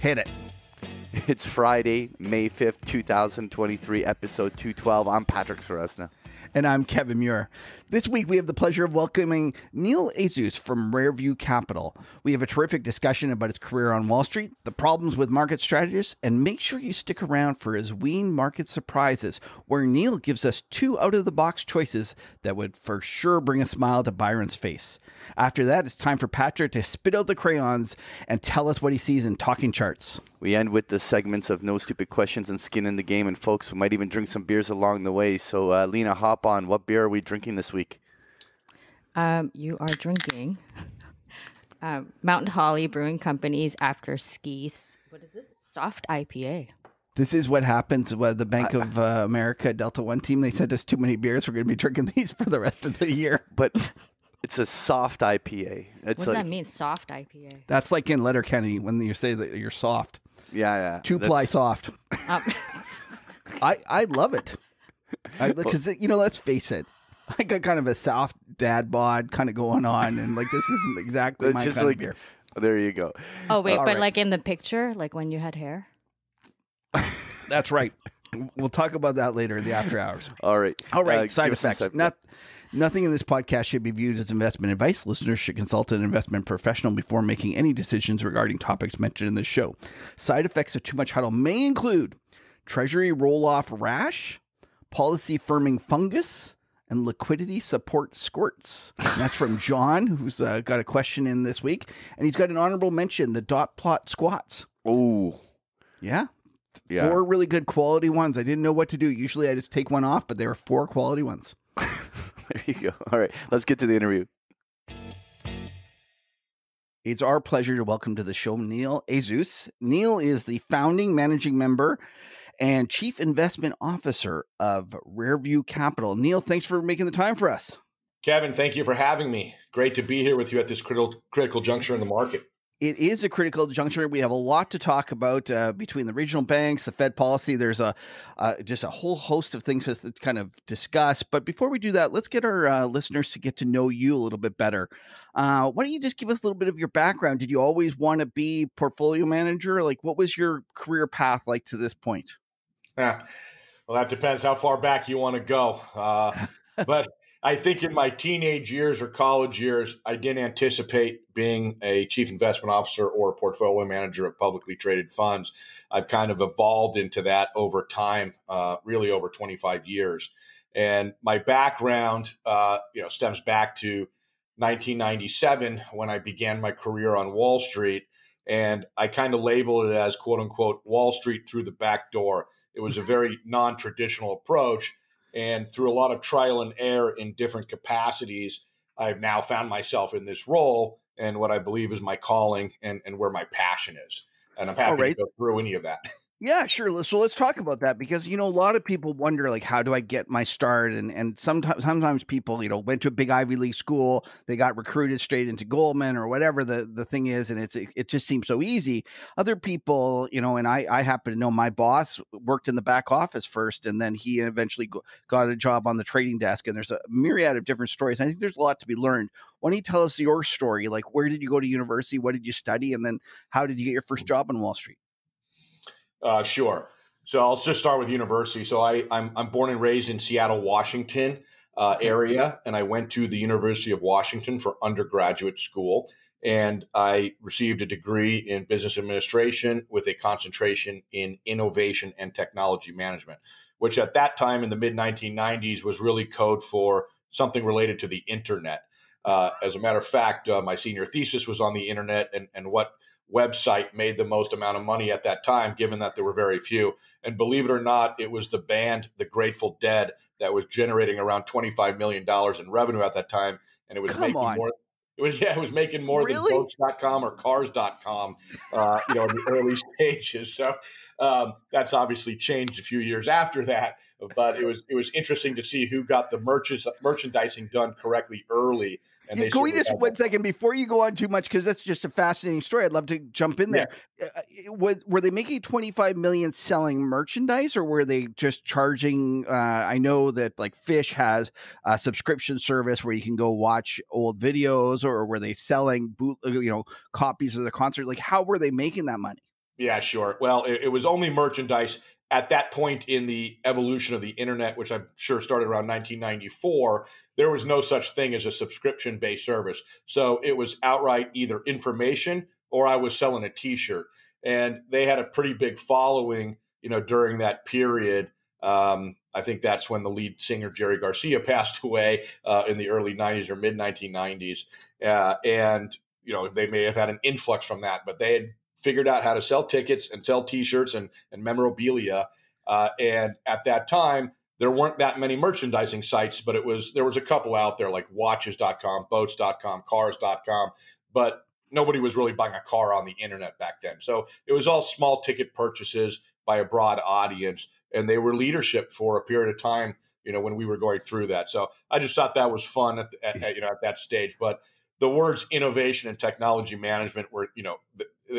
Hit it. It's Friday, May 5th, 2023, episode 212. I'm Patrick Ceresna. And I'm Kevin Muir. This week, we have the pleasure of welcoming Neil Azous from Rareview Capital. We have a terrific discussion about his career on Wall Street, the problems with market strategists, and make sure you stick around for his Wien Market Surprises, where Neil gives us two out of the box choices that would for sure bring a smile to Byron's face. After that, it's time for Patrick to spit out the crayons and tell us what he sees in talking charts. We end with the segments of No Stupid Questions and Skin in the Game. And folks, we might even drink some beers along the way. So, uh, Lena, hop on. What beer are we drinking this week? Um, you are drinking uh, Mountain Holly Brewing Company's After Skis. What is this? Soft IPA. This is what happens with the Bank of uh, America Delta One team. They sent us too many beers. We're going to be drinking these for the rest of the year. But it's a soft IPA. It's What does like, that mean? Soft IPA. That's like in Letterkenny when you say that you're soft. Yeah, yeah. Two ply That's- soft. Um, I, I love it. Because, you know, let's face it. I got kind of a soft dad bod kind of going on. And like, this isn't exactly my just kind like, of beer. there you go. oh wait, All but right. like in the picture, like when you had hair. That's right. We'll talk about that later in the after hours. All right. All right, Uh, side give us some effects. side- Not, nothing in this podcast should be viewed as investment advice. Listeners should consult an investment professional before making any decisions regarding topics mentioned in this show. Side effects of too much huddle may include treasury roll off rash, policy firming fungus, and liquidity support squirts. And that's from John, who's uh, got a question in this week. And he's got an honorable mention the dot plot squats. Oh, Yeah. yeah. Four really good quality ones. I didn't know what to do. Usually I just take one off, but there were four quality ones. There you go. All right. Let's get to the interview. It's our pleasure to welcome to the show Neil Azous. Neil is the founding managing member and chief investment officer of Rareview Capital. Neil, thanks for making the time for us. Kevin, thank you for having me. Great to be here with you at this critical critical juncture in the market. It is a critical juncture. We have a lot to talk about uh, between the regional banks, the Fed policy. There's a uh, just a whole host of things to kind of discuss. But before we do that, let's get our uh, listeners to get to know you a little bit better. Uh, why don't you just give us a little bit of your background? Did you always want to be portfolio manager? Like, what was your career path like to this point? Ah, well, that depends how far back you want to go. Uh, but I think in my teenage years or college years, I didn't anticipate being a chief investment officer or a portfolio manager of publicly traded funds. I've kind of evolved into that over time, uh, really over 25 years. And my background, uh, you know, stems back to 1997 when I began my career on Wall Street. And I kind of labeled it as quote unquote Wall Street through the back door. It was a very non traditional approach. And through a lot of trial and error in different capacities, I've now found myself in this role and what I believe is my calling and, and where my passion is. And I'm happy right. to go through any of that. Yeah, sure. So let's talk about that because you know a lot of people wonder like how do I get my start and and sometimes sometimes people you know went to a big Ivy League school they got recruited straight into Goldman or whatever the the thing is and it's it, it just seems so easy. Other people you know and I I happen to know my boss worked in the back office first and then he eventually got a job on the trading desk and there's a myriad of different stories. I think there's a lot to be learned. Why don't you tell us your story? Like where did you go to university? What did you study? And then how did you get your first job on Wall Street? Uh, sure. So I'll just start with university. So I, I'm, I'm born and raised in Seattle, Washington uh, area, and I went to the University of Washington for undergraduate school. And I received a degree in business administration with a concentration in innovation and technology management, which at that time in the mid 1990s was really code for something related to the internet. Uh, as a matter of fact, uh, my senior thesis was on the internet and, and what website made the most amount of money at that time, given that there were very few. And believe it or not, it was the band, The Grateful Dead, that was generating around $25 million in revenue at that time. And it was Come making on. more. It was yeah, it was making more Really? than boats.com or cars.com, uh, you know, in the early stages. So um, that's obviously changed a few years after that. But it was it was interesting to see who got the merchants, merchandising done correctly early. And Yeah, we certainly just had one second before you go on too much because that's just a fascinating story. I'd love to jump in there. Uh, was, were they making twenty five million selling merchandise, or were they just charging? Uh, I know that like Phish has a subscription service where you can go watch old videos, or were they selling boot, uh, you know, copies of the concert? Like, how were they making that money? Yeah, sure. Well, it, it was only merchandise at that point in the evolution of the internet, which I'm sure started around 1994, there was no such thing as a subscription based service. So it was outright either information or I was selling a t shirt. And they had a pretty big following, you know, during that period. Um, I think that's when the lead singer Jerry Garcia passed away uh, in the early 90s or mid 1990s. Uh, and, you know, they may have had an influx from that, but they had figured out how to sell tickets and sell T-shirts and, and memorabilia. Uh, and at that time, there weren't that many merchandising sites, but it was there was a couple out there like watches.com, boats.com, cars.com, but nobody was really buying a car on the internet back then. So it was all small ticket purchases by a broad audience, and they were leadership for a period of time. You know, when we were going through that, so I just thought that was fun at, at you know at that stage. But the words innovation and technology management were, you know,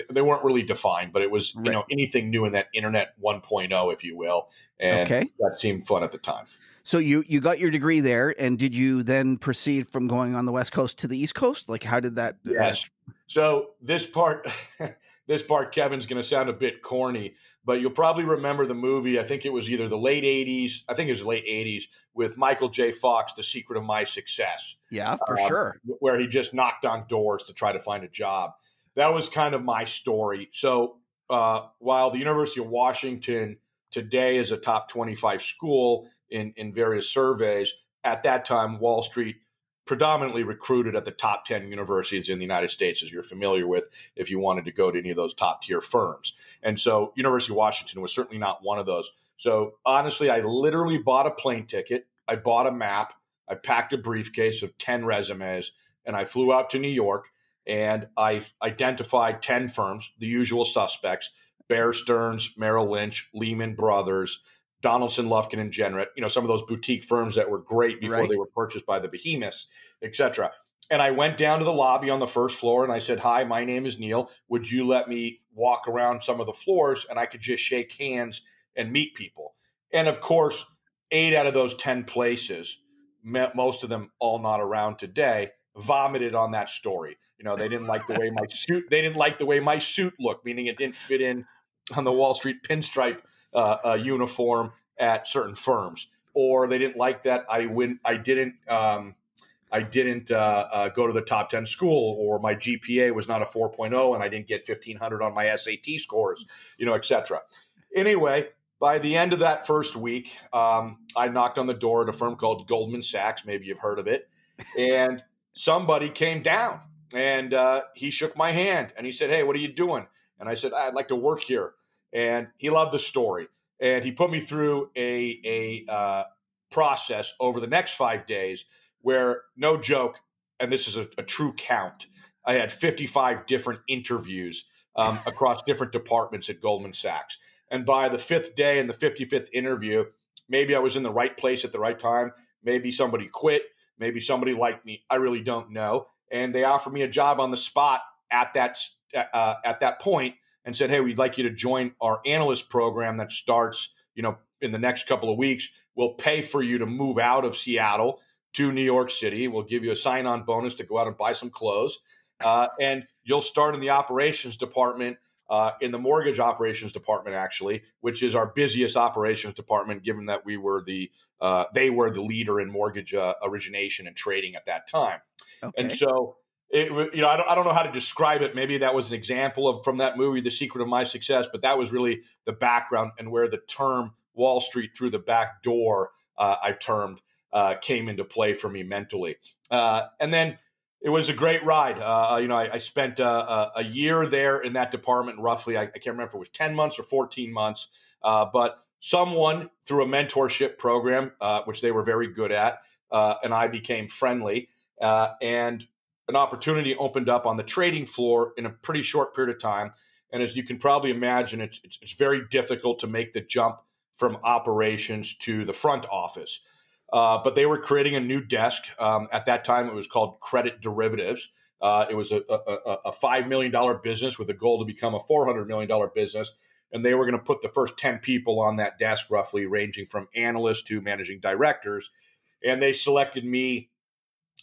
they weren't really defined, but it was, right. you know, anything new in that internet 1.0, if you will. And okay. that seemed fun at the time. So you you got your degree there, and did you then proceed from going on the West Coast to the East Coast? Like, how did that? Uh, yes. Uh, so this part, this part, Kevin's going to sound a bit corny, but you'll probably remember the movie. I think it was either the late '80s, I think it was the late '80s, with Michael J. Fox, "The Secret of My Success." Yeah, for um, sure. Where he just knocked on doors to try to find a job. That was kind of my story. So uh, while the University of Washington today is a top 25 school in in various surveys, at that time Wall Street predominantly recruited at the top 10 universities in the United States, as you're familiar with, if you wanted to go to any of those top tier firms. And so, University of Washington was certainly not one of those. So, honestly, I literally bought a plane ticket, I bought a map, I packed a briefcase of 10 resumes, and I flew out to New York and I identified 10 firms, the usual suspects Bear Stearns, Merrill Lynch, Lehman Brothers, Donaldson, Lufkin, and Jenrette, you know, some of those boutique firms that were great before right. they were purchased by the behemoths, et cetera. And I went down to the lobby on the first floor and I said, Hi, my name is Neil. Would you let me walk around some of the floors and I could just shake hands and meet people? And of course, eight out of those 10 places, most of them all not around today, vomited on that story. You know, they didn't like the way my suit, they didn't like the way my suit looked, meaning it didn't fit in on the Wall Street pinstripe uh, uh, uniform at certain firms, or they didn't like that I went, I didn't, um, I didn't uh, uh, go to the top 10 school, or my GPA was not a 4.0 and I didn't get 1500 on my SAT scores, you know, etc. Anyway, by the end of that first week, um, I knocked on the door at a firm called Goldman Sachs. Maybe you've heard of it. And somebody came down and uh, he shook my hand and he said, Hey, what are you doing? And I said, I'd like to work here and he loved the story. And he put me through a a uh, process over the next five days, where no joke, and this is a, a true count. I had 55 different interviews um, across different departments at Goldman Sachs. And by the fifth day and the 55th interview, maybe I was in the right place at the right time. Maybe somebody quit. Maybe somebody liked me. I really don't know. And they offered me a job on the spot at that uh, at that point and said, "Hey, we'd like you to join our analyst program that starts, you know, in the next couple of weeks. We'll pay for you to move out of Seattle to New York City. We'll give you a sign-on bonus to go out and buy some clothes, uh, and you'll start in the operations department." Uh, in the mortgage operations department, actually, which is our busiest operations department, given that we were the uh, they were the leader in mortgage uh, origination and trading at that time. Okay. And so it, you know, I don't, I don't know how to describe it. Maybe that was an example of from that movie, The Secret of My Success, but that was really the background and where the term Wall Street through the back door, uh, I've termed, uh, came into play for me mentally. Uh, and then it was a great ride. Uh, you know, I, I spent uh, a year there in that department, roughly. I, I, can't remember if it was 10 months or 14 months, uh, but someone through a mentorship program, which they were very good at, and I became friendly. and an opportunity opened up on the trading floor in a pretty short period of time. And as you can probably imagine, it's, it's, it's very difficult to make the jump from operations to the front office. Uh, but they were creating a new desk. Um, at that time, it was called Credit Derivatives. Uh, it was a, a, a, $5 million business with a goal to become a $400 million business. And they were going to put the first 10 people on that desk, roughly ranging from analysts to managing directors. And they selected me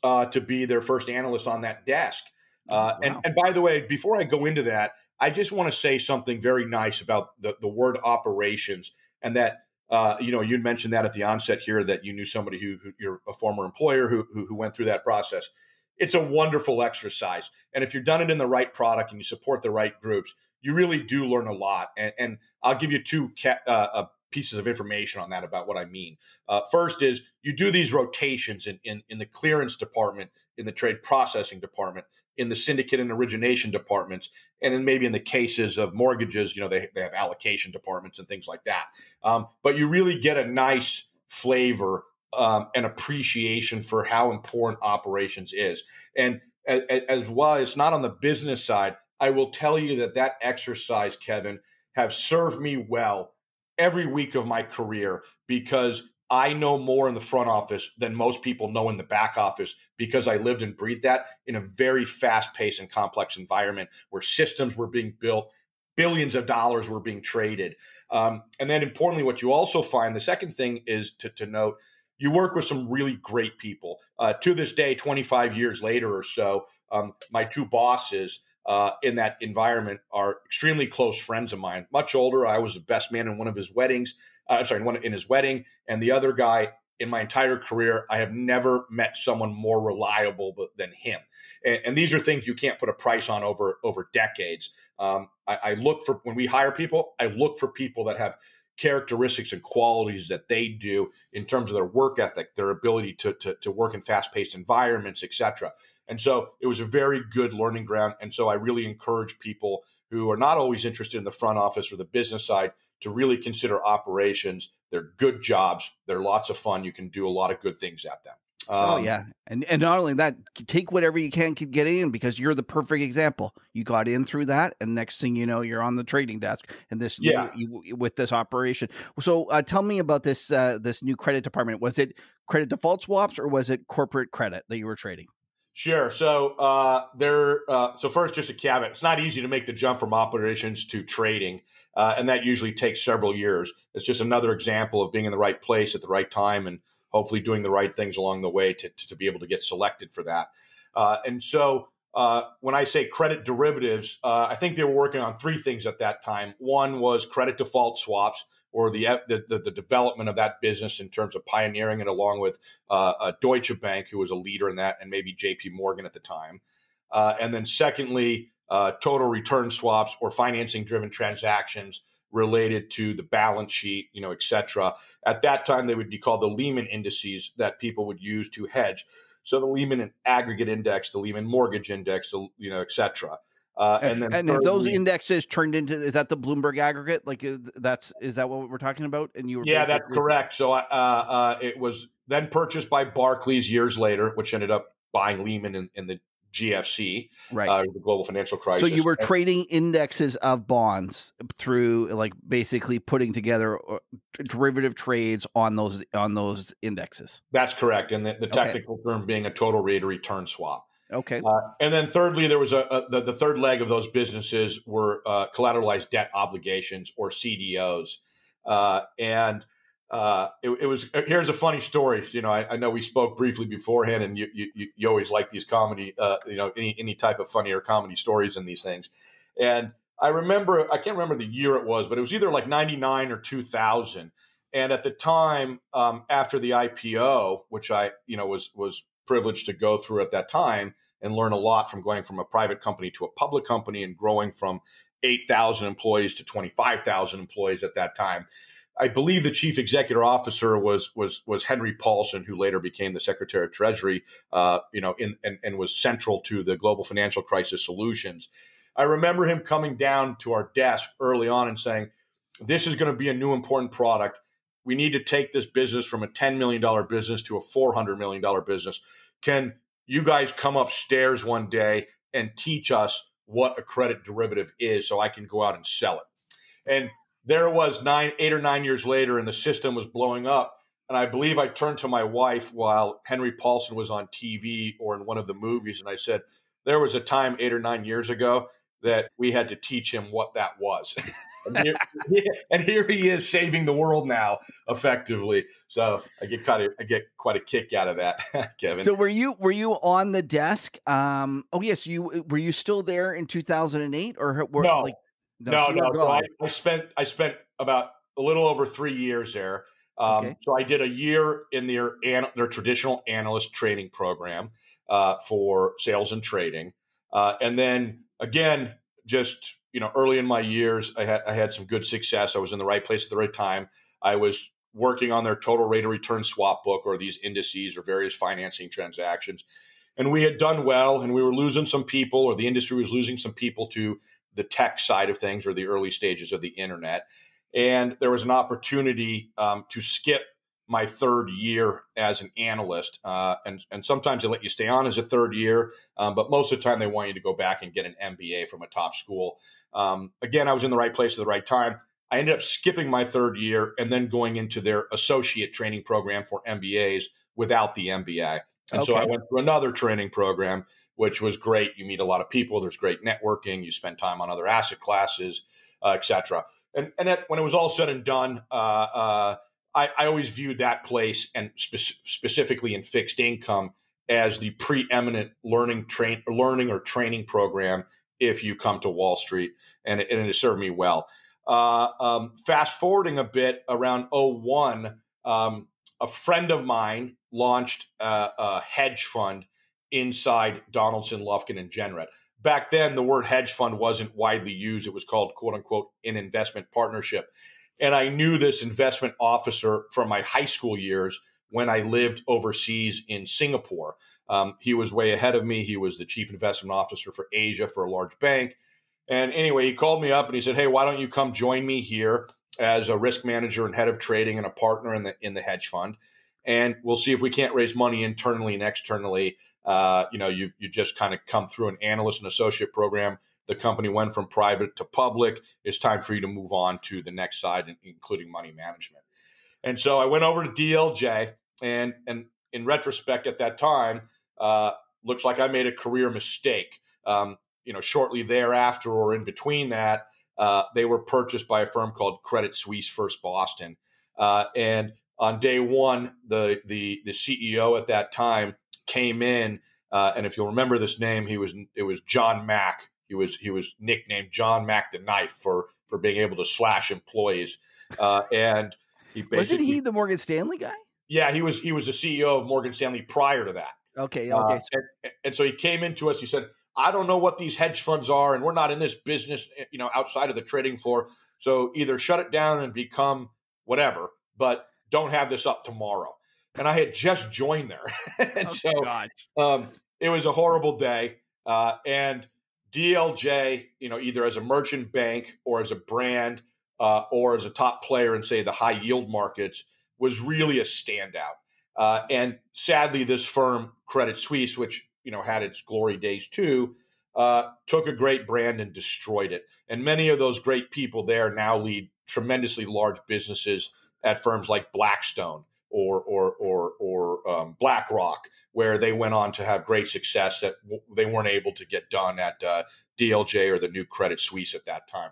uh, to be their first analyst on that desk. Uh, wow. and, and by the way, before I go into that, I just want to say something very nice about the, the word operations and that uh, you know, you mentioned that at the onset here that you knew somebody who, who you're a former employer who, who, who went through that process. It's a wonderful exercise, and if you're done it in the right product and you support the right groups, you really do learn a lot. And, and I'll give you two ca- uh, uh, pieces of information on that about what I mean. Uh, first is you do these rotations in, in, in the clearance department, in the trade processing department, in the syndicate and origination departments, and then maybe in the cases of mortgages, you know, they, they have allocation departments and things like that. Um, but you really get a nice flavor um, and appreciation for how important operations is. And as, as well, it's not on the business side. I will tell you that that exercise, Kevin, have served me well every week of my career because I know more in the front office than most people know in the back office because I lived and breathed that in a very fast paced and complex environment where systems were being built, billions of dollars were being traded. Um, and then, importantly, what you also find the second thing is to, to note you work with some really great people. Uh, to this day, 25 years later or so, um, my two bosses, uh, in that environment are extremely close friends of mine. Much older, I was the best man in one of his weddings. Uh, sorry, one in his wedding, and the other guy in my entire career, I have never met someone more reliable than him. And, and these are things you can't put a price on over over decades. Um, I, I look for when we hire people, I look for people that have characteristics and qualities that they do in terms of their work ethic, their ability to, to, to work in fast paced environments, et cetera. And so it was a very good learning ground. And so I really encourage people who are not always interested in the front office or the business side to really consider operations. They're good jobs. They're lots of fun. You can do a lot of good things at them. Oh, um, oh yeah, and and not only that, take whatever you can get in because you're the perfect example. You got in through that, and next thing you know, you're on the trading desk and this yeah you, you, with this operation. So uh, tell me about this uh, this new credit department. Was it credit default swaps or was it corporate credit that you were trading? Sure. So uh, there. Uh, so first, just a caveat: it's not easy to make the jump from operations to trading, uh, and that usually takes several years. It's just another example of being in the right place at the right time, and hopefully doing the right things along the way to, to, to be able to get selected for that. Uh, and so, uh, when I say credit derivatives, uh, I think they were working on three things at that time. One was credit default swaps, or the, the, the, development of that business in terms of pioneering it along with uh, Deutsche Bank, who was a leader in that, and maybe JP Morgan at the time. Uh, and then secondly, uh, total return swaps or financing driven transactions related to the balance sheet, you know, et cetera. At that time, they would be called the Lehman indices that people would use to hedge. So the Lehman aggregate index, the Lehman mortgage index, you know, et cetera. Uh, and then and those indexes turned into is that the Bloomberg aggregate? Like that's is that what we're talking about? And you were yeah, that's correct. So uh, uh, it was then purchased by Barclays years later, which ended up buying Lehman in, in the GFC, right? Uh, the global financial crisis. So you were trading indexes of bonds through like basically putting together uh, derivative trades on those on those indexes. That's correct, and the, the technical okay. term being a total rate of return swap. Okay. Uh, and then thirdly, there was a, a the, the, third leg of those businesses were uh, collateralized debt obligations or CDOs, uh, and uh, it, it, was. Uh, here's a funny story. You know, I, I, know we spoke briefly beforehand, and you you, you always like these comedy, uh, you know, any any type of funny or comedy stories in these things. And I remember, I can't remember the year it was, but it was either like '99 or 2000. And at the time, um, after the IPO, which I you know was was privileged to go through at that time and learn a lot from going from a private company to a public company and growing from 8,000 employees to 25,000 employees at that time. I believe the chief executive officer was was was Henry Paulson, who later became the Secretary of Treasury. Uh, you know, in, and and was central to the global financial crisis solutions. I remember him coming down to our desk early on and saying, "This is going to be a new important product we need to take this business from a $10 million business to a $400 million business. Can you guys come upstairs one day and teach us what a credit derivative is so I can go out and sell it? And there was nine, eight or nine years later, and the system was blowing up. And I believe I turned to my wife while Henry Paulson was on TV or in one of the movies, and I said, There was a time eight or nine years ago that we had to teach him what that was. and, here, and here he is saving the world now, effectively. So I get kind of I get quite a kick out of that, Kevin. So were you were you on the desk? Um, oh yes, you were you still there in two thousand and eight, or were, no, like no, no. So I, I spent I spent about a little over three years there. Um, okay. So I did a year in their their traditional analyst training program uh, for sales and trading, uh, and then again, just you know, early in my years, I had I had some good success. I was in the right place at the right time. I was working on their total rate of return swap book or these indices or various financing transactions. And we had done well and we were losing some people or the industry was losing some people to the tech side of things or the early stages of the internet. And there was an opportunity um, to skip my third year as an analyst. Uh, and, and sometimes they let you stay on as a third year, um, but most of the time they want you to go back and get an MBA from a top school. Um, again, I was in the right place at the right time. I ended up skipping my third year and then going into their associate training program for MBAs without the MBA. And okay. so I went through another training program, which was great. You meet a lot of people. There's great networking. You spend time on other asset classes, uh, et cetera. And, and it, when it was all said and done, uh, uh, I, I, always viewed that place and spe- specifically in fixed income as the preeminent learning train learning or training program if you come to Wall Street, and it, and it has served me well. Uh, um, fast forwarding a bit around 01, um, a friend of mine launched a, a, hedge fund inside Donaldson, Lufkin, and Jenrette. Back then, the word hedge fund wasn't widely used. It was called, quote unquote, an investment partnership. And I knew this investment officer from my high school years when I lived overseas in Singapore. Um, he was way ahead of me. He was the chief investment officer for Asia for a large bank. And anyway, he called me up and he said, "Hey, why don't you come join me here as a risk manager and head of trading and a partner in the in the hedge fund?" And we'll see if we can't raise money internally and externally. Uh, you know, you've you just kind of come through an analyst and associate program. The company went from private to public. It's time for you to move on to the next side, including money management. And so I went over to DLJ, and and in retrospect, at that time, uh, looks like I made a career mistake. Um, you know, shortly thereafter or in between that, uh, they were purchased by a firm called Credit Suisse First Boston. Uh, and on day one, the the the CEO at that time came in, uh, and if you'll remember this name, he was it was John Mack. He was he was nicknamed John Mack the Knife for for being able to slash employees. Uh, and he wasn't he the Morgan Stanley guy. Yeah, he was. He was the CEO of Morgan Stanley prior to that. Okay. Okay. Uh, and, and, so he came into us. He said, I don't know what these hedge funds are, and we're not in this business, eh, you know, outside of the trading floor. So either shut it down and become whatever, but don't have this up tomorrow. And I had just joined there, and oh, so um, it was a horrible day. Uh, and DLJ, you know, either as a merchant bank or as a brand uh, or as a top player in say the high yield markets, was really a standout. Uh, and sadly, this firm, Credit Suisse, which you know had its glory days too, uh, took a great brand and destroyed it. And many of those great people there now lead tremendously large businesses at firms like Blackstone or or or or um, BlackRock, where they went on to have great success that w- they weren't able to get done at uh, DLJ or the new Credit Suisse at that time.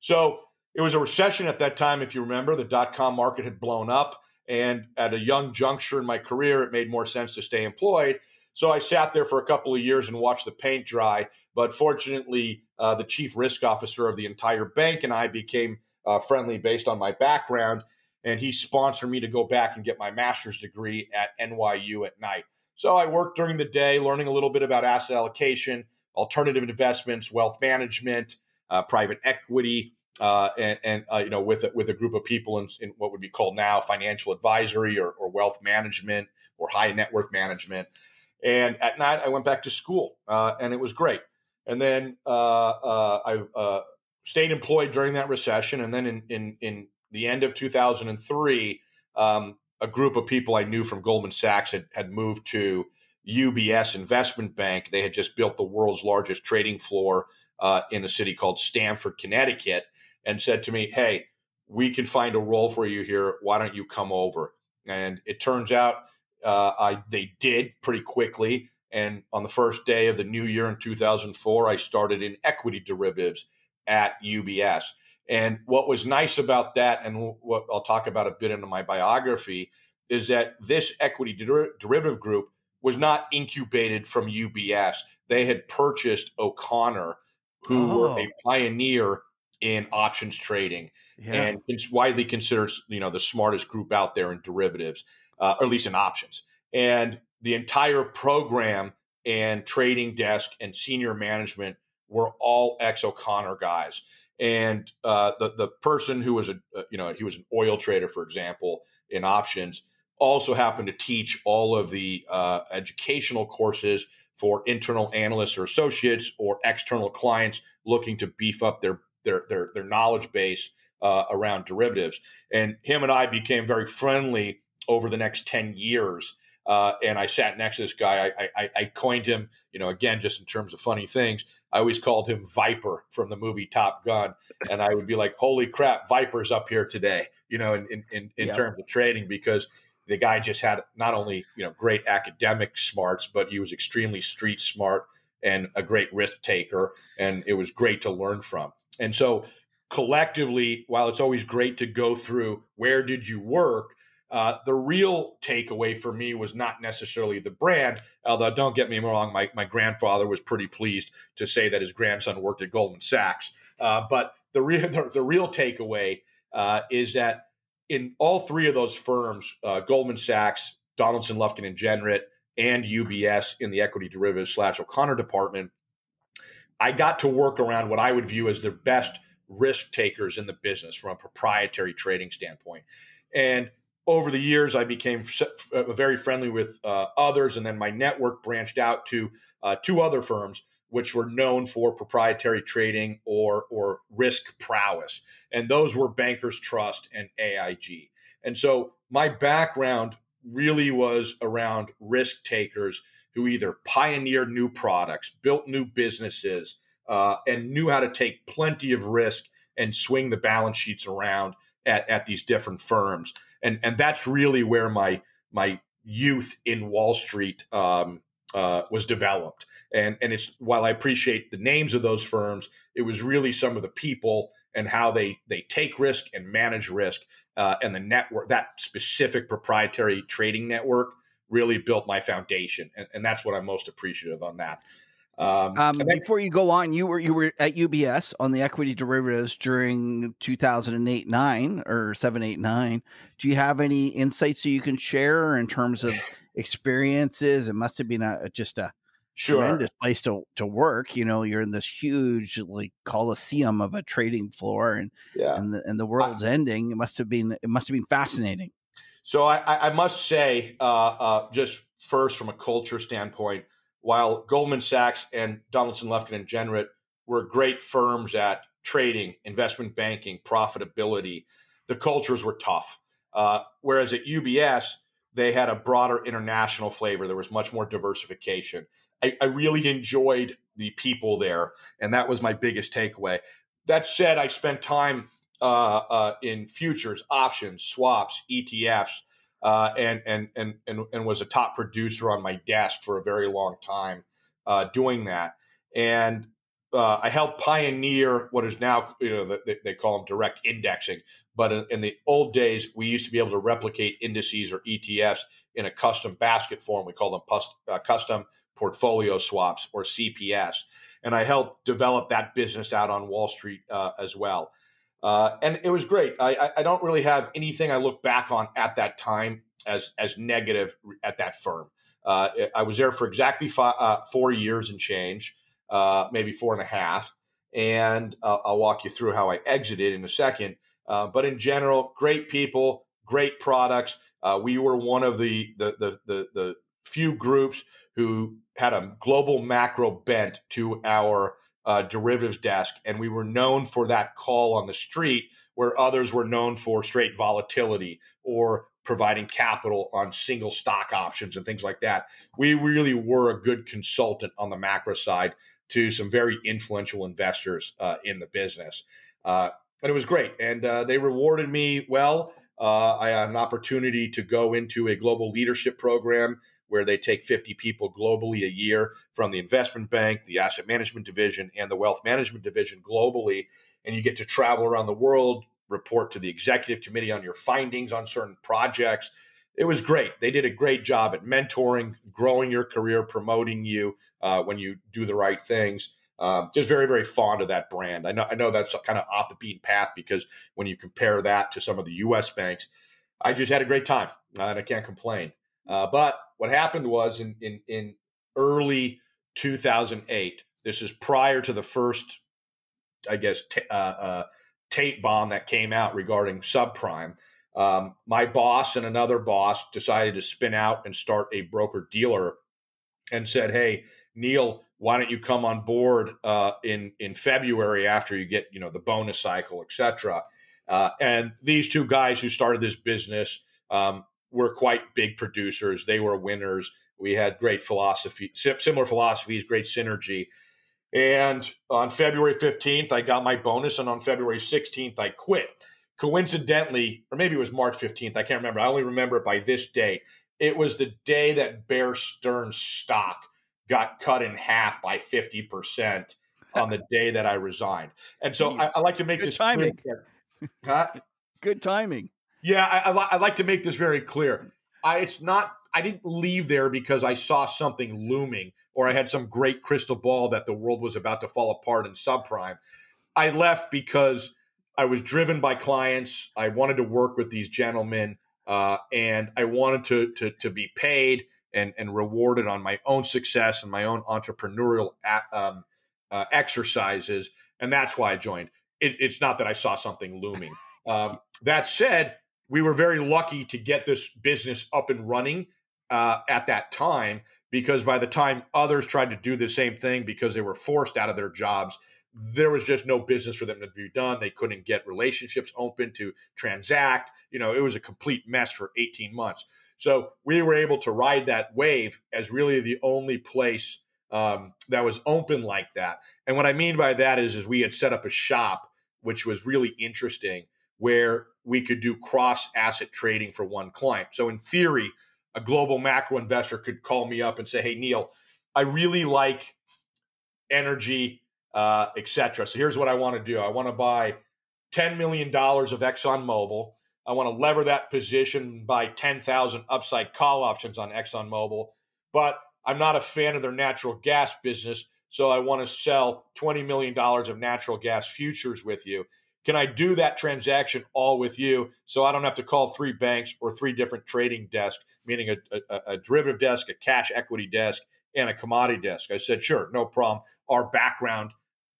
So it was a recession at that time, if you remember. The dot com market had blown up, and at a young juncture in my career, it made more sense to stay employed. So I sat there for a couple of years and watched the paint dry. But fortunately, uh, the chief risk officer of the entire bank and I became uh, friendly based on my background. And he sponsored me to go back and get my master's degree at NYU at night. So I worked during the day, learning a little bit about asset allocation, alternative investments, wealth management, uh, private equity, uh, and, and uh, you know with a, with a group of people in, in, what would be called now financial advisory or, or wealth management or high net worth management. And at night, I went back to school, uh, and it was great. And then uh, uh, I uh, stayed employed during that recession. And then in in, in the end of 2003, um, a group of people I knew from Goldman Sachs had, had moved to UBS Investment Bank. They had just built the world's largest trading floor uh, in a city called Stamford, Connecticut, and said to me, "Hey, we can find a role for you here. Why don't you come over?" And it turns out uh, I they did pretty quickly. And on the first day of the new year in 2004, I started in equity derivatives at UBS. And what was nice about that, and what I'll talk about a bit into my biography, is that this equity der- derivative group was not incubated from UBS. They had purchased O'Connor, who oh. were a oh. pioneer in options trading yeah. and it's widely considered you know the smartest group out there in derivatives uh, or at least in options and the entire program and trading desk and senior management were all ex O'Connor guys and uh, the the person who was a uh, you know he was an oil trader for example in options also happened to teach all of the uh, educational courses for internal analysts or associates or external clients looking to beef up their their their, their knowledge base uh, around derivatives. And him and I became very friendly over the next ten years. Uh, and I sat next to this guy. I, I, I, coined him, you know, again, just in terms of funny things. I always called him Viper from the movie Top Gun, and I would be like, "Holy crap, Viper's up here today!" You know, in in, in terms of trading, because the guy just had not only you know great academic smarts, but he was extremely street smart and a great risk taker, and it was great to learn from. And so collectively, while it's always great to go through where did you work, uh, the real takeaway for me was not necessarily the brand, although don't get me wrong, my, my grandfather was pretty pleased to say that his grandson worked at Goldman Sachs. Uh, but the real the, the real takeaway uh, is that in all three of those firms, uh, Goldman Sachs, Donaldson, Lufkin, and Jenrette, and UBS in the equity derivatives slash O'Connor department, I got to work around what I would view as the best risk takers in the business from a proprietary trading standpoint. And over the years, I became uh, very friendly with uh, others, and then my network branched out to uh, two other firms which were known for proprietary trading or or risk prowess, and those were Bankers Trust and AIG. And so my background really was around risk takers who either pioneered new products, built new businesses, uh, and knew how to take plenty of risk and swing the balance sheets around at, at these different firms. And and that's really where my my youth in Wall Street um, uh, was developed. And and it's while I appreciate the names of those firms, it was really some of the people and how they they take risk and manage risk uh, and the network that specific proprietary trading network really built my foundation, and, and that's what I'm most appreciative on that. Um, um, then, before you go on, you were you were at UBS on the equity derivatives during 2008 nine or seven eight nine. Do you have any insights that you can share in terms of experiences? It must have been a just a sure. tremendous place to to work. You know, you're in this huge like coliseum of a trading floor, and yeah, and the and the world's I, ending. It must have been it must have been fascinating. So I, I must say, uh, uh, just first from a culture standpoint, while Goldman Sachs and Donaldson, Lufkin and Jenrette were great firms at trading, investment banking, profitability, the cultures were tough. Uh, whereas at UBS, they had a broader international flavor. There was much more diversification. I, I really enjoyed the people there, and that was my biggest takeaway. That said, I spent time uh, uh, in futures, options, swaps, ETFs, uh, and, and and and and was a top producer on my desk for a very long time uh, doing that. And uh, I helped pioneer what is now you know they, they call them direct indexing, but in, in, the old days we used to be able to replicate indices or ETFs in a custom basket form. We call them pus- uh, custom portfolio swaps or CPS, and I helped develop that business out on Wall Street as well. Uh, and it was great. I, I, don't really have anything I look back on at that time as as negative at that firm. Uh, I was there for exactly five, uh, four years and change, uh, maybe four and a half. And I'll walk you through how I exited in a second. Uh, but in general, great people, great products. Uh, we were one of the the, the the the few groups who had a global macro bent to our uh, derivatives desk, and we were known for that call on the street, where others were known for straight volatility or providing capital on single stock options and things like that. We really were a good consultant on the macro side to some very influential investors uh, in the business. Uh, and it was great. And uh, they rewarded me well. Uh, I had an opportunity to go into a global leadership program where they take 50 people globally a year from the investment bank, the asset management division, and the wealth management division globally. And you get to travel around the world, report to the executive committee on your findings on certain projects. It was great. They did a great job at mentoring, growing your career, promoting you uh, when you do the right things. Um, just very, very fond of that brand. I know, I know that's kind of off the beaten path because when you compare that to some of the U.S. banks, I just had a great time uh, and I can't complain. Uh, but what happened was in in, in early 2008. This is prior to the first, I guess, t- uh, uh, tape bomb that came out regarding subprime. Um, my boss and another boss decided to spin out and start a broker dealer, and said, "Hey, Neil, why don't you come on board uh, in in February after you get you know the bonus cycle, etc." Uh, and these two guys who started this business um, were quite big producers. They were winners. We had great philosophy, similar philosophies, great synergy. And on February 15th, I got my bonus. And on February 16th, I quit. Coincidentally, or maybe it was March 15th, I can't remember. I only remember it by this date. It was the day that Bear Stearns stock got cut in half by 50% on the day that I resigned. And so I, I like to make Good this timing. Huh? Good timing. Yeah, I, I, li- I like to make this very clear. I, it's not. I didn't leave there because I saw something looming or I had some great crystal ball that the world was about to fall apart in subprime. I left because I was driven by clients. I wanted to work with these gentlemen, uh, and I wanted to, to to be paid and and rewarded on my own success and my own entrepreneurial a- um, uh, exercises, and that's why I joined. It, it's not that I saw something looming. Um, that said, we were very lucky to get this business up and running uh, at that time because by the time others tried to do the same thing because they were forced out of their jobs, there was just no business for them to be done. They couldn't get relationships open to transact. You know, it was a complete mess for 18 months. So we were able to ride that wave as really the only place um, that was open like that. And what I mean by that is, is we had set up a shop, which was really interesting, where we could do cross asset trading for one client. So in theory, a global macro investor could call me up and say, "Hey, Neil, I really like energy, uh, etc. So here's what I want to do. I want to buy ten million dollars of ExxonMobil. I want to lever that position by ten thousand upside call options on ExxonMobil, but I'm not a fan of their natural gas business, so I want to sell twenty million dollars of natural gas futures with you." Can I do that transaction all with you so I don't have to call three banks or three different trading desks, meaning a, a, a derivative desk, a cash equity desk, and a commodity desk? I said, sure, no problem. Our background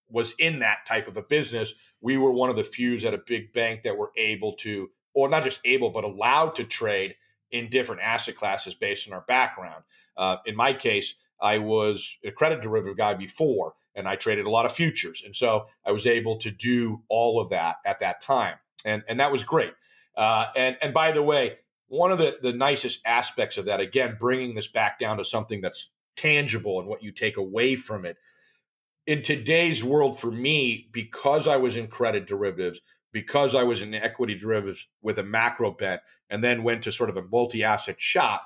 was in that type of a business. We were one of the few at a big bank that were able to, or not just able, but allowed to trade in different asset classes based on our background. Uh, in my case, I was a credit derivative guy before and I traded a lot of futures. And so I was able to do all of that at that time. And, and that was great. Uh, and, and by the way, one of the, the nicest aspects of that, again, bringing this back down to something that's tangible and what you take away from it. In today's world, for me, because I was in credit derivatives, because I was in equity derivatives with a macro bet, and then went to sort of a multi asset shop,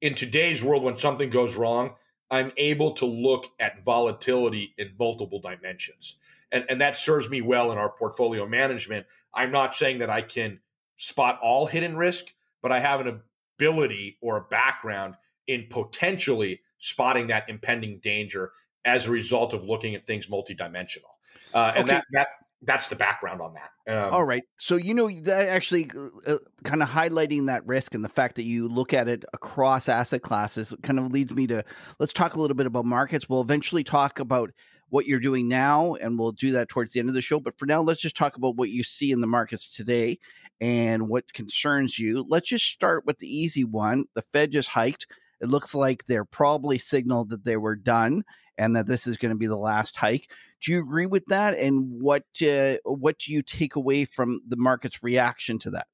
in today's world, when something goes wrong, I'm able to look at volatility in multiple dimensions. And, and that serves me well in our portfolio management. I'm not saying that I can spot all hidden risk, but I have an ability or a background in potentially spotting that impending danger as a result of looking at things multidimensional. Uh, and Okay. that, that that's the background on that. Um, All right. So, you know, that actually uh, kind of highlighting that risk and the fact that you look at it across asset classes kind of leads me to let's talk a little bit about markets. We'll eventually talk about what you're doing now, and we'll do that towards the end of the show. But for now, let's just talk about what you see in the markets today and what concerns you. Let's just start with the easy one. The Fed just hiked. It looks like they're probably signaled that they were done and that this is going to be the last hike. Do you agree with that? And what uh, what do you take away from the market's reaction to that?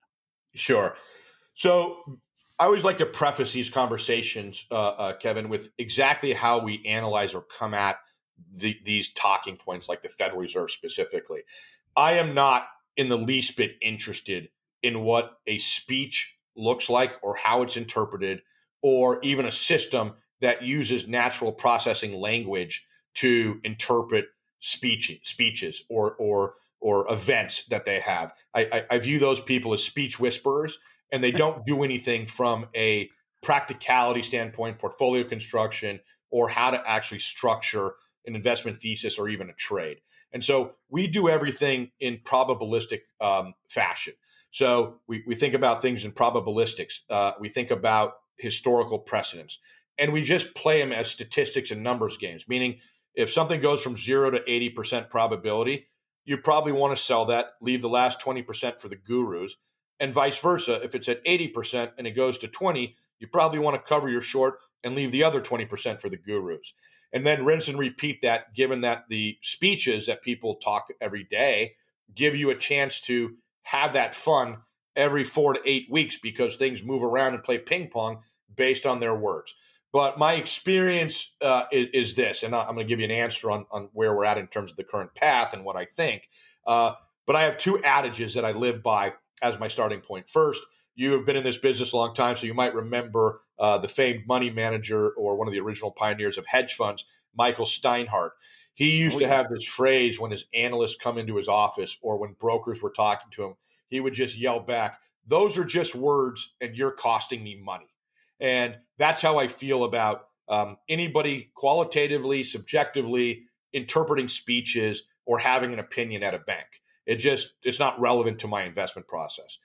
Sure. So I always like to preface these conversations, uh, uh, Kevin, with exactly how we analyze or come at the, these talking points, like the Federal Reserve specifically. I am not in the least bit interested in what a speech looks like or how it's interpreted or even a system that uses natural processing language to interpret speech, speeches or or or events that they have. I, I, I view those people as speech whisperers, and they don't do anything from a practicality standpoint, portfolio construction, or how to actually structure an investment thesis or even a trade. And so we do everything in probabilistic um, fashion. So we, we think about things in probabilistics. Uh, we think about historical precedents. And we just play them as statistics and numbers games, meaning if something goes from zero to 80% probability, you probably want to sell that, leave the last 20% for the gurus. And vice versa. If it's at 80% and it goes to 20, you probably want to cover your short and leave the other 20% for the gurus. And then rinse and repeat that, given that the speeches that people talk every day give you a chance to have that fun every four to eight weeks because things move around and play ping pong based on their words. But my experience uh, is, is, this, and I'm going to give you an answer on, on where we're at in terms of the current path and what I think. Uh, but I have two adages that I live by as my starting point. First, you have been in this business a long time, so you might remember uh, the famed money manager or one of the original pioneers of hedge funds, Michael Steinhardt. He used oh, to have this phrase when his analysts come into his office or when brokers were talking to him, he would just yell back, Those are just words, and you're costing me money. And that's how I feel about um, anybody qualitatively, subjectively interpreting speeches or having an opinion at a bank. It just it's not relevant to my investment process.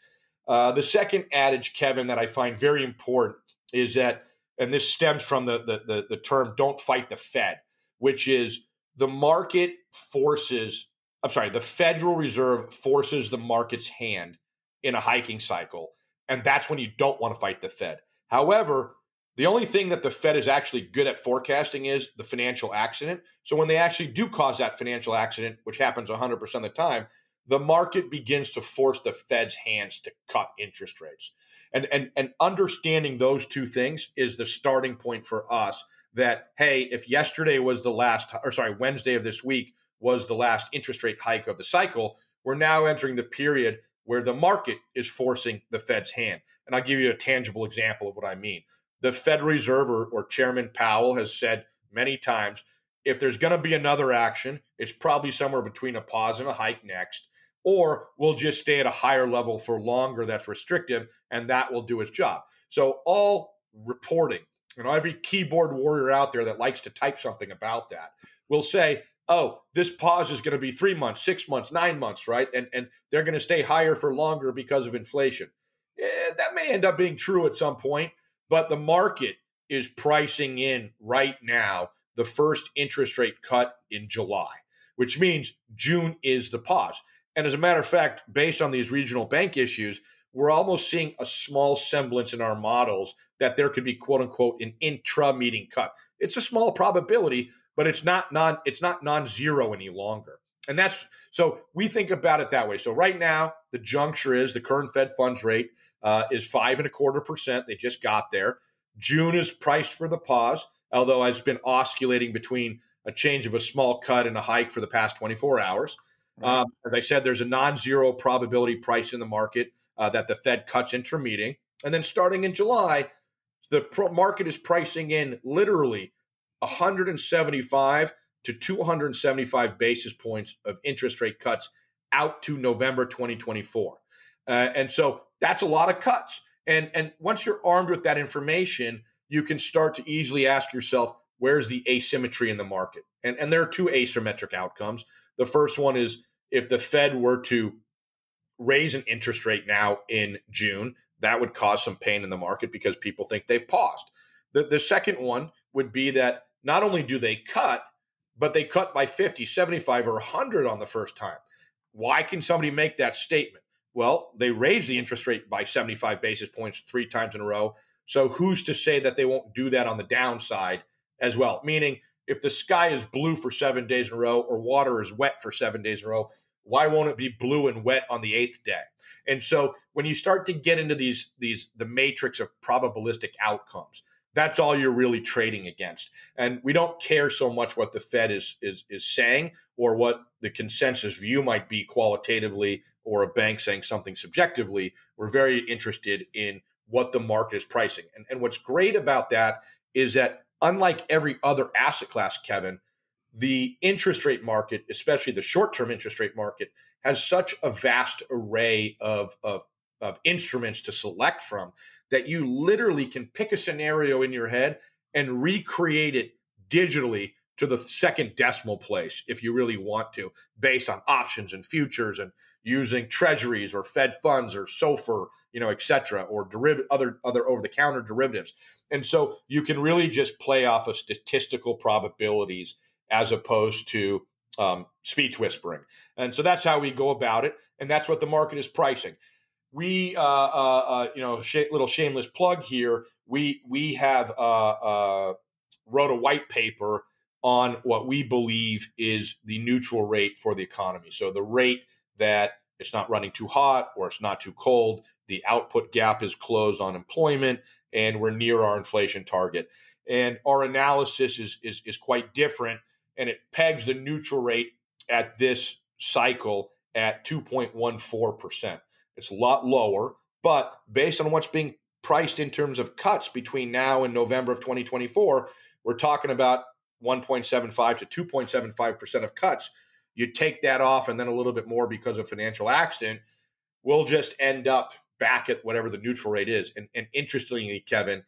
Uh, the second adage, Kevin, that I find very important is that, and this stems from the, the the the term "don't fight the Fed," which is the market forces. I'm sorry, the Federal Reserve forces the market's hand in a hiking cycle, and that's when you don't want to fight the Fed. However, the only thing that the Fed is actually good at forecasting is the financial accident. So when they actually do cause that financial accident, which happens 100% of the time, the market begins to force the Fed's hands to cut interest rates. And, and, and understanding those two things is the starting point for us that, hey, if yesterday was the last, or sorry, Wednesday of this week was the last interest rate hike of the cycle, we're now entering the period where the market is forcing the Fed's hand. And I'll give you a tangible example of what I mean. The Fed Reserve or, or Chairman Powell has said many times if there's going to be another action, it's probably somewhere between a pause and a hike next, or we'll just stay at a higher level for longer that's restrictive, and that will do its job. So, all reporting, you know, every keyboard warrior out there that likes to type something about that will say, oh, this pause is going to be three months, six months, nine months, right? And and they're going to stay higher for longer because of inflation eh, that may end up being true at some point, but the market is pricing in right now the first interest rate cut in July, which means June is the pause. And as a matter of fact, based on these regional bank issues, we're almost seeing a small semblance in our models that there could be quote unquote an intra meeting cut. It's a small probability, but it's not non it's not non-zero any longer. And that's so we think about it that way. So right now, the juncture is the current Fed funds rate uh, is five and a quarter percent. They just got there. June is priced for the pause, although it's been oscillating between a change of a small cut and a hike for the past 24 hours. Um, as I said, there's a non-zero probability price in the market uh, that the Fed cuts intermeeting, and then starting in July, the pro- market is pricing in literally 175 to 275 basis points of interest rate cuts out to November 2024. Uh, and so that's a lot of cuts. And and once you're armed with that information, you can start to easily ask yourself, where's the asymmetry in the market? And and there are two asymmetric outcomes. The first one is if the Fed were to raise an interest rate now in June, that would cause some pain in the market because people think they've paused. The the second one would be that not only do they cut, but they cut by 50, 75 or 100 on the first time. Why can somebody make that statement? Well, they raised the interest rate by 75 basis points three times in a row. So who's to say that they won't do that on the downside as well? Meaning, if the sky is blue for seven days in a row or water is wet for seven days in a row, why won't it be blue and wet on the eighth day? And so when you start to get into these these the matrix of probabilistic outcomes, that's all you're really trading against. And we don't care so much what the Fed is is is saying or what the consensus view might be qualitatively or a bank saying something subjectively. We're very interested in what the market is pricing. And, and what's great about that is that unlike every other asset class, Kevin, the interest rate market, especially the short term interest rate market, has such a vast array of, of, of instruments to select from that you literally can pick a scenario in your head and recreate it digitally to the second decimal place if you really want to, based on options and futures and using treasuries or Fed funds or SOFR, you know, et cetera, or derivative other other over the counter derivatives. And so you can really just play off of statistical probabilities as opposed to um, speech whispering. And so that's how we go about it, and that's what the market is pricing. We, uh, uh, uh, you know, sh- little shameless plug here. We we have uh, uh, wrote a white paper on what we believe is the neutral rate for the economy. So the rate that it's not running too hot or it's not too cold. The output gap is closed on employment, and we're near our inflation target. And our analysis is is, is quite different and it pegs the neutral rate at this cycle at 2.14%. It's a lot lower, but based on what's being priced in terms of cuts between now and November of 2024, we're talking about 1.75 to 2.75% of cuts. You take that off and then a little bit more because of financial accident, we'll just end up back at whatever the neutral rate is. And, and interestingly, Kevin,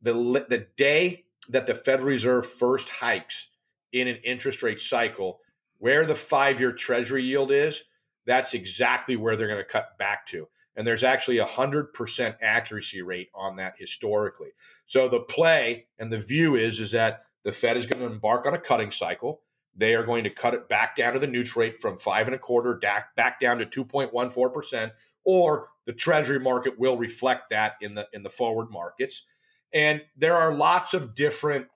the, the day that the Federal Reserve first hikes in an interest rate cycle, where the five year treasury yield is, that's exactly where they're going to cut back to. And there's actually a 100% accuracy rate on that historically. So the play and the view is, is that the Fed is going to embark on a cutting cycle. They are going to cut it back down to the neutral rate from five and a quarter back down to 2.14%, or the treasury market will reflect that in the in the forward markets. And there are lots of different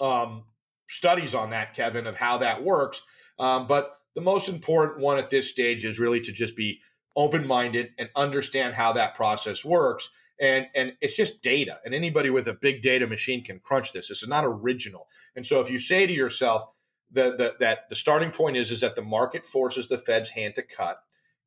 um, studies on that, Kevin, of how that works. Um, but the most important one at this stage is really to just be open minded and understand how that process works. And, and it's just data. And anybody with a big data machine can crunch this. This is not original. And so if you say to yourself the, the, that the starting point is, is that the market forces the Fed's hand to cut.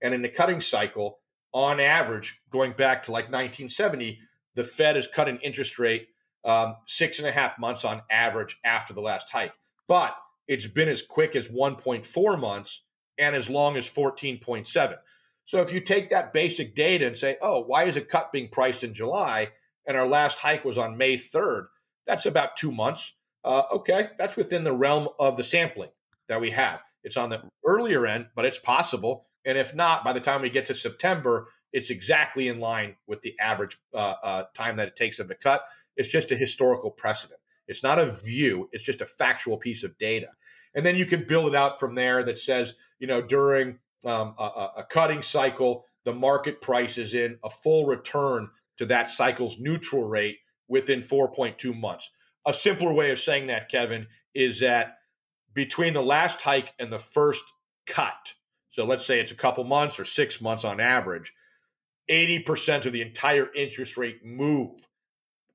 And in the cutting cycle, on average, going back to like 1970, the Fed has cut an interest rate um, six and a half months on average after the last hike. But it's been as quick as 1.4 months and as long as 14.7. So if you take that basic data and say, oh, why is a cut being priced in July and our last hike was on May 3rd? That's about two months. Uh, okay, that's within the realm of the sampling that we have. It's on the earlier end, but it's possible. And if not, by the time we get to September, it's exactly in line with the average uh, uh, time that it takes them to cut. It's just a historical precedent. It's not a view, it's just a factual piece of data. And then you can build it out from there that says, you know, during um, a, a cutting cycle, the market price is in a full return to that cycle's neutral rate within 4.2 months. A simpler way of saying that, Kevin, is that between the last hike and the first cut, so let's say it's a couple months or six months on average, 80% of the entire interest rate move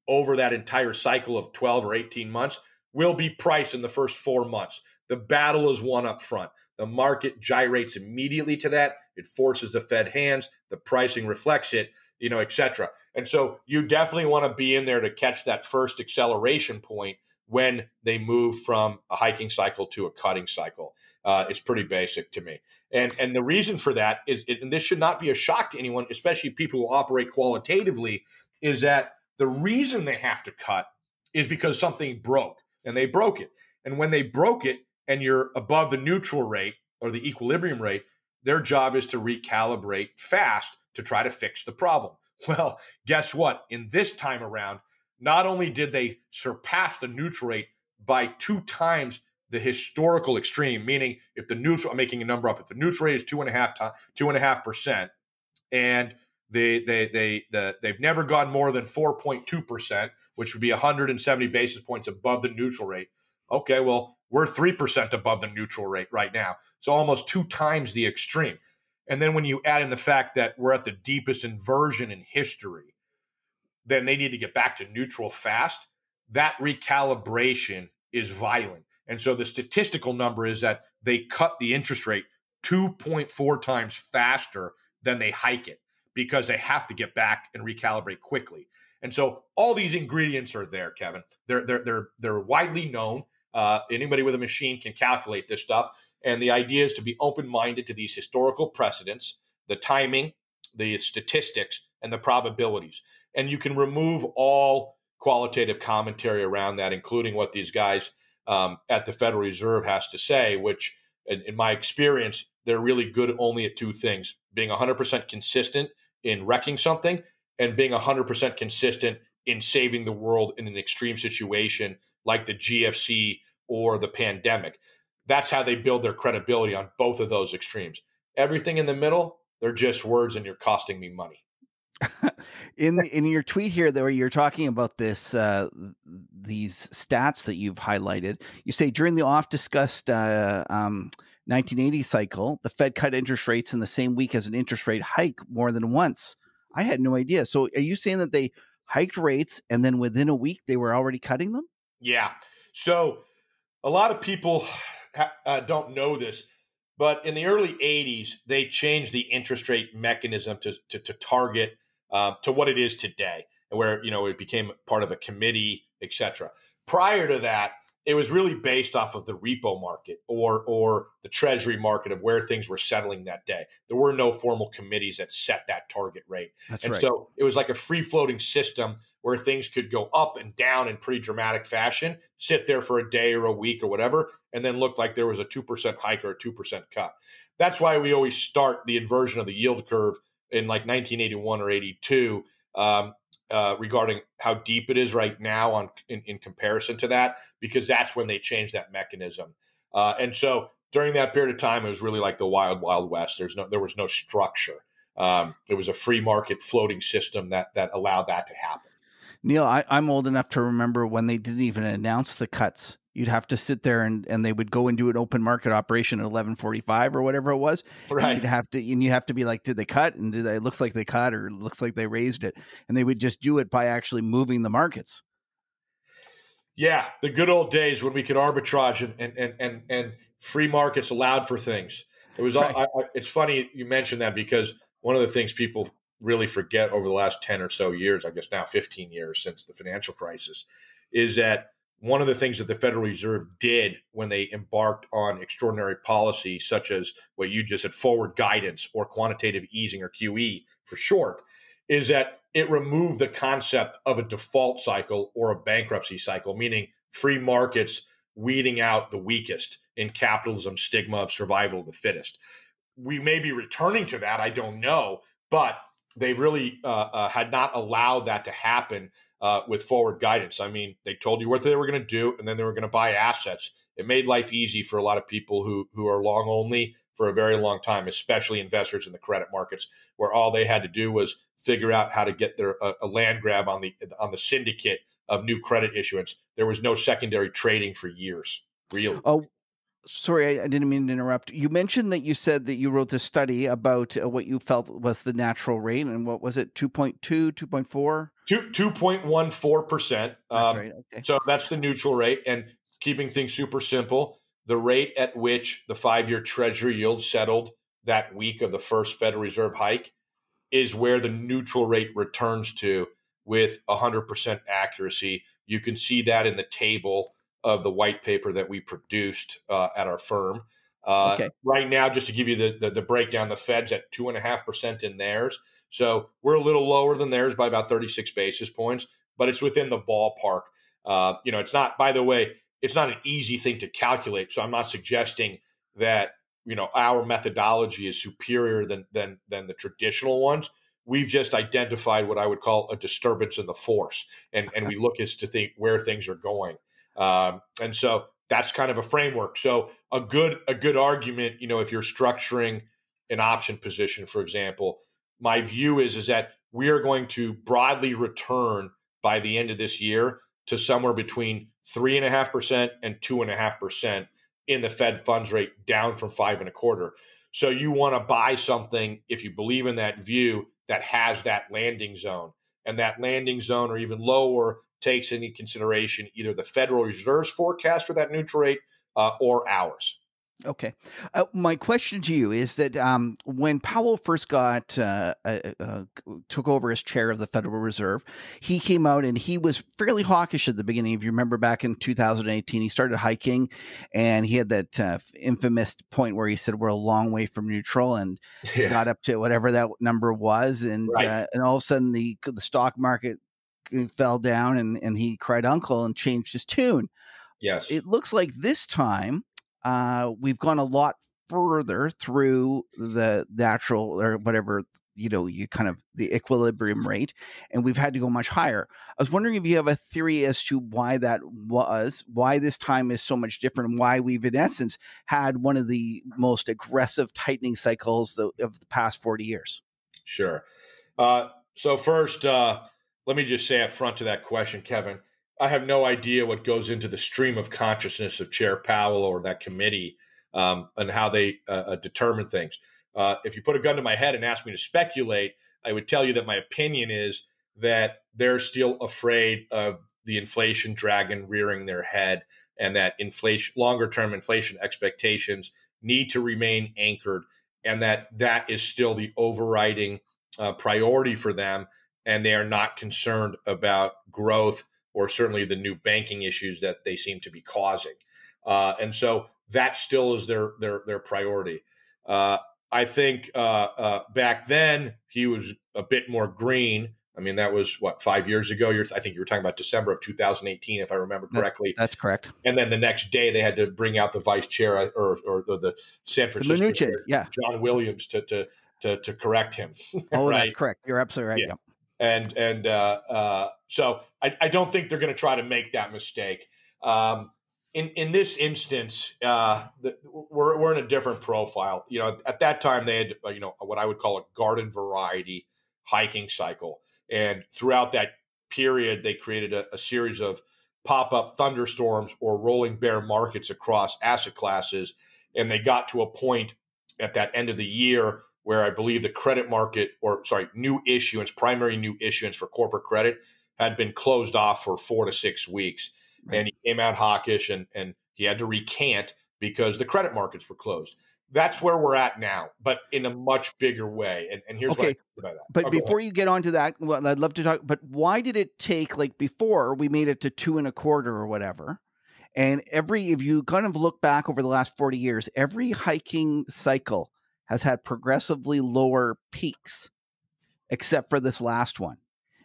over that entire cycle of 12 or 18 months will be priced in the first four months. The battle is won up front. The market gyrates immediately to that. It forces the Fed hands. The pricing reflects it, you know, et cetera. And so you definitely want to be in there to catch that first acceleration point when they move from a hiking cycle to a cutting cycle. Uh, it's pretty basic to me. And and the reason for that is, and this should not be a shock to anyone, especially people who operate qualitatively, is that the reason they have to cut is because something broke and they broke it. And when they broke it and you're above the neutral rate or the equilibrium rate, their job is to recalibrate fast to try to fix the problem. Well, guess what? In this time around, not only did they surpass the neutral rate by two times the historical extreme, meaning if the neutral, I'm making a number up, if the neutral rate is two and a half, two and a half percent, and they they they the, they've never gone more than 4.2%, which would be 170 basis points above the neutral rate. Okay, well, we're 3% above the neutral rate right now. So almost two times the extreme. And then when you add in the fact that we're at the deepest inversion in history, then they need to get back to neutral fast. That recalibration is violent. And so the statistical number is that they cut the interest rate 2.4 times faster than they hike it because they have to get back and recalibrate quickly. And so all these ingredients are there, Kevin. They're they're they're they're widely known. Uh, anybody with a machine can calculate this stuff. And the idea is to be open minded to these historical precedents, the timing, the statistics, and the probabilities. And you can remove all qualitative commentary around that, including what these guys um, at the Federal Reserve has to say, which, in, in my experience, they're really good only at two things being 100% consistent in wrecking something and being 100% consistent in saving the world in an extreme situation like the GFC or the pandemic. That's how they build their credibility on both of those extremes. Everything in the middle, they're just words and you're costing me money. in in your tweet here where you're talking about this uh, these stats that you've highlighted you say during the oft discussed uh, um, 1980 cycle the fed cut interest rates in the same week as an interest rate hike more than once i had no idea so are you saying that they hiked rates and then within a week they were already cutting them yeah so a lot of people ha- uh, don't know this but in the early 80s they changed the interest rate mechanism to, to, to target uh, to what it is today, and where you know it became part of a committee, etc. Prior to that, it was really based off of the repo market or or the treasury market of where things were settling that day. There were no formal committees that set that target rate. That's and right. so it was like a free floating system where things could go up and down in pretty dramatic fashion, sit there for a day or a week or whatever, and then look like there was a 2% hike or a 2% cut. That's why we always start the inversion of the yield curve in like 1981 or 82 um, uh, regarding how deep it is right now on in, in, comparison to that because that's when they changed that mechanism. Uh, and so during that period of time it was really like the wild wild west. There's no there was no structure. Um, was a free market floating system that that allowed that to happen neil I, i'm old enough to remember when they didn't even announce the cuts. You'd have to sit there and, and they would go and do an open market operation at 1145 or whatever it was right you'd have to and you have to be like did they cut? And did they, it looks like they cut or it looks like they raised it. And they would just do it by actually moving the markets. Yeah the good old days when we could arbitrage and and and and, and free markets allowed for things. It was right. all, I, I, it's funny you mentioned that because one of the things people really forget over the last 10 or so years i guess now 15 years since the financial crisis is that one of the things that the Federal Reserve did when they embarked on extraordinary policy, such as what you just said, forward guidance or quantitative easing or QE for short, is that it removed the concept of a default cycle or a bankruptcy cycle, meaning free markets weeding out the weakest in capitalism stigma of survival of the fittest. We may be returning to that, I don't know, but they really uh, uh, had not allowed that to happen uh, with forward guidance. I mean, they told you what they were going to do, and then they were going to buy assets. It made life easy for a lot of people who who are long only for a very long time, especially investors in the credit markets, where all they had to do was figure out how to get their a, a land grab on the on the syndicate of new credit issuance. There was no secondary trading for years. Really. Oh, sorry, I, I, didn't mean to interrupt. You mentioned that you said that you wrote this study about uh, what you felt was the natural rate, and what was it, 2.2, 2.4? 2.14%. Um, right. okay. So that's the neutral rate. And keeping things super simple, the rate at which the five year treasury yield settled that week of the first Federal Reserve hike is where the neutral rate returns to with 100% accuracy. You can see that in the table of the white paper that we produced uh, at our firm. Uh, okay. Right now, just to give you the, the, the breakdown, the Fed's at two and a half percent in theirs. So we're a little lower than theirs by about 36 basis points, but it's within the ballpark. Uh, you know, it's not. By the way, it's not an easy thing to calculate. So I'm not suggesting that you know our methodology is superior than than than the traditional ones. We've just identified what I would call a disturbance in the force, and and we look as to think where things are going. Um, and so that's kind of a framework. So a good a good argument, you know, if you're structuring an option position, for example, my view is is that we are going to broadly return by the end of this year to somewhere between three and a half percent and two and a half percent in the Fed funds rate, down from five and a quarter. So you want to buy something if you believe in that view that has that landing zone, and that landing zone or even lower takes into consideration either the Federal Reserve's forecast for that neutral rate uh, or ours. Okay. Uh, my question to you is that um, when Powell first got uh, uh, uh, took over as chair of the Federal Reserve, he came out and he was fairly hawkish at the beginning. If you remember back in 2018, he started hiking, and he had that uh, infamous point where he said we're a long way from neutral, and yeah. got up to whatever that number was, and right. Uh, and all of a sudden the the stock market fell down, and and he cried uncle and changed his tune. Yes. It looks like this time uh, we've gone a lot further through the natural or whatever you know you kind of the equilibrium rate and we've had to go much higher i was wondering if you have a theory as to why that was why this time is so much different and why we've in essence had one of the most aggressive tightening cycles of the past 40 years sure uh, so first uh, let me just say up front to that question kevin I have no idea what goes into the stream of consciousness of Chair Powell or that committee um, and how they uh, uh, determine things. Uh, if you put a gun to my head and ask me to speculate, I would tell you that my opinion is that they're still afraid of the inflation dragon rearing their head and that inflation longer term inflation expectations need to remain anchored and that that is still the overriding uh, priority for them and they are not concerned about growth or certainly the new banking issues that they seem to be causing. Uh, and so that still is their their their priority. Uh, I think uh, uh back then he was a bit more green. I mean, that was what five years ago. You're, I think you were talking about December of 2018, if I remember correctly. That, that's correct. And then the next day, they had to bring out the vice chair uh, or or the, the San Francisco, chair, yeah, John Williams to to to, to correct him. Oh, right? that's correct. You're absolutely right. Yeah. yeah and and uh, uh, so I, I, don't think they're going to try to make that mistake. Um, in in this instance, uh, the, we're we're in a different profile. You know, at that time they had you know what I would call a garden variety hiking cycle, and throughout that period, they created a, a series of pop up thunderstorms or rolling bear markets across asset classes, and they got to a point at that end of the year where I believe the credit market, or sorry, new issuance, primary new issuance for corporate credit had been closed off for four to six weeks. Right. And he came out hawkish and, and he had to recant because the credit markets were closed. That's where we're at now, but in a much bigger way. And, and here's okay. what I about that. But oh, before you get on to that, well, I'd love to talk. But why did it take like before we made it to two and a quarter or whatever? And every if you kind of look back over the last 40 years, every hiking cycle has had progressively lower peaks, except for this last one.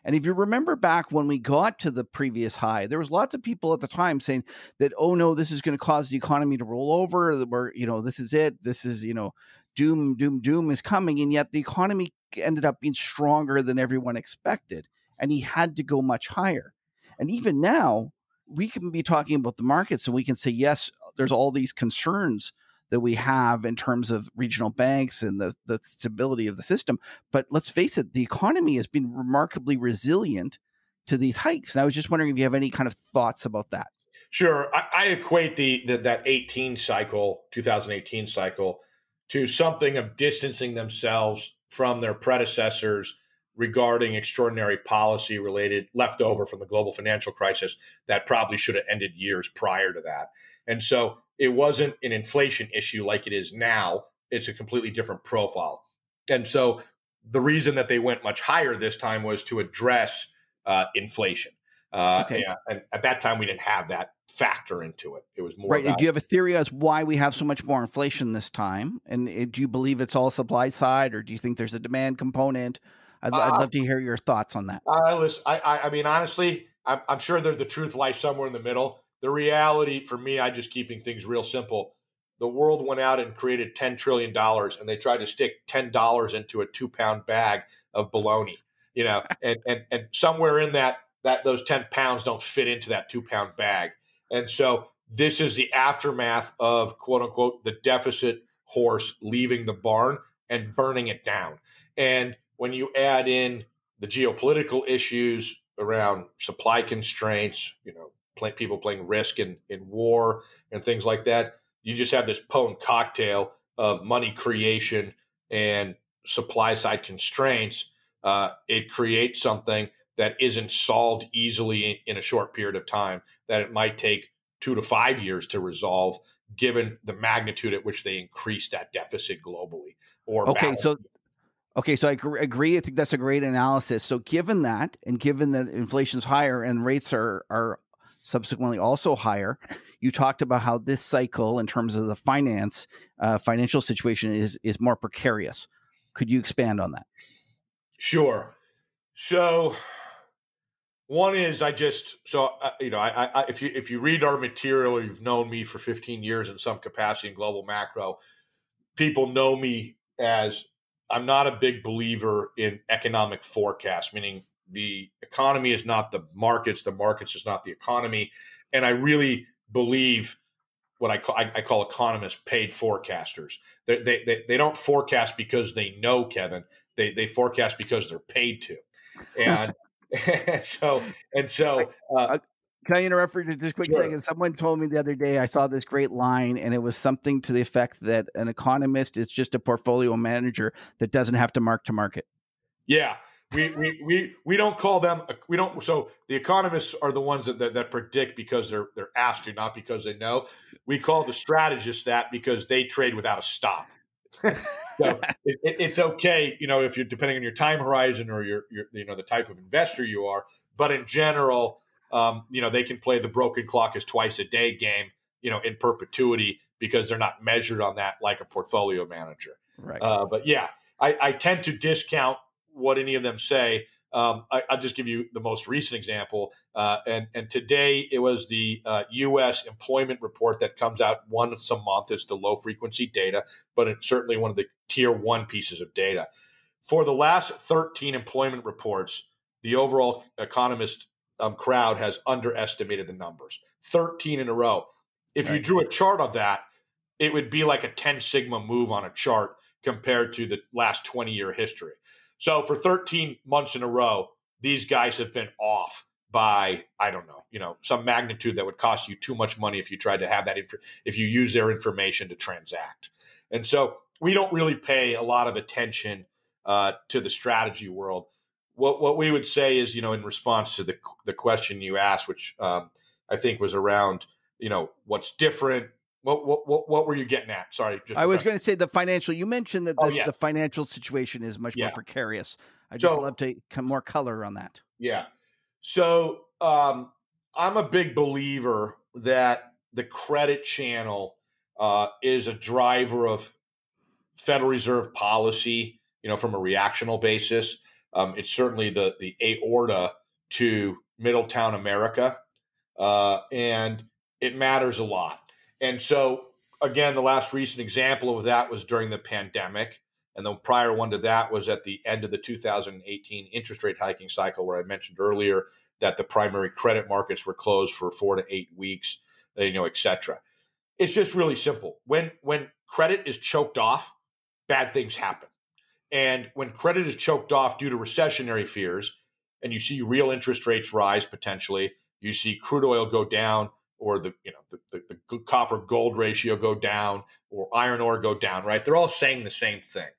And if you remember back when we got to the previous high, there was lots of people at the time saying that, oh no, this is going to cause the economy to roll over. Where you know this is it. This is you know doom, doom, doom is coming. And yet the economy ended up being stronger than everyone expected, and he had to go much higher. And even now, we can be talking about the markets, and we can say yes, there's all these concerns that we have in terms of regional banks and the, the stability of the system. But let's face it, the economy has been remarkably resilient to these hikes. And I was just wondering if you have any kind of thoughts about that. Sure. I, I equate the, the that 18 cycle, 2018 cycle, to something of distancing themselves from their predecessors regarding extraordinary policy related leftover from the global financial crisis that probably should have ended years prior to that. And so it wasn't an inflation issue like it is now. It's a completely different profile. And so the reason that they went much higher this time was to address uh, inflation. Uh, okay. And, and, at that time, we didn't have that factor into it. It was more right. do you have a theory as why we have so much more inflation this time? And uh, do you believe it's all supply side, or do you think there's a demand component? I'd, uh, I'd love to hear your thoughts on that. Uh, listen, I, I, I mean, honestly, I'm, I'm sure there's the truth lies somewhere in the middle the reality for me, I just keeping things real simple. The world went out and created $10 trillion and they tried to stick $10 into a two pound bag of bologna, you know, and, and, and somewhere in that, that those 10 pounds don't fit into that two pound bag. And so this is the aftermath of quote unquote the deficit horse leaving the barn and burning it down. And when you add in the geopolitical issues around supply constraints, you know, play, people playing risk in, in war and things like that. You just have this potent cocktail of money creation and supply side constraints. Uh, it creates something that isn't solved easily in, a short period of time, that it might take two to five years to resolve given the magnitude at which they increased that deficit globally. Or okay, balance. so okay, so I agree. I think that's a great analysis. So given that, and given that inflation's higher and rates are are subsequently also higher, you talked about how this cycle, in terms of the finance uh, financial situation, is is more precarious. Could you expand on that? Sure. So one is I just so uh, you know I, I if you if you read our material you've known me for 15 years in some capacity in global macro, people know me as I'm not a big believer in economic forecast, meaning the economy is not the markets, the markets is not the economy, and I really believe what I call I, I call economists paid forecasters. They, they, they they don't forecast because they know Kevin. They they forecast because they're paid to, and and so and so. Uh, can I interrupt for just a quick sure. second? Someone told me the other day I saw this great line, and it was something to the effect that an economist is just a portfolio manager that doesn't have to mark to market. Yeah, we, we we we don't call them we don't so the economists are the ones that, that, that predict because they're they're asked to not because they know. We call the strategists that because they trade without a stop. So it, it, it's okay you know if you're depending on your time horizon or your, your you know the type of investor you are but in general um, you know they can play the broken clock is twice a day game you know in perpetuity because they're not measured on that like a portfolio manager. Right. Uh, but yeah I, I tend to discount what any of them say. Um, I, will just give you the most recent example. Uh, and, and today it was the uh, U.S. employment report that comes out once a month. It's the low frequency data, but it's certainly one of the tier one pieces of data. For the last 13 employment reports, the overall economist um, crowd has underestimated the numbers 13 in a row. If right. you drew a chart of that, it would be like a 10 sigma move on a chart compared to the last 20 year history. So for 13 months in a row, these guys have been off by I don't know, you know, some magnitude that would cost you too much money if you tried to have that inf- if you use their information to transact. And so we don't really pay a lot of attention uh, to the strategy world. What what we would say is, you know, in response to the the question you asked, which um, I think was around, you know, what's different what, what what what were you getting at? Sorry, Just I was going to say the financial. You mentioned that the, oh, yeah. the financial situation is much yeah. more precarious. I just so, love to come more color on that. Yeah. So um, I'm a big believer that the credit channel uh, is a driver of Federal Reserve policy. You know, from a reactional basis, um, it's certainly the the aorta to Middletown America, uh, and it matters a lot. And so, again, the last recent example of that was during the pandemic. And the prior one to that was at the end of the 2018 interest rate hiking cycle, where I mentioned earlier that the primary credit markets were closed for four to eight weeks, you know, et cetera. It's just really simple. When when credit is choked off, bad things happen. And when credit is choked off due to recessionary fears, and you see real interest rates rise potentially, you see crude oil go down, or the you know the, the, the copper gold ratio go down or iron ore go down right? They're all saying the same thing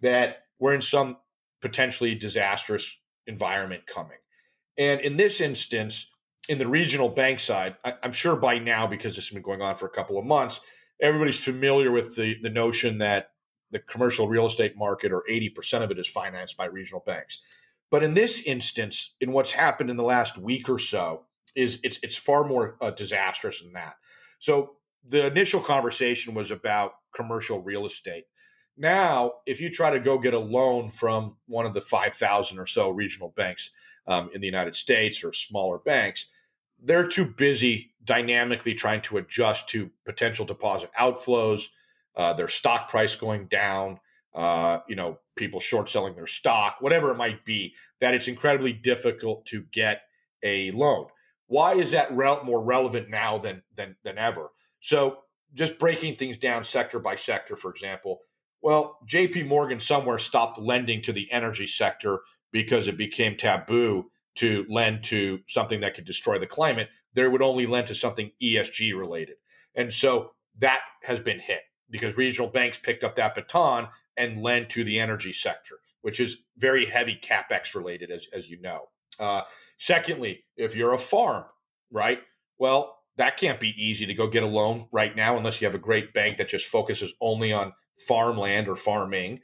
that we're in some potentially disastrous environment coming. And in this instance in the regional bank side I, am sure by now because this has been going on for a couple of months everybody's familiar with the the notion that the commercial real estate market or 80% of it is financed by regional banks. But in this instance in what's happened in the last week or so is it's it's far more uh, disastrous than that. So the initial conversation was about commercial real estate. Now, if you try to go get a loan from one of the 5,000 or so regional banks um, in the United States or smaller banks, they're too busy dynamically trying to adjust to potential deposit outflows, uh, their stock price going down, uh, you know, people short selling their stock, whatever it might be, that it's incredibly difficult to get a loan. Why is that more relevant now than than than ever? So just breaking things down sector by sector, for example. Well, JP Morgan somewhere stopped lending to the energy sector because it became taboo to lend to something that could destroy the climate. They would only lend to something ESG related. And so that has been hit because regional banks picked up that baton and lend to the energy sector, which is very heavy capex related, as, as you know. Uh, secondly, if you're a farm, right? Well, that can't be easy to go get a loan right now unless you have a great bank that just focuses only on farmland or farming.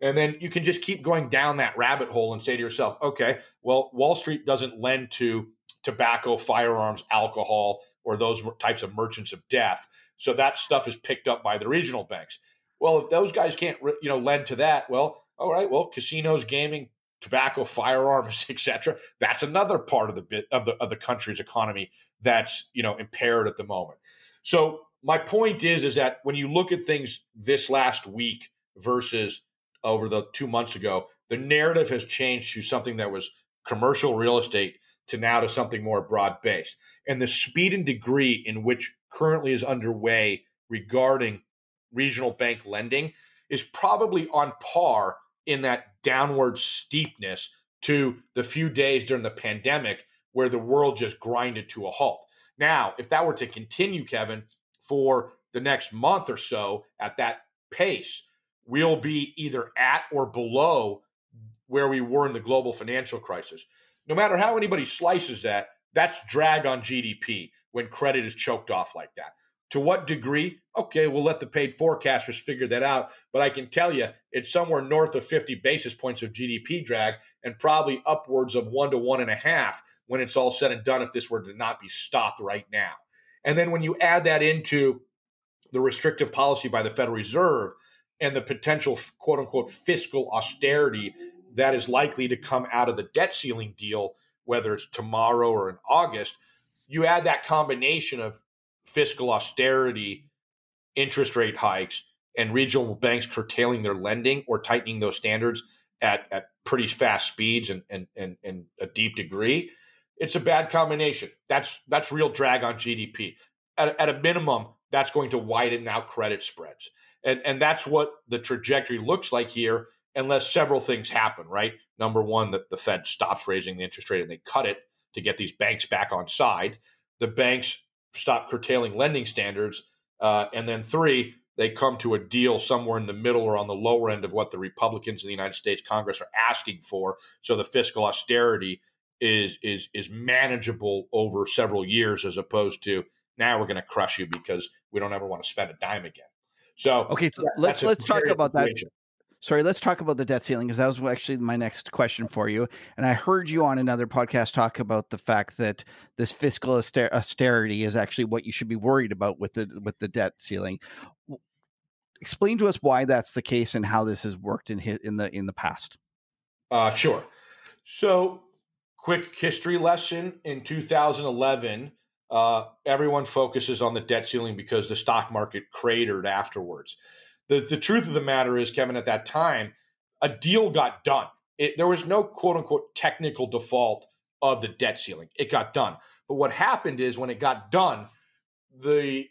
And then you can just keep going down that rabbit hole and say to yourself, okay, well, Wall Street doesn't lend to tobacco, firearms, alcohol, or those types of merchants of death. So that stuff is picked up by the regional banks. Well, if those guys can't, you know, lend to that, well, all right, well, casinos, gaming, tobacco, firearms, etc. That's another part of the bit of the of the country's economy that's you know impaired at the moment. So my point is, is that when you look at things this last week versus over the two months ago, the narrative has changed to something that was commercial real estate to now to something more broad based. And the speed and degree in which currently is underway regarding regional bank lending is probably on par in that downward steepness to the few days during the pandemic where the world just grinded to a halt. Now, if that were to continue, Kevin, for the next month or so at that pace, we'll be either at or below where we were in the global financial crisis. No matter how anybody slices that, that's drag on GDP when credit is choked off like that. To what degree? Okay, we'll let the paid forecasters figure that out. But I can tell you it's somewhere north of 50 basis points of GDP drag and probably upwards of one to one and a half when it's all said and done if this were to not be stopped right now. And then when you add that into the restrictive policy by the Federal Reserve and the potential quote unquote fiscal austerity that is likely to come out of the debt ceiling deal, whether it's tomorrow or in August, you add that combination of fiscal austerity, interest rate hikes, and regional banks curtailing their lending or tightening those standards at, at pretty fast speeds and, and, and, and a deep degree, it's a bad combination. That's that's real drag on GDP. At, at a minimum, that's going to widen out credit spreads. And, and that's what the trajectory looks like here, unless several things happen, right? Number one, that the Fed stops raising the interest rate and they cut it to get these banks back on side. The banks stop curtailing lending standards. Uh, and then three, they come to a deal somewhere in the middle or on the lower end of what the Republicans in the United States Congress are asking for. So the fiscal austerity is is is manageable over several years, as opposed to now we're going to crush you because we don't ever want to spend a dime again. So okay, so let's let's talk about that sorry, let's talk about the debt ceiling because that was actually my next question for you. And I heard you on another podcast talk about the fact that this fiscal austerity is actually what you should be worried about with the with the debt ceiling. Explain to us why that's the case and how this has worked in in the in the past. Uh, sure. So, quick history lesson in 2011. Uh, everyone focuses on the debt ceiling because the stock market cratered afterwards the, the truth of the matter is, Kevin, at that time, a deal got done. It, there was no quote unquote technical default of the debt ceiling. It got done. But what happened is when it got done, the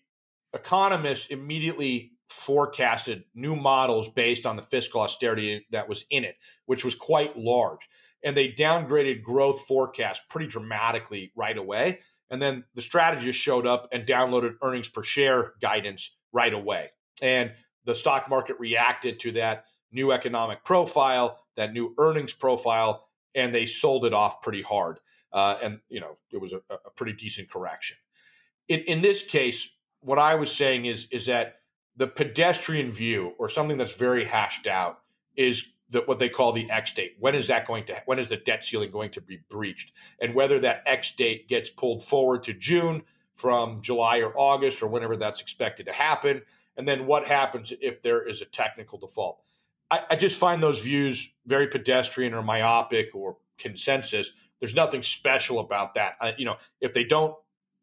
economists immediately forecasted new models based on the fiscal austerity that was in it, which was quite large. And they downgraded growth forecasts pretty dramatically right away. And then the strategists showed up and downloaded earnings per share guidance right away. And the stock market reacted to that new economic profile, that new earnings profile, and they sold it off pretty hard. Uh, and you know, it was a, a pretty decent correction. In, in this case, what I was saying is is that the pedestrian view, or something that's very hashed out, is that what they call the X date. When is that going to? When is the debt ceiling going to be breached? And whether that X date gets pulled forward to June from July or August or whenever that's expected to happen, and then what happens if there is a technical default. I, I just find those views very pedestrian or myopic or consensus. There's nothing special about that. I, you know, if they don't,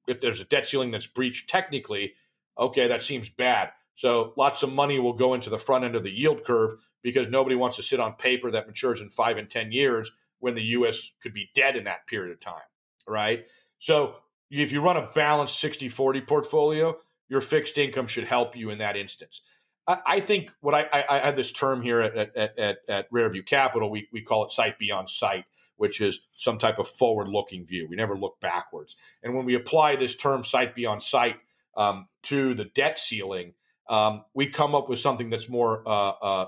if there's a debt ceiling that's breached technically, okay, that seems bad. So lots of money will go into the front end of the yield curve because nobody wants to sit on paper that matures in five and 10 years when the U.S. could be dead in that period of time, right? So if you run a balanced 60 40 portfolio, your fixed income should help you in that instance. I, I think what I, I, I, have this term here at, at, at, at Rareview Capital, we, we call it sight beyond sight, which is some type of forward looking view. We never look backwards. And when we apply this term sight beyond sight um, to the debt ceiling, um, we come up with something that's more uh, uh,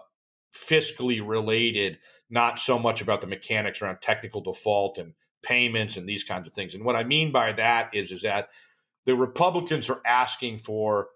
fiscally related, not so much about the mechanics around technical default and payments and these kinds of things. And what I mean by that is, is that the Republicans are asking for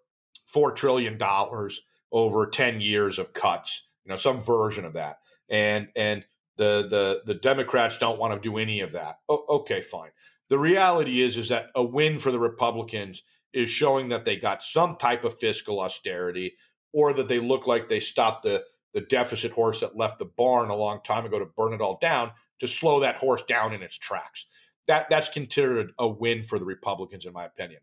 four trillion dollars over 10 years of cuts, you know, some version of that. And and the the the Democrats don't want to do any of that. okay, fine. The reality is is that a win for the Republicans is showing that they got some type of fiscal austerity or that they look like they stopped the the deficit horse that left the barn a long time ago to burn it all down to slow that horse down in its tracks. That that's considered a win for the Republicans, in my opinion.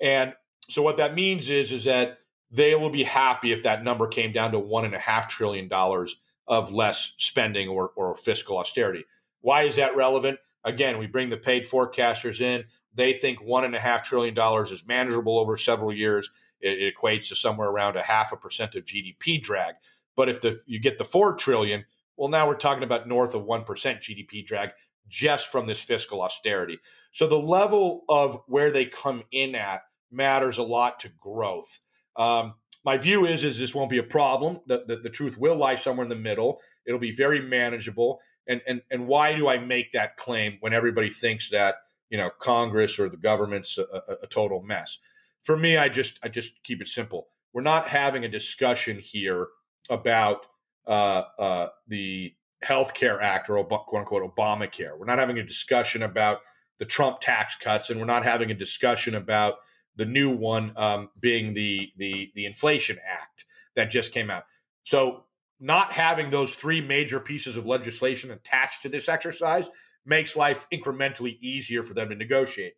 And so what that means is is that they will be happy if that number came down to one and a half trillion dollars of less spending or, or fiscal austerity. Why is that relevant? Again, we bring the paid forecasters in. They think one and a half trillion dollars is manageable over several years. It, it, equates to somewhere around a half a percent of GDP drag. But if the, you get the four trillion, well, now we're talking about north of one percent GDP drag just from this fiscal austerity. So the level of where they come in at matters a lot to growth. Um, my view is is this won't be a problem. The, the, the truth will lie somewhere in the middle. It'll be very manageable. And and and why do I make that claim when everybody thinks that you know Congress or the government's a, a, a total mess? For me, I just I just keep it simple. We're not having a discussion here about uh, uh, the Health Care Act or quote unquote Obamacare. We're not having a discussion about the Trump tax cuts, and we're not having a discussion about the new one um, being the, the the Inflation Act that just came out. So not having those three major pieces of legislation attached to this exercise makes life incrementally easier for them to negotiate.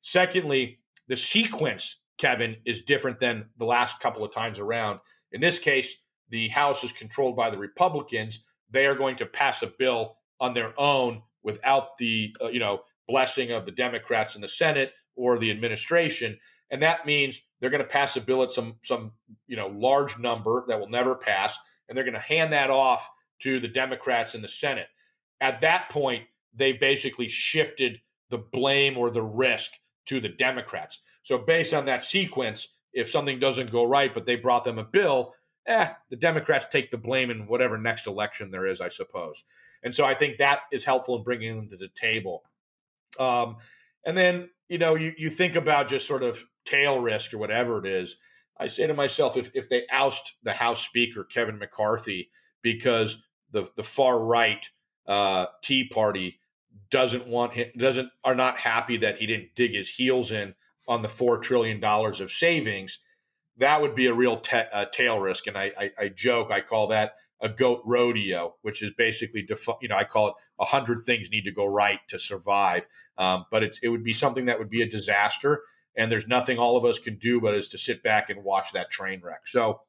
Secondly, the sequence, Kevin, is different than the last couple of times around. In this case, the House is controlled by the Republicans. They are going to pass a bill on their own without the uh, you know blessing of the Democrats in the Senate or the administration and that means they're going to pass a bill at some some you know large number that will never pass, and they're going to hand that off to the Democrats in the Senate. At that point, they basically shifted the blame or the risk to the Democrats. So based on that sequence, if something doesn't go right, but they brought them a bill, eh, the Democrats take the blame in whatever next election there is, I suppose. And so I think that is helpful in bringing them to the table. Um, and then you know you you think about just sort of tail risk or whatever it is, I say to myself, if, if they oust the House Speaker, Kevin McCarthy, because the, the far right uh, Tea Party doesn't want him, doesn't, are not happy that he didn't dig his heels in on the $4 trillion of savings, that would be a real te- uh, tail risk. And I, I, I joke, I call that a goat rodeo, which is basically, you know, I call it a hundred things need to go right to survive. Um, but it's, it would be something that would be a disaster and there's nothing all of us can do but is to sit back and watch that train wreck. So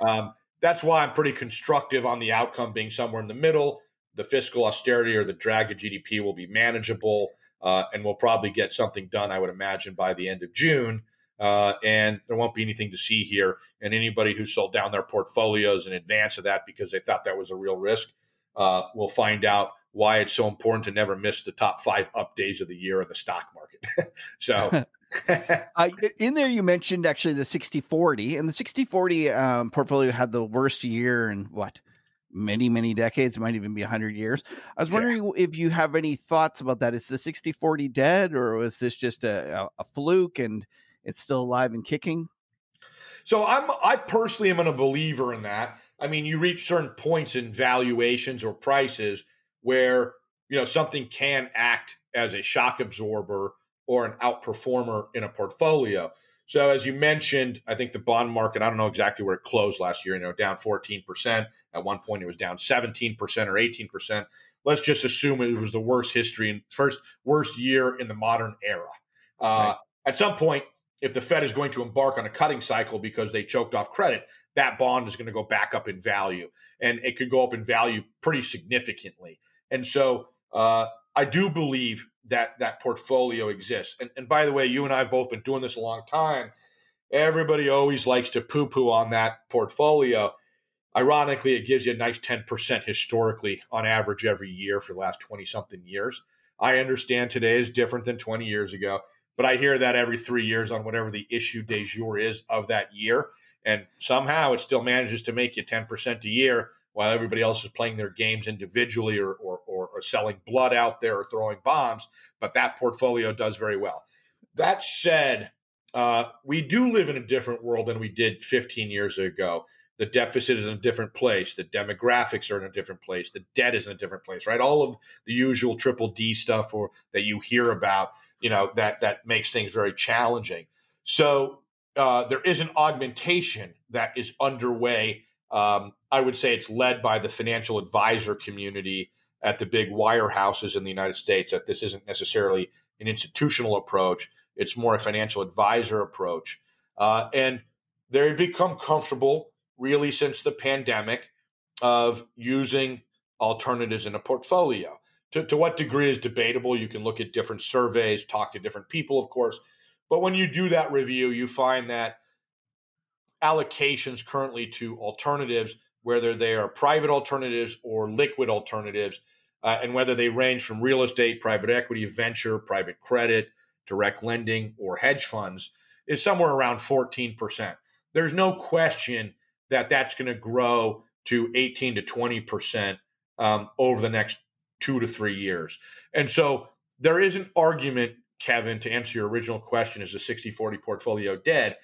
um, that's why I'm pretty constructive on the outcome being somewhere in the middle. The fiscal austerity or the drag of GDP will be manageable, uh, and we'll probably get something done, I would imagine, by the end of June. Uh, and there won't be anything to see here. And anybody who sold down their portfolios in advance of that because they thought that was a real risk uh, will find out why it's so important to never miss the top five up days of the year in the stock market. so uh, in there, you mentioned actually the 60 40, and the 60 40 um, portfolio had the worst year in what? Many, many decades, it might even be 100 years. I was wondering yeah. if you have any thoughts about that. Is the 60 40 dead, or was this just a, a, a fluke and it's still alive and kicking? So I'm I personally am a believer in that. I mean, you reach certain points in valuations or prices where you know something can act as a shock absorber or an outperformer in a portfolio. So as you mentioned, I think the bond market, I don't know exactly where it closed last year, you know, down 14%. At one point it was down 17% or 18%. Let's just assume it was the worst history and first worst year in the modern era. Uh, right. At some point, if the Fed is going to embark on a cutting cycle because they choked off credit, that bond is going to go back up in value, and it could go up in value pretty significantly. And so, uh, I do believe that that portfolio exists. And, and by the way, you and I have both been doing this a long time. Everybody always likes to poo poo on that portfolio. Ironically, it gives you a nice 10% historically on average every year for the last 20 something years. I understand today is different than 20 years ago, but I hear that every three years on whatever the issue de jour is of that year. And somehow it still manages to make you 10% a year while everybody else is playing their games individually or, or, or, or selling blood out there or throwing bombs. But that portfolio does very well. That said, uh, we do live in a different world than we did 15 years ago. The deficit is in a different place. The demographics are in a different place. The debt is in a different place, right? All of the usual triple D stuff or that you hear about, you know, that that makes things very challenging. So uh, there is an augmentation that is underway. Um, I would say it's led by the financial advisor community at the big wirehouses in the United States. That this isn't necessarily an institutional approach; it's more a financial advisor approach, uh, and they've become comfortable really since the pandemic of using alternatives in a portfolio. To, to what degree is debatable? You can look at different surveys, talk to different people, of course. But when you do that review, you find that allocations currently to alternatives, whether they are private alternatives or liquid alternatives, uh, and whether they range from real estate, private equity, venture, private credit, direct lending, or hedge funds, is somewhere around 14%. There's no question that that's going to grow to 18 to 20% um, over the next two to three years. And so there is an argument, Kevin, to answer your original question is the 60 40 portfolio dead?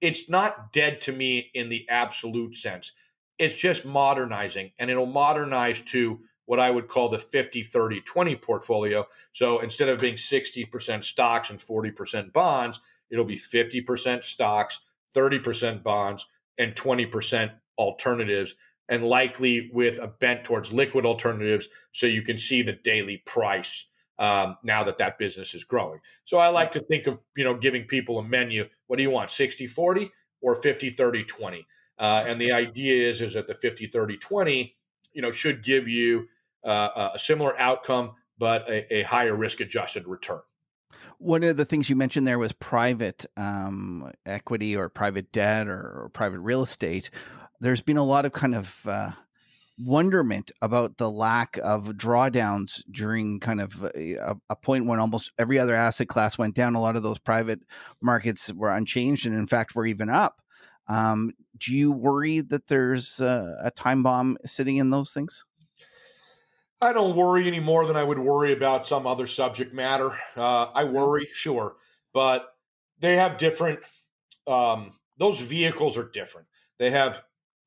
It's not dead to me in the absolute sense. It's just modernizing, and it'll modernize to what I would call the 50 30 20 portfolio. So instead of being 60% stocks and 40% bonds, it'll be 50% stocks, 30% bonds, and 20% alternatives, and likely with a bent towards liquid alternatives so you can see the daily price um, now that that business is growing. So I like to think of, you know, giving people a menu. What do you want, 60 40 or 50 30 20? Uh, and the idea is, is that the 50 30 20, you know, should give you uh, a similar outcome, but a, a higher risk adjusted return. One of the things you mentioned there was private um, equity or private debt or, or, private real estate. There's been a lot of kind of uh, wonderment about the lack of drawdowns during kind of a, a, point when almost every other asset class went down. A lot of those private markets were unchanged, and in fact, were even up. Um, do you worry that there's a, a time bomb sitting in those things? I don't worry any more than I would worry about some other subject matter. Uh, I worry, sure, but they have different. Um, those vehicles are different. They have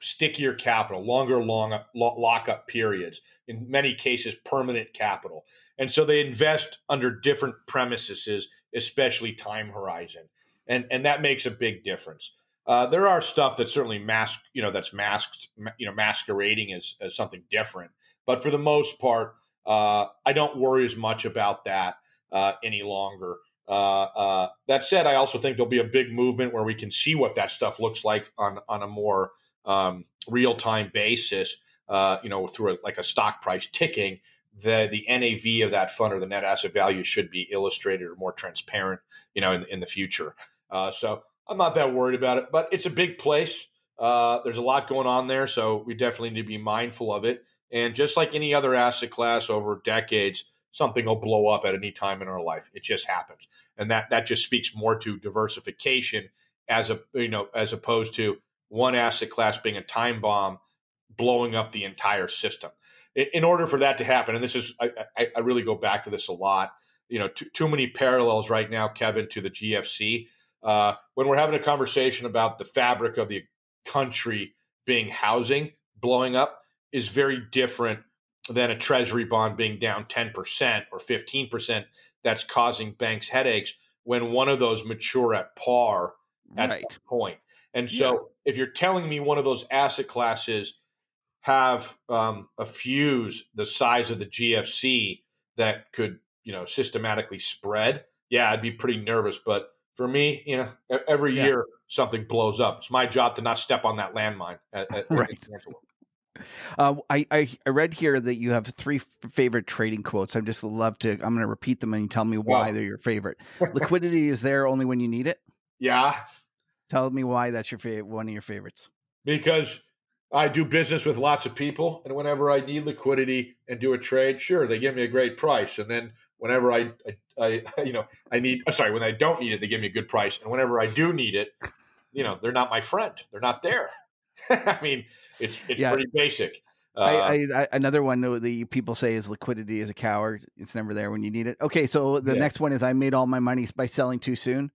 stickier capital, longer long lockup periods. In many cases, permanent capital, and so they invest under different premises, especially time horizon, and and that makes a big difference. Uh, there are stuff that's certainly masked, you know, that's masked, you know, masquerading as, as something different. But for the most part, uh, I don't worry as much about that uh, any longer. Uh, uh, that said, I also think there'll be a big movement where we can see what that stuff looks like on on a more um, real time basis. Uh, you know, through a, like a stock price ticking, the the NAV of that fund or the net asset value should be illustrated or more transparent. You know, in in the future. Uh, so I'm not that worried about it, but it's a big place. there's a lot going on there, so we definitely need to be mindful of it. And just like any other asset class over decades, something will blow up at any time in our life. It just happens. And that that just speaks more to diversification as a you know, as opposed to one asset class being a time bomb blowing up the entire system. In, order for that to happen, and this is I, I, I really go back to this a lot, you know, too, too many parallels right now, Kevin, to the GFC. Uh, when we're having a conversation about the fabric of the country being housing blowing up, is very different than a treasury bond being down 10% or 15% that's causing banks headaches when one of those mature at par at right. that point. And so yeah. if you're telling me one of those asset classes have um, a fuse the size of the GFC that could, you know, systematically spread, yeah, I'd be pretty nervous. But for me, you know, every yeah. year something blows up. It's my job to not step on that landmine at, at right. Uh, I, I, I read here that you have three f- favorite trading quotes. I just love to. I'm going to repeat them and you tell me why wow. they're your favorite. Liquidity is there only when you need it. Yeah. Tell me why that's your favorite. One of your favorites. Because I do business with lots of people, and whenever I need liquidity and do a trade, sure, they give me a great price. And then whenever I, I, I you know, I need. Oh, sorry, when I don't need it, they give me a good price. And whenever I do need it, you know, they're not my friend. They're not there. I mean, it's it's yeah. pretty basic. Uh, I, I, another one that people say is liquidity is a coward. It's never there when you need it. Okay, so the yeah. next one is I made all my money by selling too soon.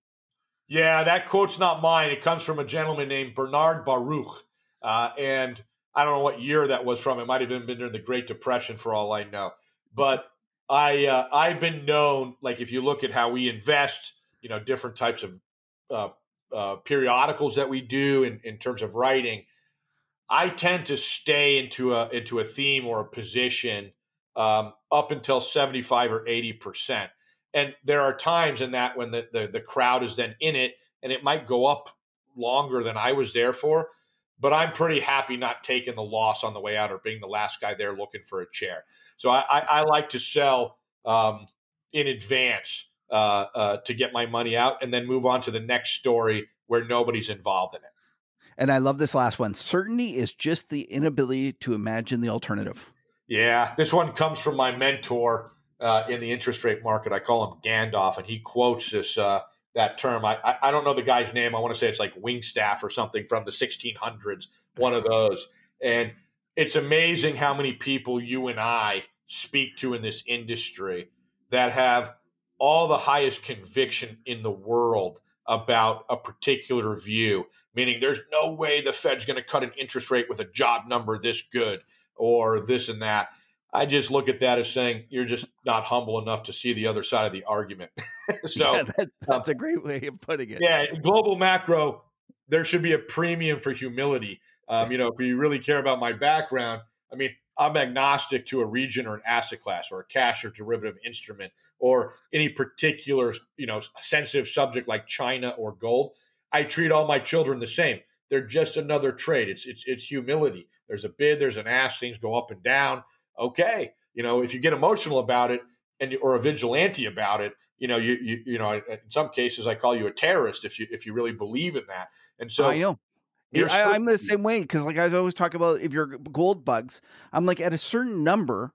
Yeah, that quote's not mine. It comes from a gentleman named Bernard Baruch. Uh, and I don't know what year that was from. It might have even been during the Great Depression, for all I know. But I uh, I've been known, like if you look at how we invest, you know, different types of uh, uh, periodicals that we do in, in terms of writing, I tend to stay into a into a theme or a position um, up until seventy five or eighty percent. And there are times in that when the, the the crowd is then in it, and it might go up longer than I was there for. But I'm pretty happy not taking the loss on the way out or being the last guy there looking for a chair. So I, I, I like to sell um, in advance uh, uh, to get my money out and then move on to the next story where nobody's involved in it. And I love this last one. Certainty is just the inability to imagine the alternative. Yeah, this one comes from my mentor uh, in the interest rate market. I call him Gandalf, and he quotes this uh, that term. I, I, I don't know the guy's name. I want to say it's like Wingstaff or something from the 1600s, one of those. And it's amazing how many people you and I speak to in this industry that have all the highest conviction in the world about a particular view, meaning there's no way the Fed's going to cut an interest rate with a job number this good or this and that. I just look at that as saying you're just not humble enough to see the other side of the argument. so yeah, that, that's a great way of putting it. Yeah, global macro, there should be a premium for humility. Um, you know, if you really care about my background, I mean, I'm agnostic to a region or an asset class or a cash or derivative instrument or any particular, you know, sensitive subject like China or gold. I treat all my children the same. They're just another trade. It's it's it's humility. There's a bid, there's an ask, things go up and down. Okay, you know, if you get emotional about it and or a vigilante about it, you know, you you you know, in some cases I call you a terrorist if you if you really believe in that. And so I know. I, am the same way because, like I always talk about, if you're gold bugs, I'm like at a certain number,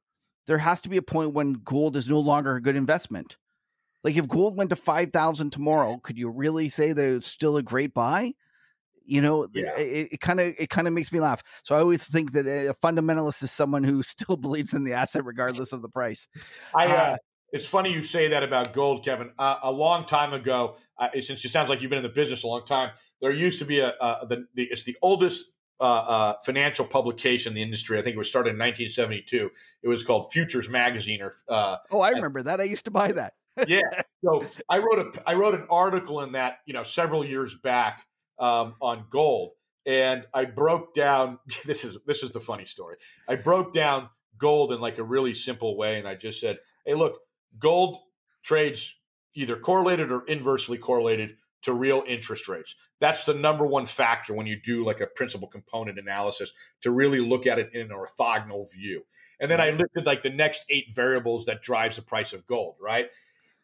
there has to be a point when gold is no longer a good investment. Like if gold went to five thousand tomorrow, could you really say that it's still a great buy? You know, yeah. it kind of it kind of makes me laugh. So I always think that a fundamentalist is someone who still believes in the asset regardless of the price. I. Uh, uh, it's funny you say that about gold, Kevin. Uh, a long time ago, uh, since it sounds like you've been in the business a long time, there used to be a, a the, the it's the oldest uh, uh, financial publication in the industry. I think it was started in 1972. It was called Futures Magazine. Or uh, oh, I remember that. I used to buy that. yeah. So I wrote a I wrote an article in that you know several years back um, on gold, and I broke down. This is this is the funny story. I broke down gold in like a really simple way, and I just said, "Hey, look, gold trades either correlated or inversely correlated to real interest rates. That's the number one factor when you do like a principal component analysis to really look at it in an orthogonal view. And then I listed like the next eight variables that drives the price of gold, right?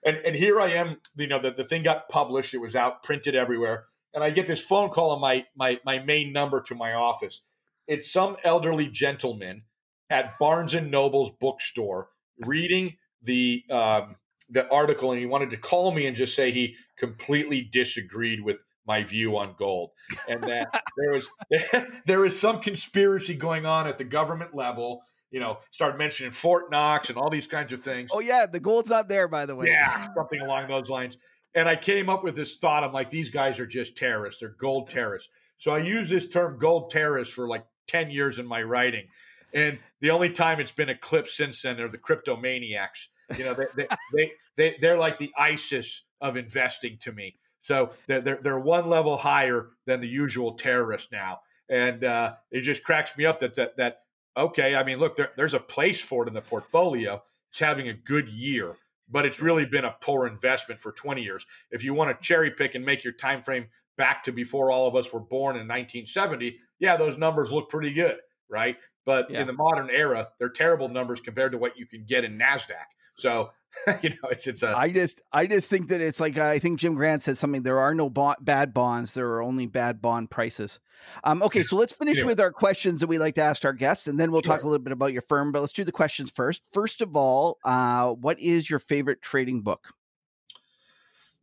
And and here I am, you know, the, the thing got published, it was out, printed everywhere. And I get this phone call on my my my main number to my office. It's some elderly gentleman at Barnes and Noble's bookstore reading the um, the article and he wanted to call me and just say he completely disagreed with my view on gold and that there was there was some conspiracy going on at the government level you know start mentioning fort knox and all these kinds of things. Oh yeah the gold's not there by the way. Yeah something along those lines and i came up with this thought i'm like these guys are just terrorists they're gold terrorists so i use this term gold terrorists for like 10 years in my writing and the only time it's been eclipsed since then are the cryptomaniacs you know, they, they, they, they, they're like the ISIS of investing to me. So they're, they're, they're one level higher than the usual terrorist now. And uh, it just cracks me up that, that, that okay, I mean, look, there, there's a place for it in the portfolio. It's having a good year, but it's really been a poor investment for 20 years. If you want to cherry pick and make your time frame back to before all of us were born in 1970, yeah, those numbers look pretty good, right? But yeah. in the modern era, they're terrible numbers compared to what you can get in Nasdaq. So you know, it's it's a. I just I just think that it's like I think Jim Grant said something. There are no bo- bad bonds. There are only bad bond prices. Um, okay, so let's finish with our questions that we like to ask our guests, and then we'll sure. talk a little bit about your firm. But let's do the questions first. First of all, uh, what is your favorite trading book?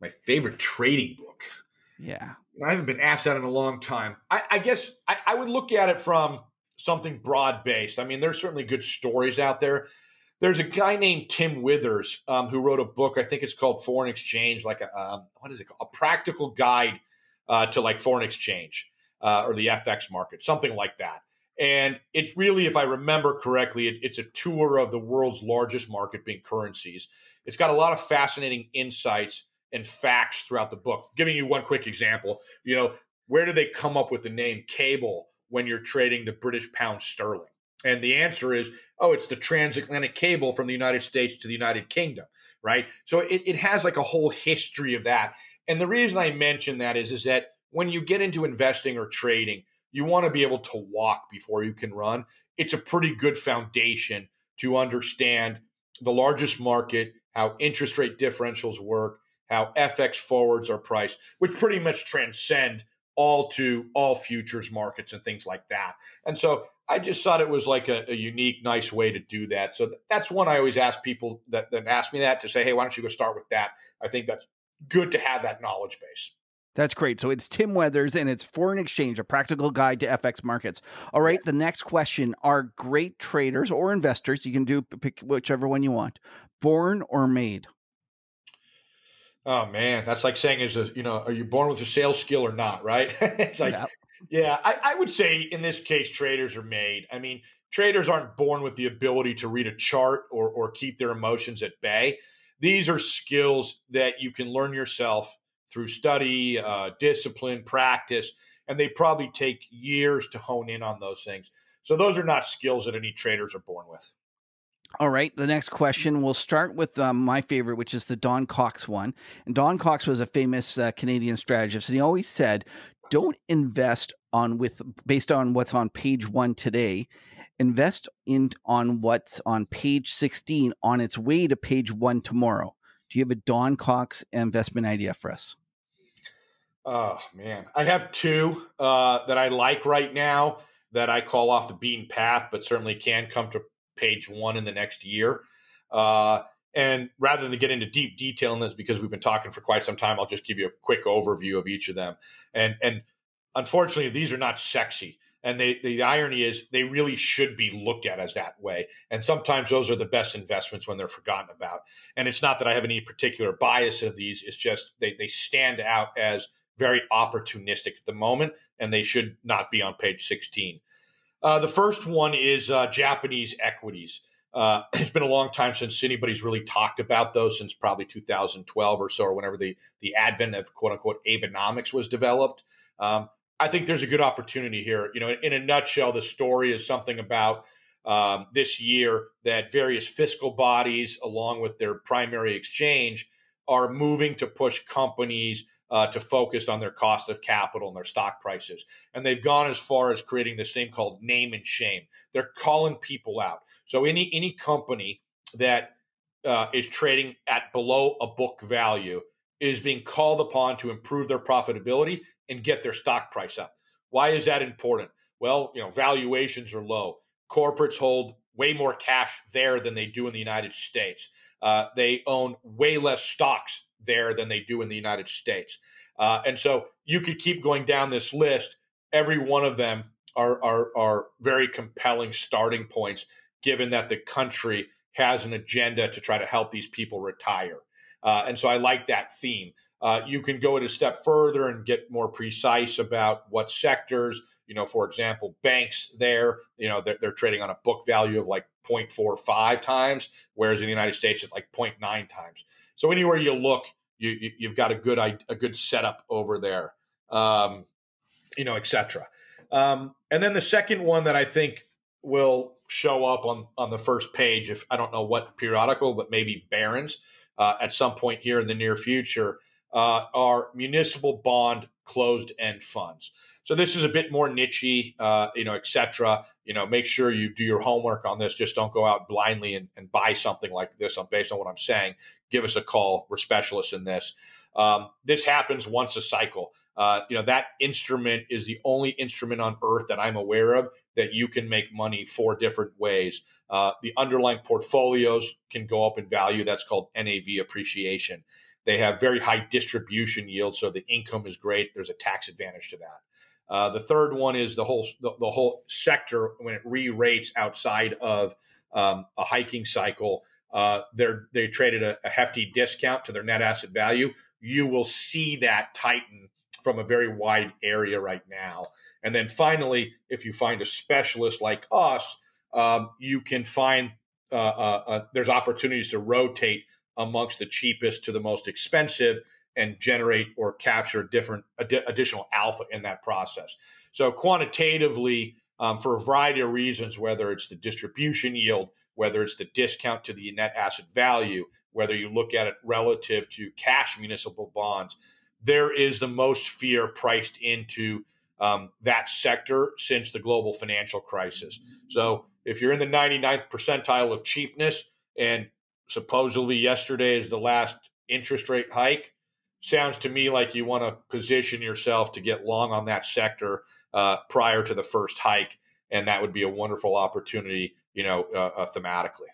My favorite trading book. Yeah, I haven't been asked that in a long time. I, I guess I, I would look at it from something broad based. I mean, there's certainly good stories out there there's a guy named Tim Weithers um, who wrote a book. I think it's called Foreign Exchange, like a um, what is it called? A practical guide uh, to like foreign exchange uh, or the FX market, something like that. And it's really, if I remember correctly, it, it's a tour of the world's largest market, being currencies. It's got a lot of fascinating insights and facts throughout the book. Giving you one quick example, you know, where do they come up with the name cable when you're trading the British pound sterling? And the answer is, oh, it's the transatlantic cable from the United States to the United Kingdom, right? So it, it has like a whole history of that. And the reason I mention that is, is that when you get into investing or trading, you want to be able to walk before you can run. It's a pretty good foundation to understand the largest market, how interest rate differentials work, how FX forwards are priced, which pretty much transcend all to all futures markets and things like that. And so I just thought it was like a, a unique, nice way to do that. So that's one I always ask people that, that ask me that to say, hey, why don't you go start with that? I think that's good to have that knowledge base. That's great. So it's Tim Weithers and it's Foreign Exchange, a practical guide to FX markets. All right. The next question are great traders or investors, you can do pick whichever one you want, born or made? Oh man, that's like saying is a you know, are you born with a sales skill or not, right? it's like yeah, I, I would say in this case traders are made. I mean, traders aren't born with the ability to read a chart or or keep their emotions at bay. These are skills that you can learn yourself through study, uh, discipline, practice, and they probably take years to hone in on those things. So those are not skills that any traders are born with. All right, the next question. We'll start with um, my favorite, which is the Don Coxe one. And Don Coxe was a famous uh, Canadian strategist, and he always said, "Don't invest on with based on what's on page one today. Invest in on what's on page sixteen on its way to page one tomorrow." Do you have a Don Coxe investment idea for us? Oh man, I have two uh, that I like right now that I call off the beaten path, but certainly can come to page one in the next year. Uh, and rather than get into deep detail in this, because we've been talking for quite some time, I'll just give you a quick overview of each of them. And and unfortunately, these are not sexy. And they, the irony is, they really should be looked at as that way. And sometimes those are the best investments when they're forgotten about. And it's not that I have any particular bias of these; it's just they they stand out as very opportunistic at the moment, and they should not be on page sixteen. Uh, the first one is uh, Japanese equities. Uh, it's been a long time since anybody's really talked about those since probably 2012 or so, or whenever the the advent of quote unquote Abenomics was developed. Um, I think there's a good opportunity here. You know, in, in a nutshell, the story is something about um, this year that various fiscal bodies, along with their primary exchange, are moving to push companies uh, to focus on their cost of capital and their stock prices. And they've gone as far as creating this thing called name and shame. They're calling people out. So any any company that uh, is trading at below a book value is being called upon to improve their profitability and get their stock price up. Why is that important? Well, you know, valuations are low. Corporates hold way more cash there than they do in the United States. Uh, they own way less stocks there than they do in the United States. Uh, and so you could keep going down this list. Every one of them are, are, are very compelling starting points, given that the country has an agenda to try to help these people retire. Uh, and so I like that theme. Uh, you can go it a step further and get more precise about what sectors, you know, for example, banks there, you know, they're, they're trading on a book value of like 0.45 times, whereas in the United States, it's like 0.9 times. So anywhere you look, you, you have got a good a good setup over there, um, you know, etc. Um, and then the second one that I think will show up on on the first page, if I don't know what periodical, but maybe Barron's uh, at some point here in the near future, uh, are municipal bond closed end funds. So this is a bit more nichey, uh, you know, et cetera. You know, make sure you do your homework on this. Just don't go out blindly and, and buy something like this based on what I'm saying. Give us a call. We're specialists in this. Um, this happens once a cycle. Uh, you know, that instrument is the only instrument on earth that I'm aware of that you can make money four different ways. Uh, the underlying portfolios can go up in value. That's called NAV appreciation. They have very high distribution yield, so the income is great. There's a tax advantage to that. Uh, the third one is the whole the, the, whole sector when it re-rates outside of um, a hiking cycle, uh, they're they traded a, a hefty discount to their net asset value. You will see that tighten from a very wide area right now. And then finally, if you find a specialist like us, um, you can find uh, uh, uh, there's opportunities to rotate amongst the cheapest to the most expensive and generate or capture different ad- additional alpha in that process. So quantitatively, um, for a variety of reasons, whether it's the distribution yield, whether it's the discount to the net asset value, whether you look at it relative to cash municipal bonds, there is the most fear priced into um, that sector since the global financial crisis. So if you're in the 99th percentile of cheapness and supposedly yesterday is the last interest rate hike, sounds to me like you want to position yourself to get long on that sector uh, prior to the first hike. And that would be a wonderful opportunity, you know, uh, uh, thematically.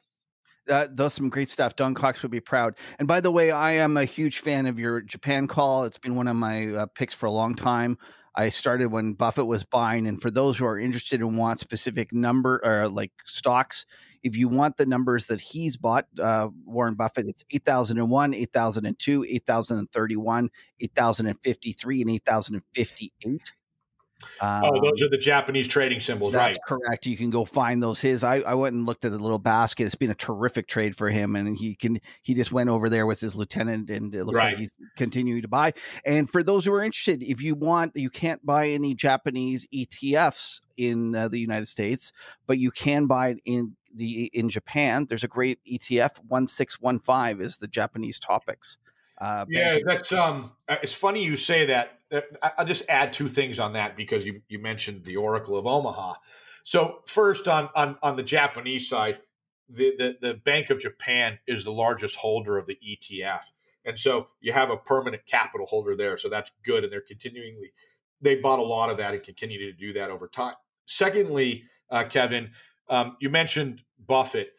Uh, that's some great stuff. Don Coxe would be proud. And by the way, I am a huge fan of your Japan call. It's been one of my uh, picks for a long time. I started when Buffett was buying. And for those who are interested and want specific number or like stocks, if you want the numbers that he's bought, uh, Warren Buffett, it's 8001, 8002, 8031, 8053, and 8058. Um, oh, those are the Japanese trading symbols, that's right? Correct. You can go find those. His, I, I went and looked at the little basket. It's been a terrific trade for him, and he can he just went over there with his lieutenant, and it looks right. like he's continuing to buy. And for those who are interested, if you want, you can't buy any Japanese ETFs in uh, the United States, but you can buy it in the in Japan. There's a great ETF. One six one five is the Japanese TOPIX. Uh, yeah, that's um. Uh, it's funny you say that. Uh, I'll just add two things on that because you you mentioned the Oracle of Omaha. So first on on on the Japanese side, the the, the Bank of Japan is the largest holder of the ETF, and so you have a permanent capital holder there. So that's good, and they're continually they bought a lot of that and continue to do that over time. Secondly, uh, Kevin, um, you mentioned Buffett.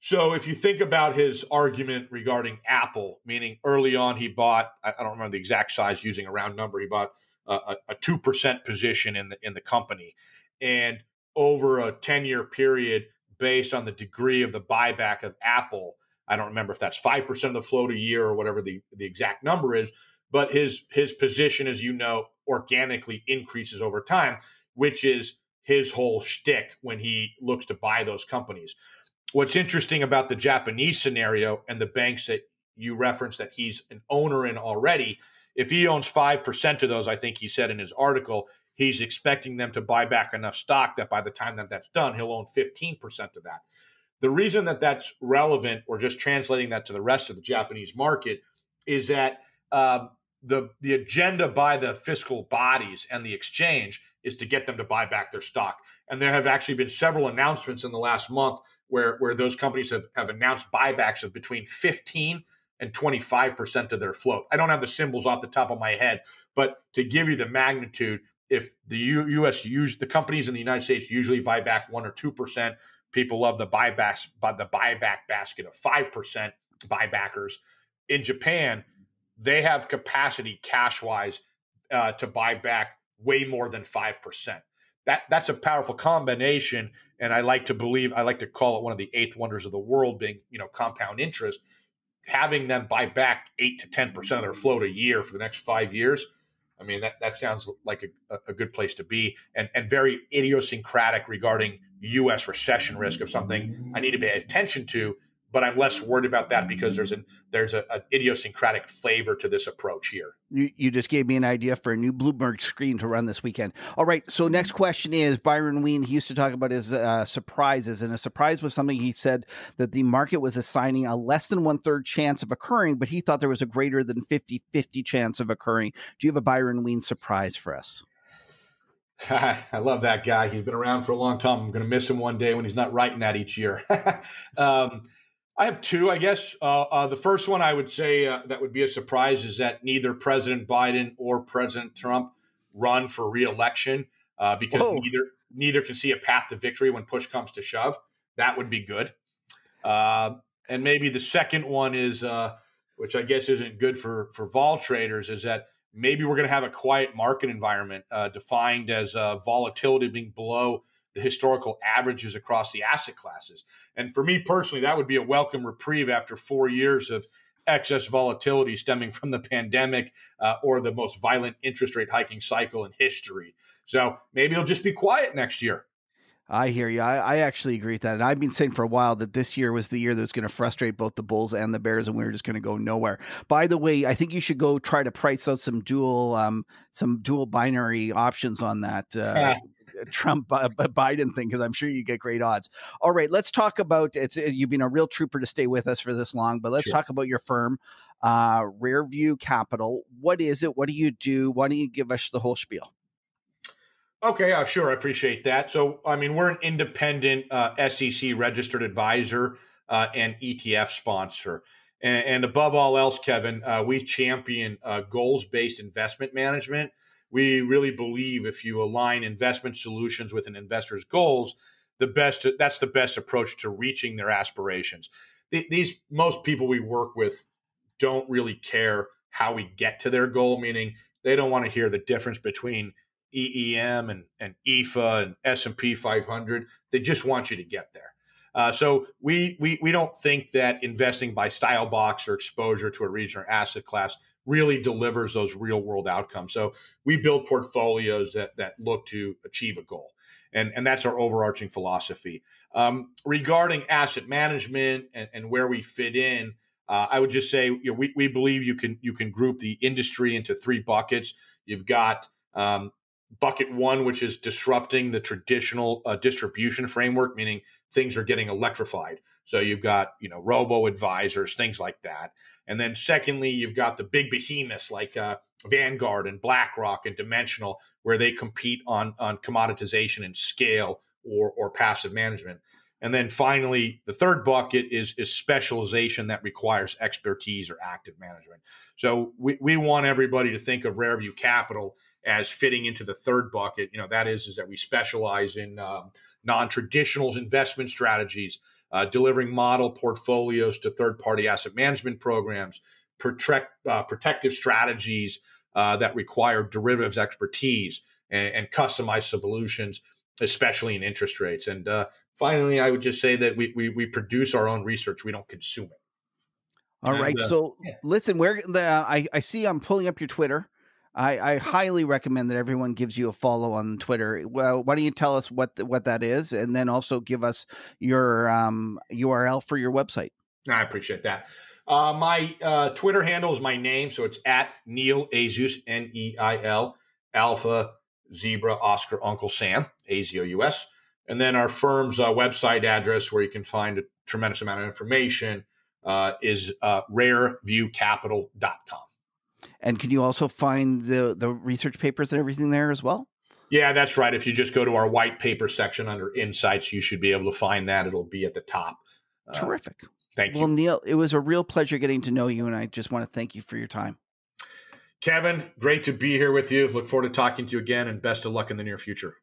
So if you think about his argument regarding Apple, meaning early on he bought, I don't remember the exact size, using a round number, he bought a two percent position in the in the company, and over a ten year period, based on the degree of the buyback of Apple, I don't remember if that's five percent of the float a year or whatever the the exact number is, but his his position, as you know, organically increases over time, which is his whole shtick when he looks to buy those companies what's interesting about the Japanese scenario and the banks that you referenced that he's an owner in already, if he owns 5% of those, I think he said in his article, he's expecting them to buy back enough stock that by the time that that's done, he'll own 15% of that. The reason that that's relevant, or just translating that to the rest of the Japanese market, is that uh, the the agenda by the fiscal bodies and the exchange is to get them to buy back their stock. And there have actually been several announcements in the last month where where those companies have, have announced buybacks of between 15 and 25% of their float. I don't have the symbols off the top of my head, but to give you the magnitude, if the U- US use the companies in the United States usually buy back 1 or 2%, people love the buybacks but the buyback basket of 5% buybackers. In Japan, they have capacity cash-wise uh, to buy back way more than 5% that that's a powerful combination. And I like to believe, I like to call it one of the eighth wonders of the world, being you know compound interest. Having them buy back eight to ten percent of their float a year for the next five years. I mean that that sounds like a, a good place to be, and and very idiosyncratic regarding U.S. recession risk of something I need to pay attention to but I'm less worried about that because there's an there's a, an idiosyncratic flavor to this approach here. You, you just gave me an idea for a new Bloomberg screen to run this weekend. All right, so next question is Byron Wien. He used to talk about his uh, surprises, and a surprise was something he said that the market was assigning a less than one third chance of occurring, but he thought there was a greater than 50 50 chance of occurring. Do you have a Byron Wien surprise for us? I love that guy. He's been around for a long time. I'm going to miss him one day when he's not writing that each year. um, I have two, I guess. Uh, uh, the first one I would say uh, that would be a surprise is that neither President Biden or President Trump run for reelection uh, because Whoa. neither neither can see a path to victory when push comes to shove. That would be good. Uh, and maybe the second one is, uh, which I guess isn't good for for vol traders, is that maybe we're going to have a quiet market environment defined as volatility being below the historical averages across the asset classes. And for me personally, that would be a welcome reprieve after four years of excess volatility stemming from the pandemic uh, or the most violent interest rate hiking cycle in history. So maybe it'll just be quiet next year. I hear you. I, I, actually agree with that. And I've been saying for a while that this year was the year that was going to frustrate both the Bulls and the Bears, and we were just going to go nowhere. By the way, I think you should go try to price out some dual, um, some dual binary options on that. Uh, Trump Biden thing because I'm sure you get great odds. All right, let's talk about it's uh, you've been a real trooper to stay with us for this long, but let's sure. talk about your firm, uh, Rareview Capital. What is it? What do you do? Why don't you give us the whole spiel? Okay, uh, sure. I appreciate that. So, I mean, we're an independent uh, SEC registered advisor uh, and ETF sponsor. And, and, above all else, Kevin, uh, we champion uh, goals based investment management. We really believe if you align investment solutions with an investor's goals, the best that's the best approach to reaching their aspirations. These most people we work with don't really care how we get to their goal, meaning they don't want to hear the difference between EEM and, and EFA and S&P 500. They just want you to get there. Uh, so we, we we don't think that investing by style box or exposure to a region or asset class really delivers those real world outcomes. So we build portfolios that that look to achieve a goal, and and that's our overarching philosophy. Um, regarding asset management and, and, where we fit in, uh, I would just say you know, we we believe you can you can group the industry into three buckets. You've got um, bucket one, which is disrupting the traditional uh, distribution framework, meaning things are getting electrified. So you've got, you know, robo advisors, things like that. And then secondly, you've got the big behemoths like uh, Vanguard and BlackRock and Dimensional, where they compete on on commoditization and scale or or passive management. And then finally, the third bucket is is specialization that requires expertise or active management. So we, we want everybody to think of Rareview Capital as fitting into the third bucket. You know, that is is that we specialize in um, non-traditional investment strategies, uh, delivering model portfolios to third-party asset management programs, protect uh, protective strategies uh, that require derivatives expertise and, and, customized solutions, especially in interest rates. And uh, finally, I would just say that we, we, we produce our own research; we don't consume it. All and, right. Uh, so yeah. listen, where the I, I see I'm pulling up your Twitter. I, I highly recommend that everyone gives you a follow on Twitter. Well, why don't you tell us what the, what that is, and then also give us your um, URL for your website. I appreciate that. Uh, my uh, Twitter handle is my name, so it's at Neil Azous, N E I L, Alpha Zebra Oscar Uncle Sam, A Z O U S. And then our firm's uh, website address, where you can find a tremendous amount of information, uh, is uh, rareviewcapital.com. And can you also find the the research papers and everything there as well? Yeah, that's right. If you just go to our white paper section under insights, you should be able to find that. It'll be at the top. Uh, Terrific. Uh, thank you. Well, Neil, it was a real pleasure getting to know you, and I just want to thank you for your time. Kevin, great to be here with you. Look forward to talking to you again, and best of luck in the near future.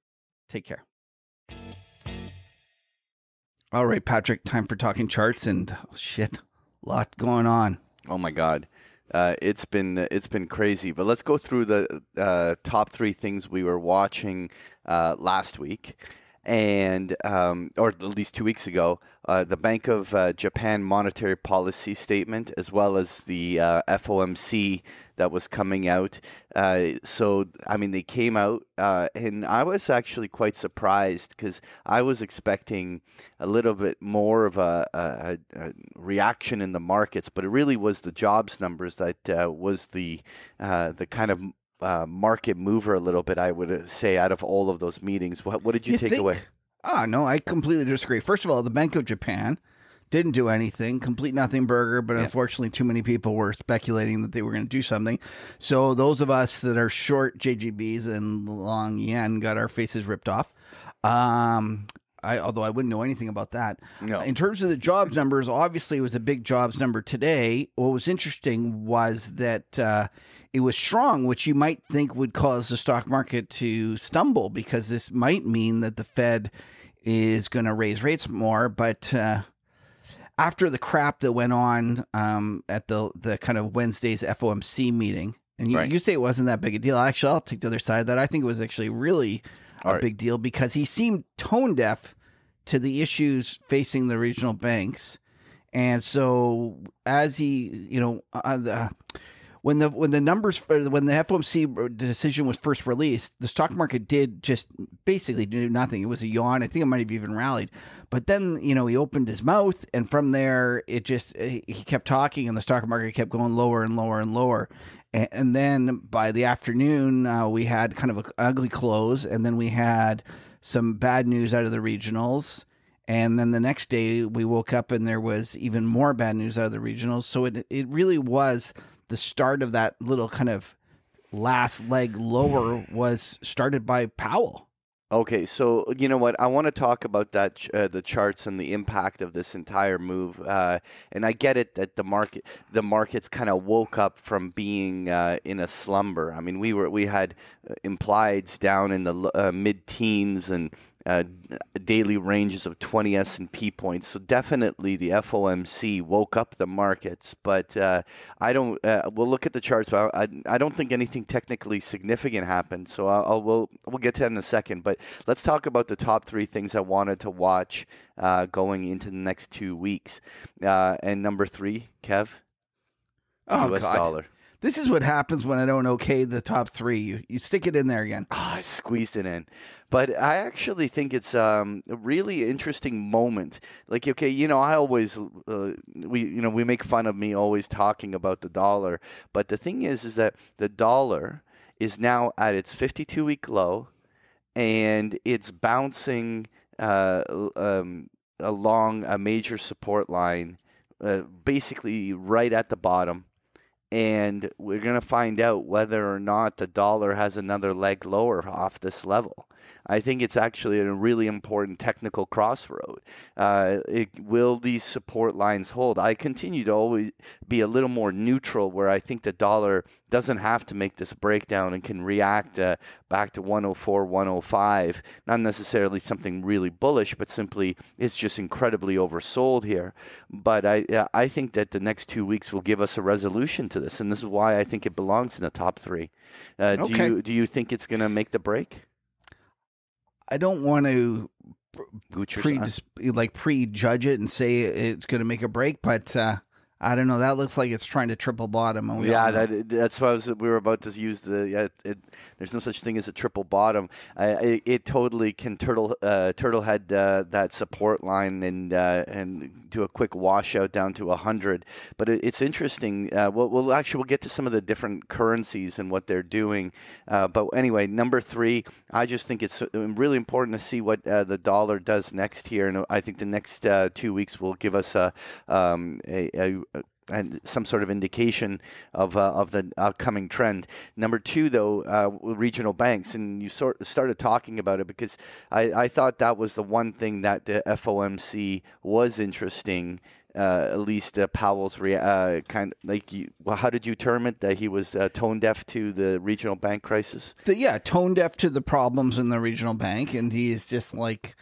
Take care. All right, Patrick, time for talking charts and oh, shit, lot going on. Oh my god. Uh, it's been it's been crazy. But let's go through the uh, top three things we were watching uh, last week, and um, or at least two weeks ago, uh, the Bank of uh, Japan monetary policy statement, as well as the uh, FOMC that was coming out. Uh, so, I mean, they came out, uh, and I was actually quite surprised because I was expecting a little bit more of a, a, a, reaction in the markets, but it really was the jobs numbers that uh, was the the kind of uh, market mover a little bit, I would uh, say, out of all of those meetings. What, what did you, you take think? away? Ah, no, I completely disagree. First of all, the Bank of Japan didn't do anything, complete nothing burger, but yeah. unfortunately, too many people were speculating that they were going to do something. So, those of us that are short JGBs and long yen got our faces ripped off. Um, I, although I wouldn't know anything about that. No. In terms of the jobs numbers, obviously it was a big jobs number today. What was interesting was that uh, it was strong, which you might think would cause the stock market to stumble because this might mean that the Fed is going to raise rates more. But uh, after the crap that went on um, at the the kind of Wednesday's FOMC meeting, and you, right. you say it wasn't that big a deal. Actually, I'll take the other side of that. I think it was actually really a right. big deal because he seemed tone deaf to the issues facing the regional banks. And so, as he, you know, uh, the, when the when the numbers when the FOMC decision was first released, the stock market did just basically do nothing. It was a yawn. I think it might have even rallied. But then, you know, he opened his mouth, and from there, it just he kept talking, and the stock market kept going lower and lower and lower. And, and then by the afternoon, uh, we had kind of an ugly close, and then we had some bad news out of the regionals. And then the next day, we woke up and there was even more bad news out of the regionals. So it it really was the start of that little kind of last leg lower was started by Powell. Okay, so you know what? I want to talk about that ch- uh, the charts and the impact of this entire move. Uh, and I get it that the market the markets kind of woke up from being uh, in a slumber. I mean, we were we had uh, implieds down in the uh, mid teens and uh, daily ranges of 20 S&P points. So definitely the FOMC woke up the markets, but uh, I don't. Uh, we'll look at the charts, but I, I don't think anything technically significant happened. So I'll, I'll we'll we'll get to that in a second. But let's talk about the top three things I wanted to watch uh, going into the next two weeks. Uh, and number three, Kev, Oh, U.S. God. dollar. This is what happens when I don't okay the top three. You, you stick it in there again. Ah, I squeezed it in. But I actually think it's um, a really interesting moment. Like, okay, you know, I always uh, we you know we make fun of me always talking about the dollar, but the thing is, is that the dollar is now at its 52 week low, and it's bouncing uh, um, along a major support line, uh, basically right at the bottom and we're going to find out whether or not the dollar has another leg lower off this level. I think it's actually a really important technical crossroad. Uh, it, will these support lines hold? I continue to always be a little more neutral, where I think the dollar doesn't have to make this breakdown and can react uh, back to 104, 105. Not necessarily something really bullish, but simply it's just incredibly oversold here. But I, I think that the next two weeks will give us a resolution to this, and this is why I think it belongs in the top three. Uh, Do you do you think it's going to make the break? I don't want to pre like prejudge it and say it's going to make a break, but uh, I don't know. That looks like it's trying to triple bottom. And we yeah, that, that's why I was, we were about to use the. Yeah, it, there's no such thing as a triple bottom. Uh, it, it totally can turtle uh, turtle head uh, that support line and uh, and do a quick washout down to hundred. But it, it's interesting. Uh, we'll, we'll actually we'll get to some of the different currencies and what they're doing. Uh, but anyway, number three, I just think it's really important to see what uh, the dollar does next here, and I think the next uh, two weeks will give us a um, a, a and some sort of indication of uh, of the upcoming trend. Number two, though, uh, regional banks, and you sort started talking about it because I, I thought that was the one thing that the FOMC was interesting. Uh, at least uh, Powell's uh, kind like you, well, how did you term it that he was uh, tone deaf to the regional bank crisis? the, yeah, tone deaf to the problems in the regional bank, and he is just like,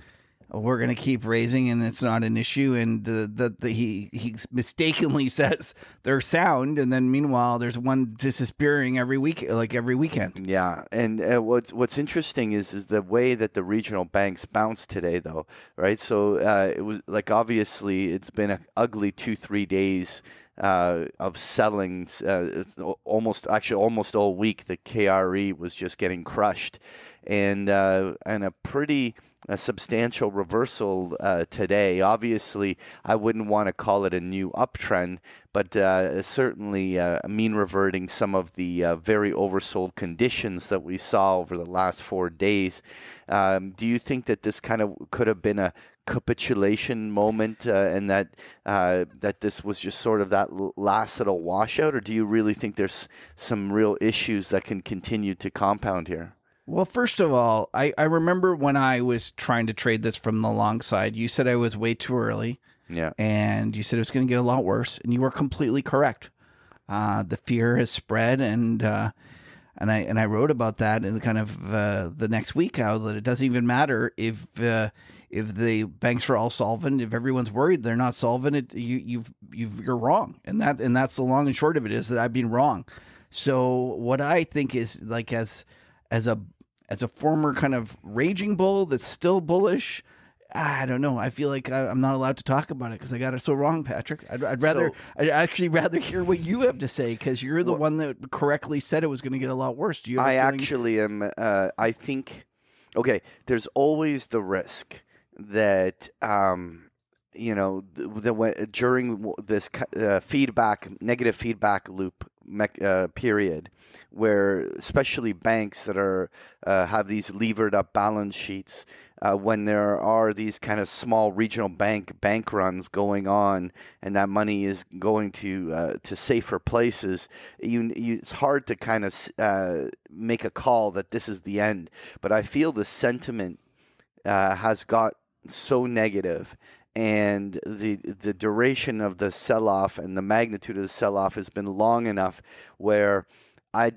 we're going to keep raising, and it's not an issue. And the, the, the he he mistakenly says they're sound, and then meanwhile there's one disappearing every week, like every weekend. Yeah, and uh, what's what's interesting is is the way that the regional banks bounced today, though, right? So uh, it was like obviously it's been an ugly two three days uh, of selling. Uh, almost actually almost all week, the KRE was just getting crushed, and uh, and a pretty a substantial reversal uh, today. Obviously, I wouldn't want to call it a new uptrend, but uh, certainly uh, mean reverting some of the uh, very oversold conditions that we saw over the last four days. Um, do you think that this kind of could have been a capitulation moment, uh, and that uh, that this was just sort of that last little washout, or do you really think there's some real issues that can continue to compound here? Well, first of all, I, I remember when I was trying to trade this from the long side, you said I was way too early. Yeah. and you said it was going to get a lot worse, and you were completely correct. Uh, the fear has spread, and uh, and I and I wrote about that in the kind of uh, the next week how that it doesn't even matter if uh, if the banks are all solvent, if everyone's worried they're not solvent, it you you've you've you're wrong, and that and that's the long and short of it is that I've been wrong. So what I think is like as as a as a former kind of raging bull that's still bullish, I don't know. I feel like I, am not allowed to talk about it because I got it so wrong, Patrick. I'd, I'd rather, so, I'd actually rather hear what you have to say because you're the well, one that correctly said it was going to get a lot worse. Do you? I actually am. Uh, I think. Okay, there's always the risk that um, you know the, the, during this uh, feedback, negative feedback loop uh, period, where especially banks that are uh, have these levered up balance sheets uh, when there are these kind of small regional bank bank runs going on, and that money is going to uh, to safer places, you, you, it's hard to kind of uh, make a call that this is the end. But I feel the sentiment uh, has got so negative and the the duration of the sell off and the magnitude of the sell off has been long enough where I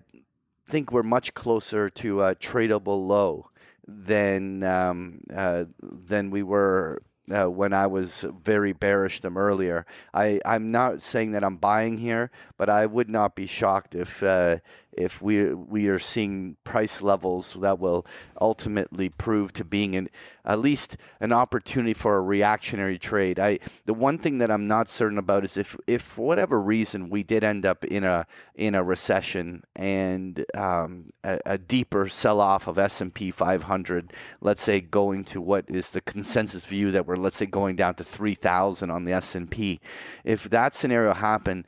think we're much closer to a tradable low than um, uh, than we were uh, when I was very bearish them earlier. I, I'm not saying that I'm buying here, but I would not be shocked if uh, if we we are seeing price levels that will ultimately prove to being an, at least an opportunity for a reactionary trade. I the one thing that I'm not certain about is if if for whatever reason we did end up in a in a recession and um, a, a, deeper sell off of S&P 500, let's say going to what is the consensus view that we're let's say going down to 3,000 on the S&P, if that scenario happened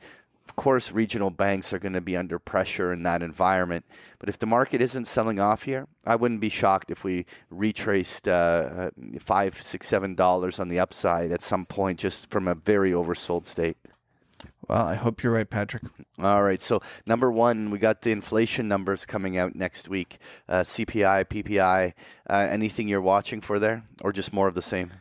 of course, regional banks are going to be under pressure in that environment. But if the market isn't selling off here, I wouldn't be shocked if we retraced uh, uh, five, six, seven dollars on the upside at some point, just from a very oversold state. Well, I hope you're right, Patrick. All right. So, number one, we got the inflation numbers coming out next week uh, CPI, PPI. Uh, anything you're watching for there, or just more of the same?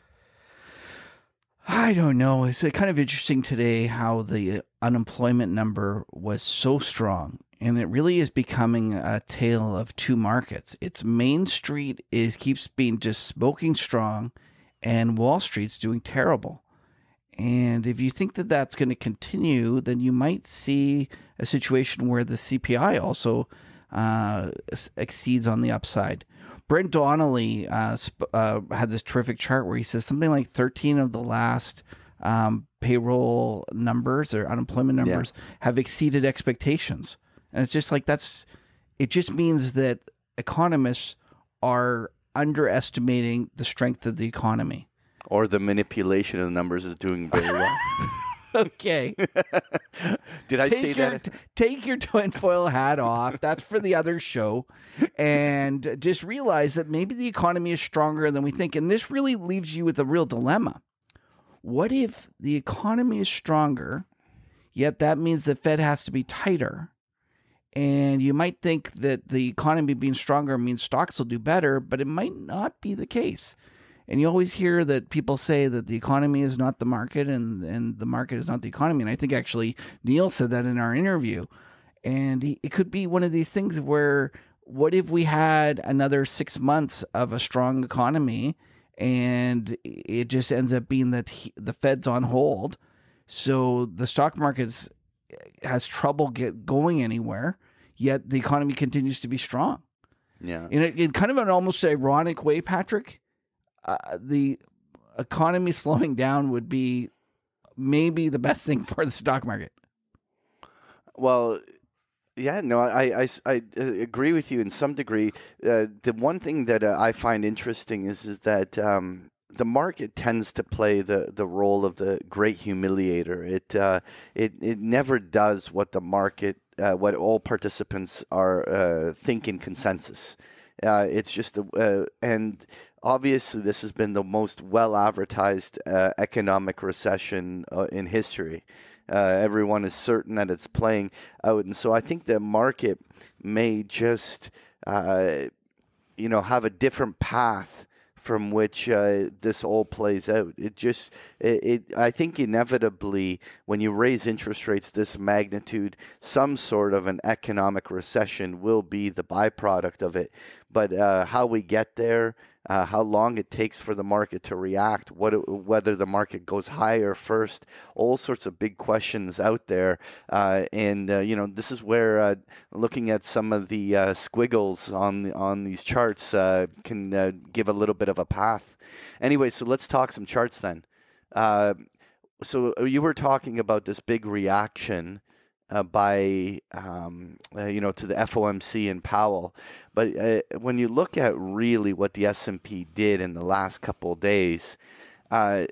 I don't know. It's uh, kind of interesting today how the unemployment number was so strong. And it really is becoming a tale of two markets. It's Main Street is keeps being just smoking strong, and Wall Street's doing terrible. And if you think that that's going to continue, then you might see a situation where the CPI also uh, exceeds on the upside. Brent Donnelly uh, uh, had this terrific chart where he says something like 13 of the last um, payroll numbers or unemployment numbers yeah. have exceeded expectations. And it's just like that's, it just means that economists are underestimating the strength of the economy. Or the manipulation of the numbers is doing very well. okay. Did I take say your, that? T- take your tinfoil hat off. That's for the other show. And just realize that maybe the economy is stronger than we think. And this really leaves you with a real dilemma. What if the economy is stronger, yet that means the Fed has to be tighter? And you might think that the economy being stronger means stocks will do better, but it might not be the case. And you always hear that people say that the economy is not the market and, and the market is not the economy. And I think actually Neil said that in our interview. And he, it could be one of these things where what if we had another six months of a strong economy and it just ends up being that he, the Fed's on hold? So the stock market has trouble get going anywhere, yet the economy continues to be strong. Yeah. In, a, in kind of an almost ironic way, Patrick, uh, the economy slowing down would be maybe the best thing for the stock market. Well, yeah, no, I, I, I uh, agree with you in some degree. Uh, the one thing that uh, I find interesting is is that um, the market tends to play the, the role of the great humiliator. It uh, it it never does what the market, uh, what all participants are uh, think in consensus. it's just and obviously this has been the most well advertised economic recession in history. Uh, everyone is certain that it's playing out, and so I think the market may just, uh, you know, have a different path from which uh, this all plays out. It just, it, it, I think inevitably, when you raise interest rates this magnitude, some sort of an economic recession will be the byproduct of it. But uh, how we get there uh, how long it takes for the market to react, what it, whether the market goes higher first, all sorts of big questions out there. Uh, and uh, you know, this is where uh, looking at some of the uh, squiggles on on these charts uh, can give a little bit of a path. Anyway, so let's talk some charts then. so you were talking about this big reaction uh, by um, uh, you know to the FOMC and Powell. But uh, when you look at really what the S&P did in the last couple days, uh,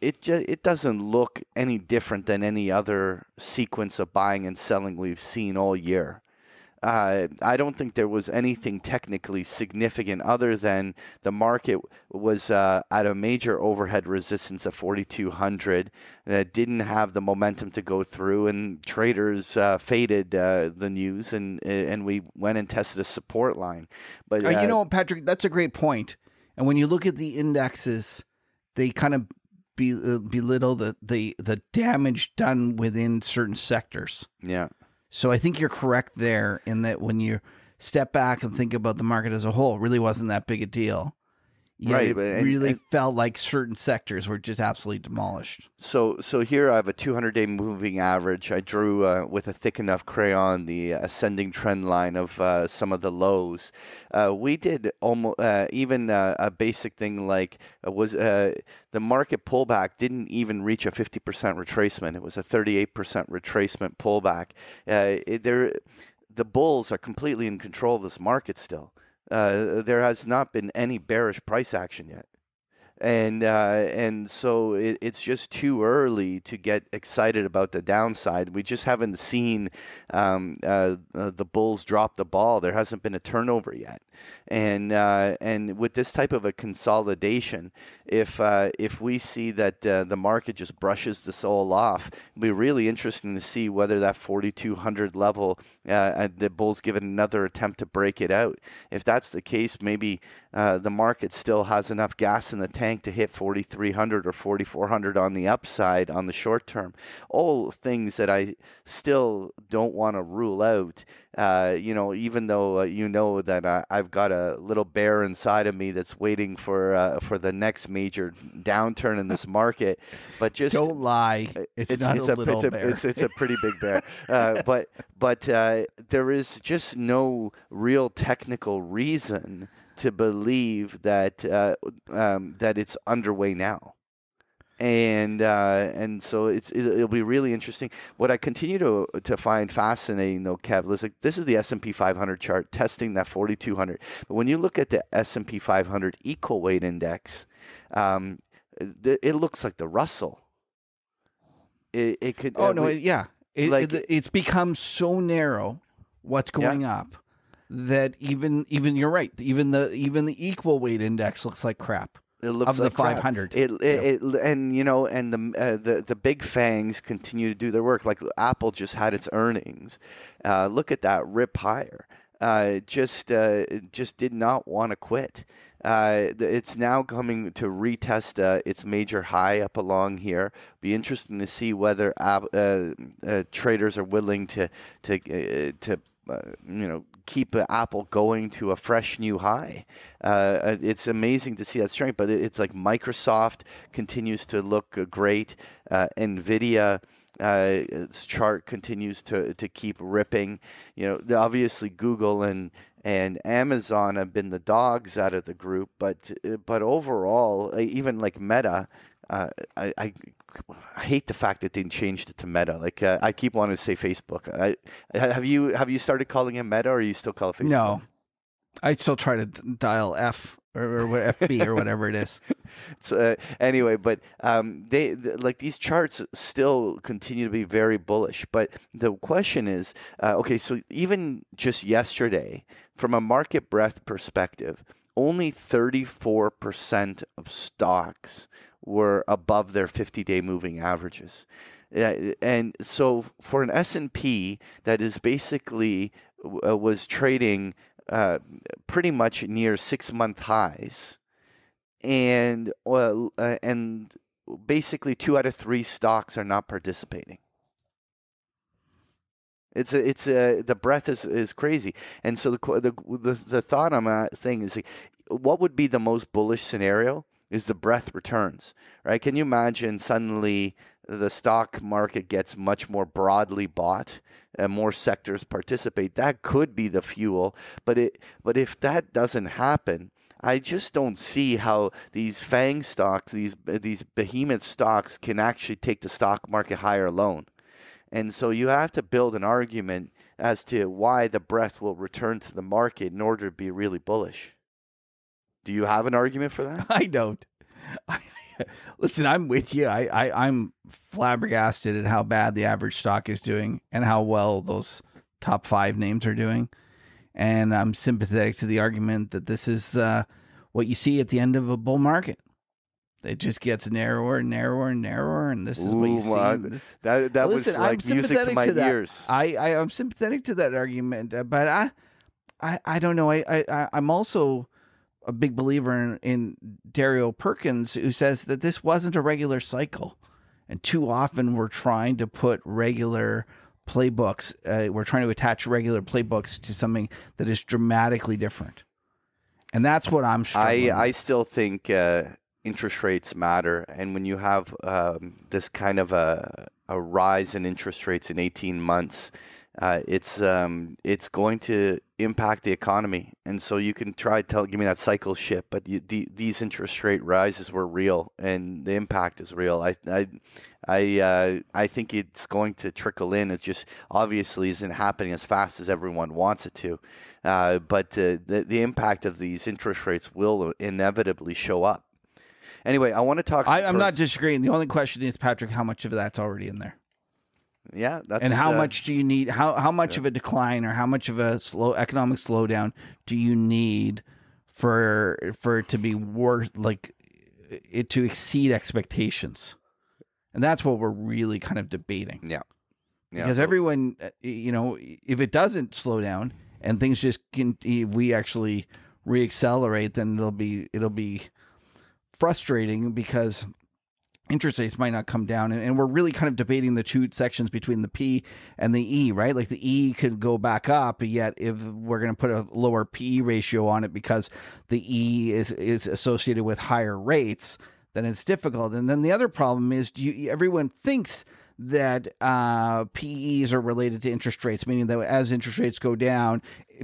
it ju- it doesn't look any different than any other sequence of buying and selling we've seen all year. Uh, I don't think there was anything technically significant other than the market was uh, at a major overhead resistance of 4,200 that didn't have the momentum to go through, and traders uh, faded uh, the news, and and we went and tested a support line. But uh, you uh, know, Patrick, that's a great point. And when you look at the indexes, they kind of be, belittle the, the the damage done within certain sectors. Yeah. So I think you're correct there in that when you step back and think about the market as a whole, it really wasn't that big a deal. Right, it and, really and, felt like certain sectors were just absolutely demolished. So, so here I have a 200-day moving average. I drew uh, with a thick enough crayon the ascending trend line of uh, some of the lows. Uh, we did almost uh, even uh, a basic thing like uh, was the market pullback didn't even reach a 50% retracement. It was a 38% retracement pullback. It, there, the bulls are completely in control of this market still. Uh, there has not been any bearish price action yet and uh, and so it, it's just too early to get excited about the downside. We just haven't seen um, uh, uh, the Bulls drop the ball. There hasn't been a turnover yet, and uh, and with this type of a consolidation, if uh, if we see that uh, the market just brushes this all off, it'll be really interesting to see whether that 4,200 level the Bulls give it another attempt to break it out. If that's the case, maybe the market still has enough gas in the tank to hit 4,300 or 4,400 on the upside on the short term. All things that I still don't want to rule out. Uh, you know, even though uh, you know that I, have got a little bear inside of me that's waiting for uh, for the next major downturn in this market, but just don't lie. Uh, it's, it's not it's a, a, little it's a, bear. It's, it's, a pretty big bear. Uh, but but uh, there is just no real technical reason to believe that uh, um, that it's underway now, and uh, and so it's it, will be really interesting. What I continue to to find fascinating though, Kev, is like this is the S and P 500 chart testing that 4200. But when you look at the S and P 500 equal weight index, um, th- it looks like the Russell. It, it could. Oh uh, no! We, yeah, it, like, it's become so narrow. What's going yeah. up? that even even you're right. Even the even the equal weight index looks like crap. It looks of like the 500. It, it, yeah. it, and you know, and the uh, the the big fangs continue to do their work. Like Apple just had its earnings. Uh, look at that rip higher. Uh, just uh, just did not want to quit. Uh, it's now coming to retest uh, its major high up along here. Be interesting to see whether uh, uh, traders are willing to to to you know keep Apple going to a fresh new high. Uh, uh, it's amazing to see that strength, but it's like Microsoft continues to look uh, great. Uh, Nvidia. Uh, chart continues to, to keep ripping. You know, obviously Google and and Amazon have been the dogs out of the group, but but overall, even like Meta, uh, I, I, I hate the fact that they changed it to Meta. Like uh, I keep wanting to say Facebook. I, have you have you started calling it Meta, or are you still call it Facebook? No, I still try to dial F or, or FB or whatever it is. So uh, anyway, but um, they like these charts still continue to be very bullish. But the question is, uh, okay, so even just yesterday, from a market breadth perspective, only 34% of stocks were above their 50-day moving averages. and so for an S&P that is basically uh, was trading uh, pretty much near 6-month highs and uh, and basically 2 out of 3 stocks are not participating. It's a, it's a, the breath is, is crazy, and so the the the, the thought on that thing is like, what would be the most bullish scenario is the breadth returns, right? Can you imagine suddenly the stock market gets much more broadly bought and more sectors participate? That could be the fuel, but it but if that doesn't happen, I just don't see how these FANG stocks, these these behemoth stocks, can actually take the stock market higher alone. And so you have to build an argument as to why the breadth will return to the market in order to be really bullish. Do you have an argument for that? I don't. Listen, I'm with you. I, I I'm flabbergasted at how bad the average stock is doing and how well those top five names are doing. And I'm sympathetic to the argument that this is uh, what you see at the end of a bull market. It just gets narrower and narrower and narrower, and this is what you Ooh, see. uh, This- That that Listen, was like music to my to ears. I, I I'm sympathetic to that argument, uh, but I I I don't know. I I I- I'm also a big believer in, in Dario Perkins, who says that this wasn't a regular cycle, and too often we're trying to put regular playbooks. Uh, we're trying to attach regular playbooks to something that is dramatically different, and that's what I'm struggling. I, I still think uh, interest rates matter, and when you have um, this kind of a, a rise in interest rates in 18 months, uh, it's um, it's going to impact the economy, and so you can try to tell give me that cycle shit, but you, the, these interest rate rises were real, and the impact is real. I I I, uh, I think it's going to trickle in. It just obviously isn't happening as fast as everyone wants it to. Uh, but uh, the, the impact of these interest rates will inevitably show up. Anyway, I want to talk. I, I'm not disagreeing. The only question is, Patrick, how much of that's already in there? Yeah, that's and how uh, much do you need how how much yeah. of a decline or how much of a slow economic slowdown do you need for for it to be worth like it to exceed expectations and that's what we're really kind of debating Yeah. Yeah, because so- everyone uh, you know if it doesn't slow down and things just can if we actually reaccelerate then it'll be it'll be frustrating because interest rates might not come down and, and we're really kind of debating the two sections between the p and the e right? Like the e could go back up yet if we're going to put a lower p ratio on it because the e is is associated with higher rates then it's difficult. And then the other problem is do you, everyone thinks that uh, PEs are related to interest rates, meaning that as interest rates go down,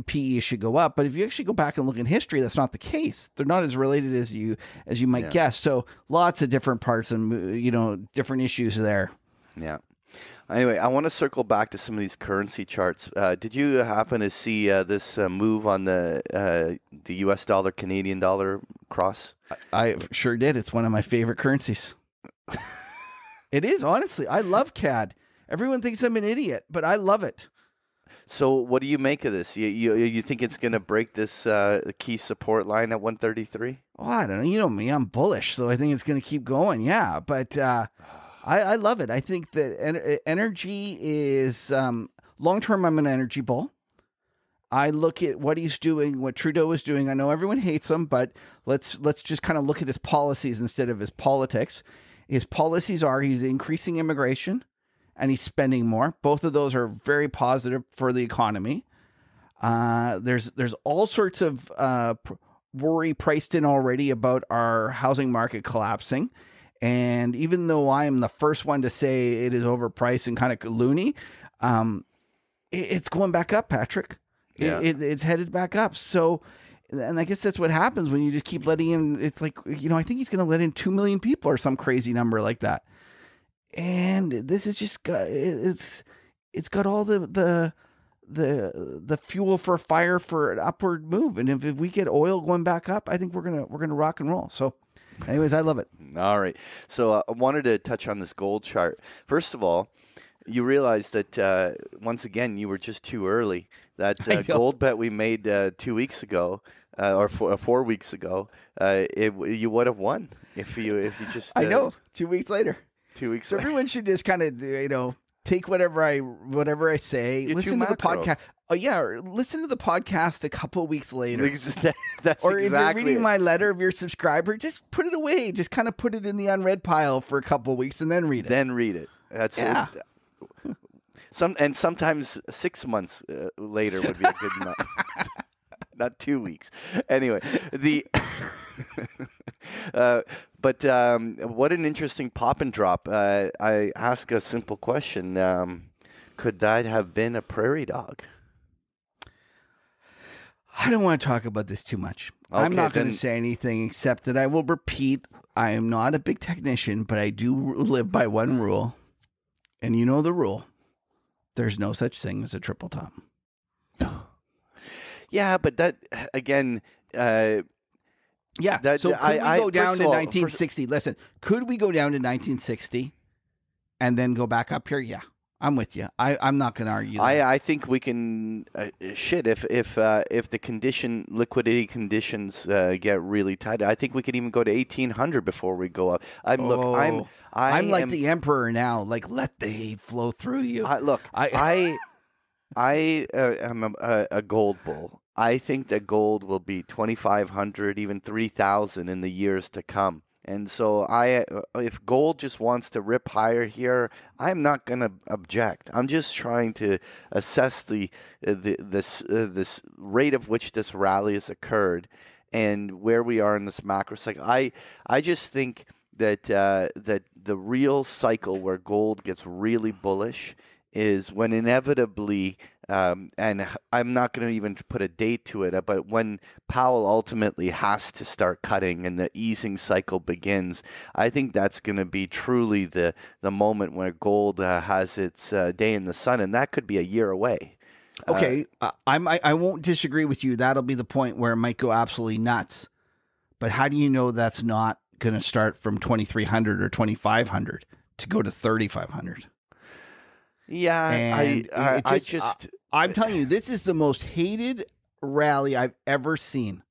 PE should go up. But if you actually go back and look in history, that's not the case. They're not as related as you as you might Yeah. guess. So lots of different parts and you know different issues there. Yeah. Anyway, I want to circle back to some of these currency charts. Uh, did you happen to see uh, this uh, move on the uh, the U.S. dollar Canadian dollar cross? I sure did. It's one of my favorite currencies. it is honestly. I love CAD. Everyone thinks I'm an idiot, but I love it. So, what do you make of this? You you, you think it's going to break this uh, key support line at 133? Oh, I don't know. You know me. I'm bullish, so I think it's going to keep going. Yeah, but uh, I, I love it. I think that en- energy is um, long term. I'm an energy bull. I look at what he's doing, what Trudeau is doing. I know everyone hates him, but let's let's just kind of look at his policies instead of his politics. His policies are he's increasing immigration and he's spending more. Both of those are very positive for the economy. Uh, there's there's all sorts of uh, worry priced in already about our housing market collapsing. And even though I am the first one to say it is overpriced and kind of loony, um, it, it's going back up, Patrick. It- Yeah. It, it's headed back up. So, and I guess that's what happens when you just keep letting in. It's like you know, I think he's going to let in two million people or some crazy number like that. And this is just got it's it's got all the the the the fuel for fire for an upward move. And if, if we get oil going back up, I think we're gonna we're gonna rock and roll. So, anyways, I love it. All right. So uh, I wanted to touch on this gold chart. First of all, you realize that uh, once again you were just too early. That uh, gold bet we made uh, two weeks ago, uh, or four, uh, four weeks ago, uh, it, you would have won if you if you just. I uh, know. Two weeks later, Two weeks. so later. everyone should just kind of you know take whatever I whatever I say, You're listen to the podcast. Oh yeah, or listen to the podcast a couple weeks later. That's Or if exactly. you're reading it. my letter of your subscriber, just put it away. Just kind of put it in the unread pile for a couple weeks and then read it. then read it. That's Yeah. Some and sometimes six months uh, later would be a good enough. not two weeks. Anyway, the uh, but um, what an interesting pop and drop. Uh, I ask a simple question: um, Could that have been a prairie dog? I don't want to talk about this too much. I'm not going to say anything except that I will repeat I am not a big technician, but I do live by one rule. And you know the rule there's no such thing as a triple top. Yeah, but that again. Uh, Yeah. That- so could I- we go down to all, 1960? Listen, could we go down to 1960 and then go back up here? Yeah, I'm with you. I, I'm not going to argue. that. I I think we can uh, shit if if uh, if the condition liquidity conditions uh, get really tight. I think we could even go to eighteen hundred before we go up. I'm look. I'm Oh, I I'm like am- the emperor now. Like, let the hate flow through you. I, look. I- I I uh, am a, a, a gold bull. I think that gold will be twenty five hundred, even three thousand in the years to come. And so I, uh, if gold just wants to rip higher here, I'm not going to object. I'm just trying to assess the uh, the this uh, this rate of which this rally has occurred, and where we are in this macro cycle. I I just think that uh, that the real cycle where gold gets really bullish is when inevitably, um, and I'm not going to even put a date to it, uh, but when Powell ultimately has to start cutting and the easing cycle begins, I think that's going to be truly the the moment where gold uh, has its uh, day in the sun, and that could be a year away. Uh, Okay, uh, I'm, I I won't disagree with you. That'll be the point where it might go absolutely nuts. But how do you know that's not going to start from 2300 or 2500 to go to 3500? Yeah, And I I, I just- just I'm telling you, this is the most hated rally I've ever seen.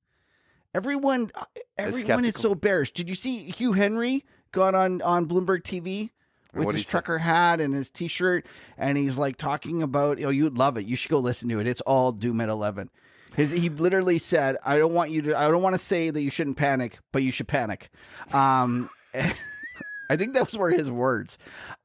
Everyone, uh, everyone is so bearish. Did you see Hugh Hendry got on on Bloomberg TV with What'd his he say? trucker hat and his T-shirt, and he's like talking about, oh, you'd love it. You should go listen to it. It's all Doom at eleven. His, he literally said, "I don't want you to. I don't want to say that you shouldn't panic, but you should panic." Um, I think those were his words.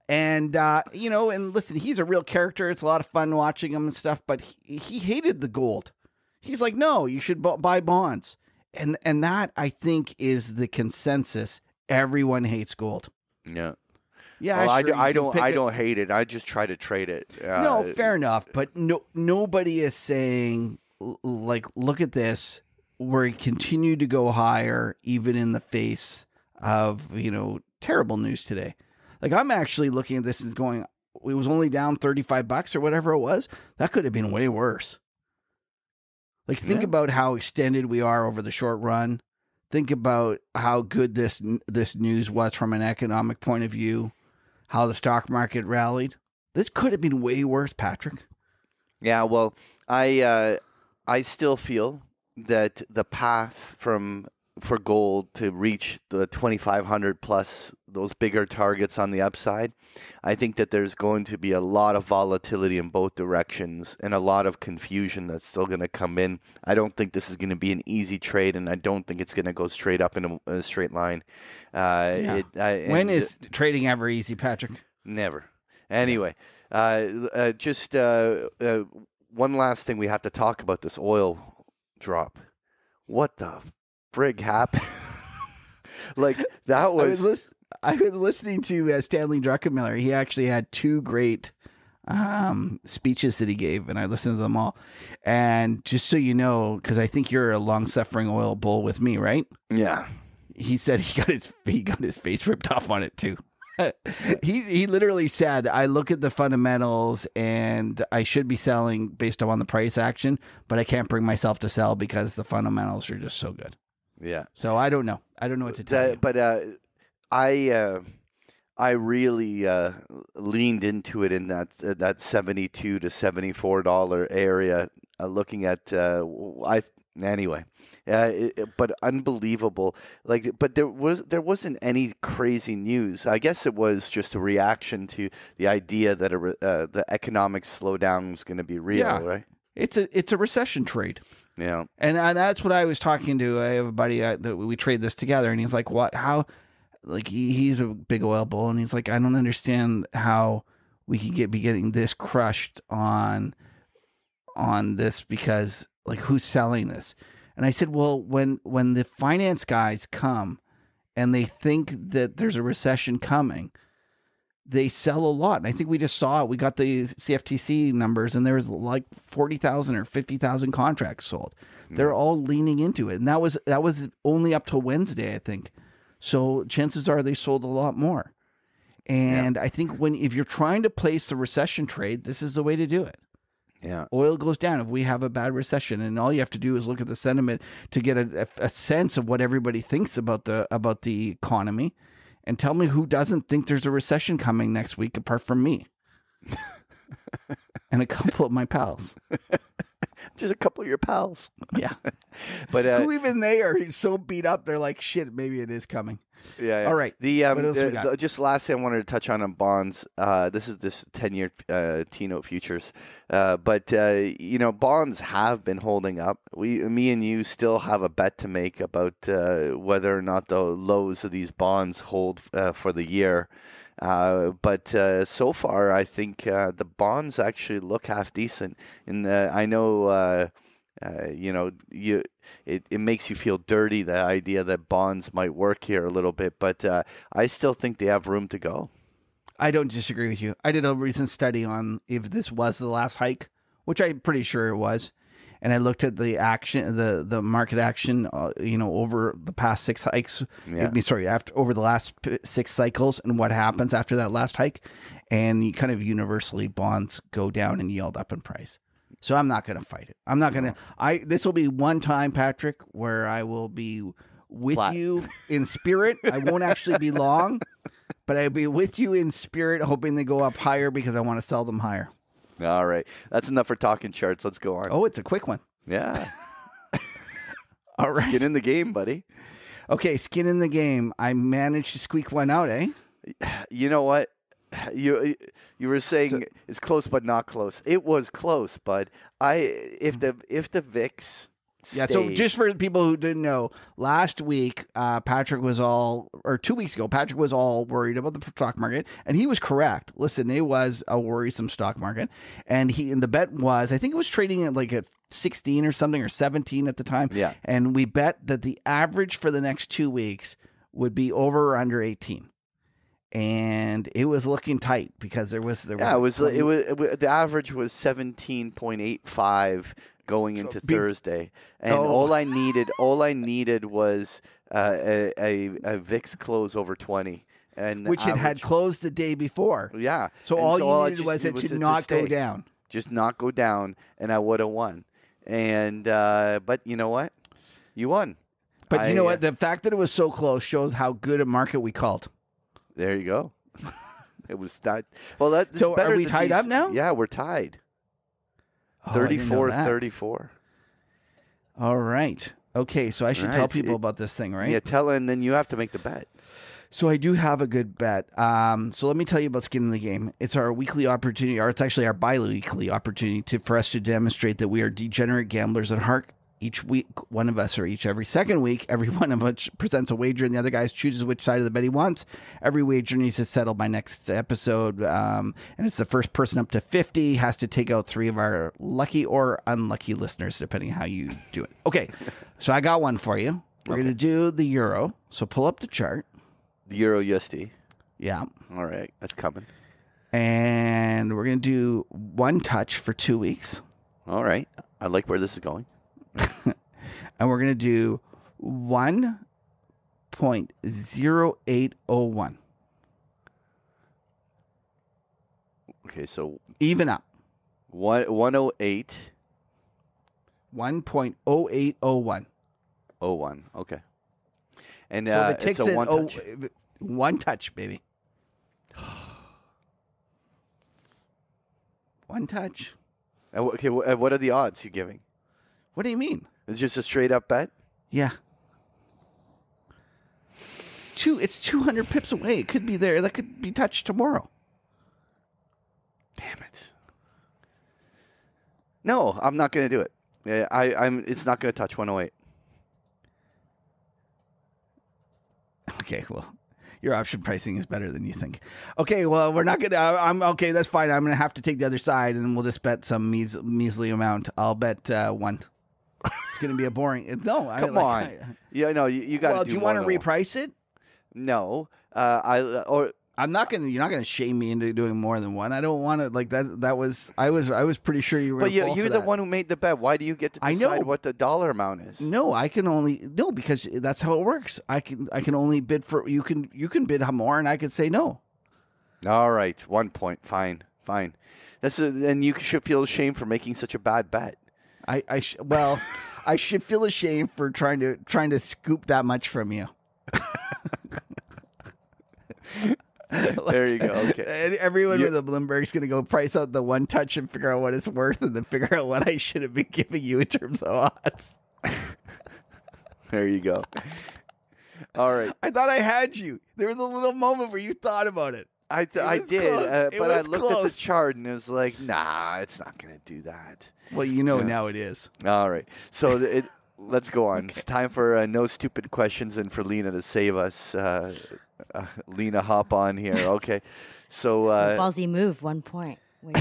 And uh, you know, and listen, he's a real character. It's a lot of fun watching him and stuff. But he, he hated the gold. He's like, no, you should bu- buy bonds. And and that I think is the consensus. Everyone hates gold. yeah. Yeah, well, I, sure, do, I don't. I don't hate it. I just try to trade it. Uh, no, fair enough. But no, nobody is saying like, look at this. We're continue to go higher, even in the face of you know terrible news today. Like I'm actually looking at this and going, it was only down thirty five bucks or whatever it was. That could have been way worse. Like think Yeah. about how extended we are over the short run. Think about how good this this news was from an economic point of view. How the stock market rallied. This could have been way worse, Patrick. Yeah, well, I uh, I still feel that the path from for gold to reach the 2500 plus those bigger targets on the upside, I think that there's going to be a lot of volatility in both directions and a lot of confusion that's still going to come in. I don't think this is going to be an easy trade, and I don't think it's going to go straight up in a, a straight line. Uh, Yeah. it, I, When and- trading ever easy, Patrick? Never. Anyway, uh, uh, just uh, uh, one last thing we have to talk about this oil drop. What the frig happened? like that I was was lis- I was listening to uh, Stanley Druckenmiller. He actually had two great um, speeches that he gave, and I listened to them all. And just so you know, because I think you're a long-suffering oil bull with me, right? yeah. He said he got his he got his face ripped off on it too. he he literally said, "I look at the fundamentals and I should be selling based on the price action, but I can't bring myself to sell because the fundamentals are just so good." Yeah. So I don't know. I don't know what to tell That- you. but uh, I uh, I really uh, leaned into it in that uh, that seventy two to seventy four dollar area. Uh, looking at uh, I anyway, uh, it, but unbelievable. Like, but there was there wasn't any crazy news. I guess it was just a reaction to the idea that a re- uh, the economic slowdown was going to be real, Yeah. right? It's a it's a recession trade, Yeah. and, and that's what I was talking to. I have a buddy uh, that we trade this together, and he's like, "What? How? Like he, he's a big oil bull, and he's like, I don't understand how we could get be getting this crushed on on this because like who's selling this? And I said, well, when when the finance guys come and they think that there's a recession coming, they sell a lot. And I think we just saw it. We got the CFTC numbers, and there was like forty thousand or fifty thousand contracts sold. They're mm. all leaning into it, and that was that was only up till Wednesday, I think. So chances are they sold a lot more. And I think when if you're trying to place a recession trade, this is the way to do it. Yeah. Oil goes down if we have a bad recession, and all you have to do is look at the sentiment to get a, a, a sense of what everybody thinks about the about the economy, and tell me who doesn't think there's a recession coming next week apart from me and a couple of my pals. Just a couple of your pals. Yeah, But uh, who even they are so beat up, they're like, shit, maybe it is coming. Yeah, yeah. All right. The um, What else we the- the- just lastly, I wanted to touch on on bonds. Uh, this is this ten year uh, T note futures, uh, but uh, you know bonds have been holding up. We, me and you, still have a bet to make about uh, whether or not the lows of these bonds hold uh, for the year. Uh, but uh, so far, I think uh, the bonds actually look half decent. And uh, I know, uh, you know, you it, it makes you feel dirty the idea that bonds might work here a little bit, but I still think they have room to go. I don't disagree with you. I did a recent study on if this was the last hike, which I'm pretty sure it was, and I looked at the action, the the market action, uh, you know, over the past six hikes. Yeah. I mean, sorry, after over the last six cycles, and what happens after that last hike, and you kind of universally bonds go down and yield up in price. So I'm not going to fight it. I'm not going to. I this will be one time, Patrick, where I will be with Flat. you in spirit. I won't actually be long, but I'll be with you in spirit, hoping they go up higher because I want to sell them higher. All right, that's enough for talking charts. Let's go on. Oh, it's a quick one. Yeah, All right. get in the game, buddy. Okay, skin in the game. I managed to squeak one out, eh? You know what? You you were saying it's close but not close. It was close, bud. I if the if the VIX Yeah, so just for people who didn't know, last week uh, Patrick was all, or two weeks ago, Patrick was all worried about the stock market, and he was correct. Listen, it was a worrisome stock market, and he and the bet was, I think it was trading at like at sixteen or something or seventeen at the time. Yeah. and we bet that the average for the next two weeks would be over or under eighteen. And it was looking tight because there was there was yeah, it was it was, the average was seventeen point eight five going into be- Thursday, and Oh. all I needed all I needed was uh, a, a a VIX close over twenty, and which it had average- closed the day before. Yeah, So and all you I needed was it was should to not go down. just not go down, and I would have won. And uh, but you know what? You won. But you know I, uh, what? The fact that it was so close shows how good a market we called. There you go. it was not well. That's So are we tied these- up now? Yeah, we're tied. Oh, I didn't know 34 that. 34. All right. Okay, so I should tell people it- about this thing, right? Yeah, tell and then you have to make the bet. So I do have a good bet. Um, so let me tell you about skin in the game. It's our weekly opportunity, or it's actually our bi-weekly opportunity to for us to demonstrate that we are degenerate gamblers at heart. Each week, one of us, or each every second week, every one of us presents a wager, and the other guy chooses which side of the bet he wants. Every wager needs to settle by next episode, um, and it's the first person up to fifty has to take out three of our lucky or unlucky listeners, depending how you do it. Okay, so I got one for you. We're gonna do the euro. So pull up the chart. The Euro USD. Yeah. All right, that's coming. and we're gonna do one touch for two weeks, All right, I like where this is going. and we're gonna do one point zero eight oh one, Okay, so even up one one oh eight one point oh eight oh one. oh one. Okay, and So uh, it takes it's a one oh, touch. one touch, baby. One touch. And Okay, what are the odds you're giving? What do you mean? It's just a straight up bet. Yeah. It's two. It's two hundred pips away. It could be there. That could be touched tomorrow. Damn it. No, I'm not going to do it. I, I'm. It's not going to touch 108. Okay, well, your option pricing is better than you think. Okay, well, we're not gonna. uh, I'm okay. That's fine. I'm gonna have to take the other side, and we'll just bet some meas- measly amount. I'll bet uh, one. It's going to be a boring. No, I, Come like, on. I- Yeah, no, you, you got well, do do you want to than one. reprice it? No, uh, I or I'm not gonna. You're not gonna shame me into doing more than one. I don't want to like that. That was. I was. I was pretty sure you were. but you, you're the that. one who made the bet. Why do you get to I decide know. what the dollar amount is? No, I can only no because that's how it works. I can. I can only bid for. You can. You can bid more, and I can say no. All right, one point. Fine, fine. That's a, and you should feel ashamed for making such a bad bet. I. I sh- well, I should feel ashamed for trying to trying to scoop that much from you. There you go. Okay. Everyone You- with a Bloomberg's going to go price out the one touch and figure out what it's worth, and then figure out what I should have been giving you in terms of odds. There you go. All right. I thought I had you. There was a little moment where you thought about it. I th- I did, uh, but I was looked at the chart and it was like, nah, it's not going to do that. Well, you know Yeah. now it is. All right. So it, let's go on. It's time for uh, no stupid questions and for Lena to save us. Uh, uh, Lena, hop on here. Okay. So uh, Ballsy move, one point.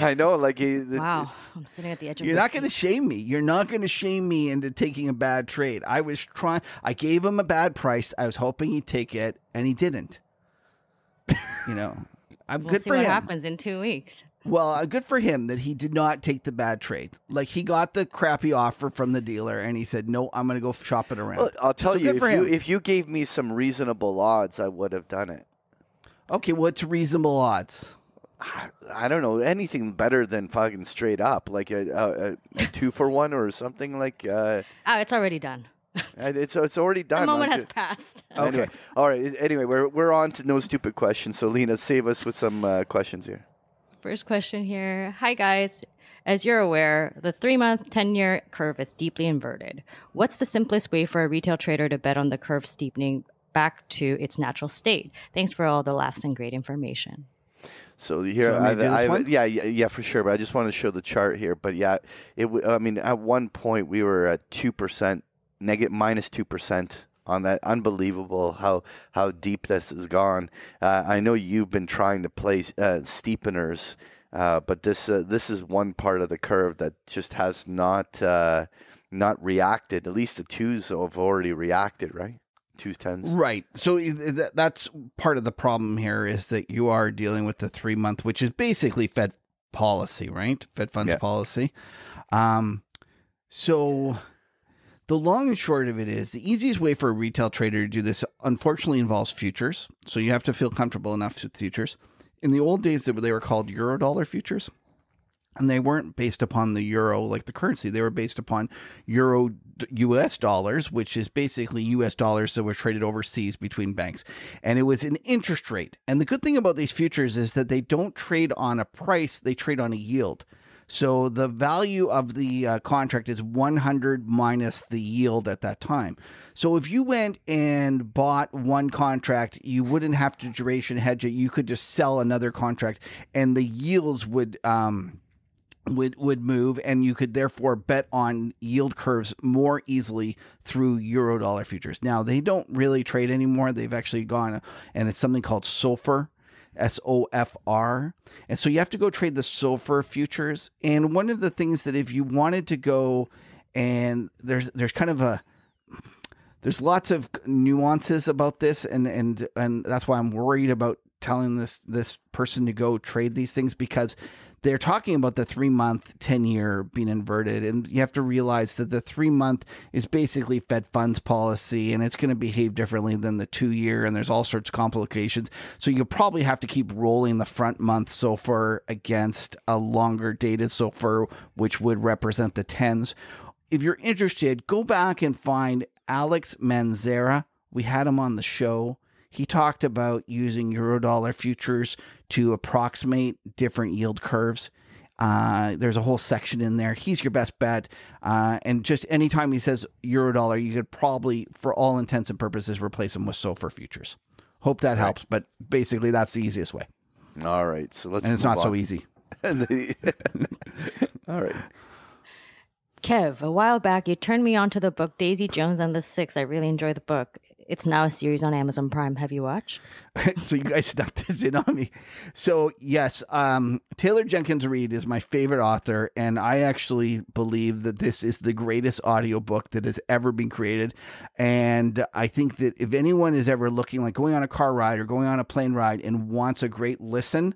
I know, like, he, the- wow, I'm sitting at the edge of. You're not going to shame me. You're not going to shame me into taking a bad trade. I was trying. I gave him a bad price. I was hoping he'd take it, and he didn't. You know, I'm We'll good see for what him. happens in two weeks. Well, uh, good for him that he did not take the bad trade. Like he got the crappy offer from the dealer, and he said, "No, I'm going to go shop it around." Well, I'll tell So you, if you him. if you gave me some reasonable odds, I would have done it. okay, what's reasonable odds? I, I don't know anything better than fucking straight up, like a, a, a, a two for one or something like. Uh, Oh, it's already done. and it's it's already done. the moment has ju- passed. Anyway, all right. Anyway, we're we're on to no stupid questions. So Lena, save us with some uh, questions here. First question here. Hi, guys. As you're aware, the three month, 10 year curve is deeply inverted. What's the simplest way for a retail trader to bet on the curve steepening back to its natural state? Thanks for all the laughs and great information. So here, want I've, I've- yeah, yeah, yeah, for sure. But I just want to show the chart here. But yeah, it. I mean, at one point we were at two percent, negative minus two percent on that. Unbelievable how how deep this has gone. Uh, I know you've been trying to place uh, steepeners, uh, but this uh, this is one part of the curve that just has not uh, not reacted. At least the twos have already reacted, right? Twos tens. Right. So th- that's part of the problem here is that you are dealing with the three month, which is basically Fed policy, right? Fed funds Yeah. policy. Um, so the long and short of it is the easiest way for a retail trader to do this, unfortunately, involves futures. So you have to feel comfortable enough with futures. In the old days, they were- called Eurodollar futures. And they weren't based upon the euro like the currency. They were based upon euro US dollars, which is basically US dollars that were traded overseas between banks. And it was an interest rate. And the good thing about these futures is that they don't trade on a price, they trade on a yield. So the value of the uh, contract is 100 minus the yield at that time. So if you went and bought one contract, you wouldn't have to duration hedge it. You could just sell another contract, and the yields would um, would would move, and you could therefore bet on yield curves more easily through Eurodollar futures. Now they don't really trade anymore. They've actually gone, and it's something called SOFR. S O F R. And so you have to go trade the SOFR futures. And one of the things that if you wanted to go and there's there's kind of a there's lots of nuances about this and and and that's why I'm worried about telling this this person to go trade these things because they're talking about the three month, 10 year being inverted. And you have to realize that the three month is basically Fed funds policy and it's going to behave differently than the two year. And there's all sorts of complications. So you'll probably have to keep rolling the front month SOFR against a longer dated SOFR, which would represent the tens. If you're interested, go back and find Alex Manzara. We had him on the show. He talked about using Eurodollar futures to approximate different yield curves. Uh, there's a whole section in there. He's your best bet. Uh, and just anytime he says Eurodollar, you could probably, for all intents and purposes, replace him with SOFR futures. Hope that helps. But basically, that's the easiest way. All right. So let's. And it's move not so easy. all right. Kev, a while back, you turned me on to the book Daisy Jones and the Six. I really enjoy the book. It's now a series on Amazon Prime. Have you watched? so you guys snuck this in on me. So yes, um, Taylor Jenkins Reid is my favorite author, and I actually believe that this is the greatest audiobook that has ever been created. And I think that if anyone is ever looking like going on a car ride or going on a plane ride and wants a great listen,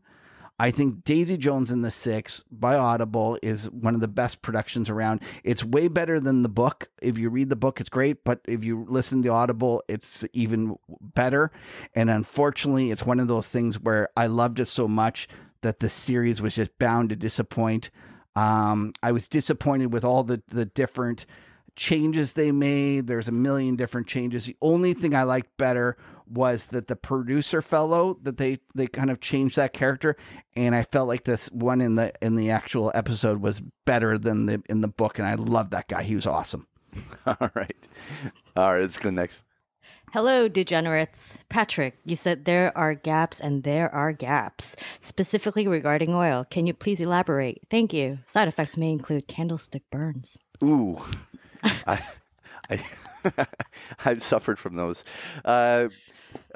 I think Daisy Jones and the Six by Audible is one of the best productions around. It's way better than the book. If you read the book, it's great, but if you listen to Audible, it's even better. And unfortunately, it's one of those things where I loved it so much that the series was just bound to disappoint. Um, I was disappointed with all the the different changes they made. There's a million different changes. The only thing I liked better was that the producer fellow that they they kind of changed that character and I felt like this one in the in the actual episode was better than the in the book and I love that guy. He was awesome. All right. All right, let's go next. Hello, degenerates. Patrick, you said there are gaps and there are gaps, specifically regarding oil. Can you please elaborate? Thank you. Side effects may include candlestick burns. Ooh. I, I, I've suffered from those. Uh,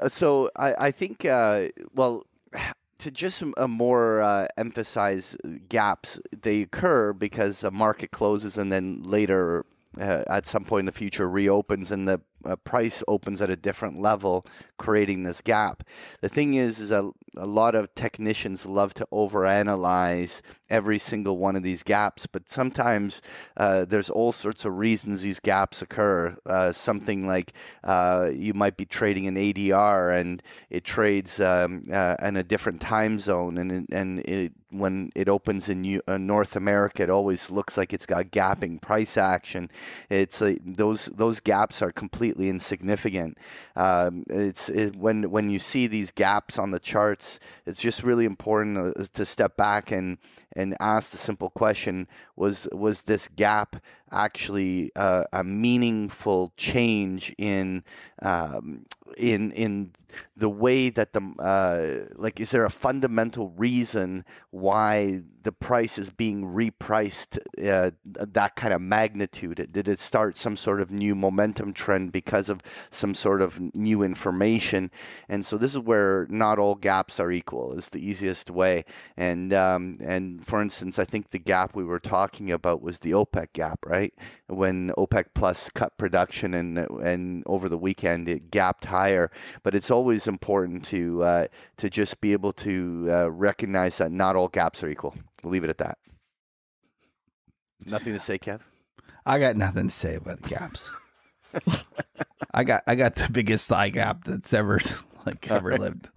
so I, I think, uh, well, to just uh, more uh, emphasize gaps, they occur because a market closes and then later, uh, at some point in the future, reopens and the uh, price opens at a different level, creating this gap. The thing is, is a, a lot of technicians love to overanalyze every single one of these gaps, but sometimes uh, there's all sorts of reasons these gaps occur. Uh, something like uh, you might be trading an ADR and it trades um, uh, in a different time zone, and and it, when it opens in uh, North America, it always looks like it's got gapping price action. It's those those gaps are completely insignificant. Um, it's it, when when you see these gaps on the charts, it's just really important to, to step back and and ask the simple question: Was was this gap actually uh, a meaningful change in um, in in the way that the uh, like is there a fundamental reason why the price is being repriced uh, that kind of magnitude. Did it start some sort of new momentum trend because of some sort of new information? And so this is where not all gaps are equal is the easiest way. And um, and for instance I think the gap we were talking about was the OPEC gap right? When OPEC plus cut production and and over the weekend it gapped higher. But it's always important to uh, to just be able to uh, recognize that not all gaps are equal. We'll leave it at that. Nothing to say, Kev. I got nothing to say about the gaps. I got I got the biggest thigh gap that's ever like ever right. lived.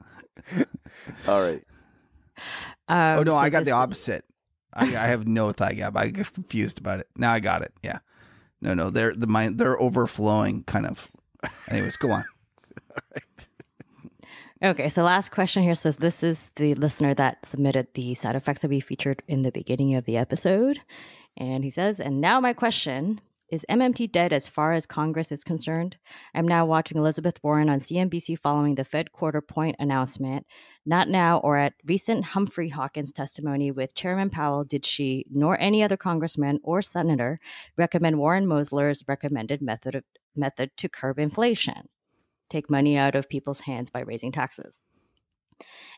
All right. Um, oh no, so I got the opposite. I, I have no thigh gap. I get confused about it. Now I got it. Yeah. No, no, they're the my they're overflowing kind of. Anyways, go on. Okay, so last question here says this is the listener that submitted the side effects that we featured in the beginning of the episode. And he says, and now my question is MMT dead as far as Congress is concerned? I'm now watching Elizabeth Warren on CNBC following the Fed quarter point announcement. Not now or at recent Humphrey Hawkins testimony with Chairman Powell did she, nor any other congressman or senator, recommend Warren Mosler's recommended method of, method to curb inflation take money out of people's hands by raising taxes.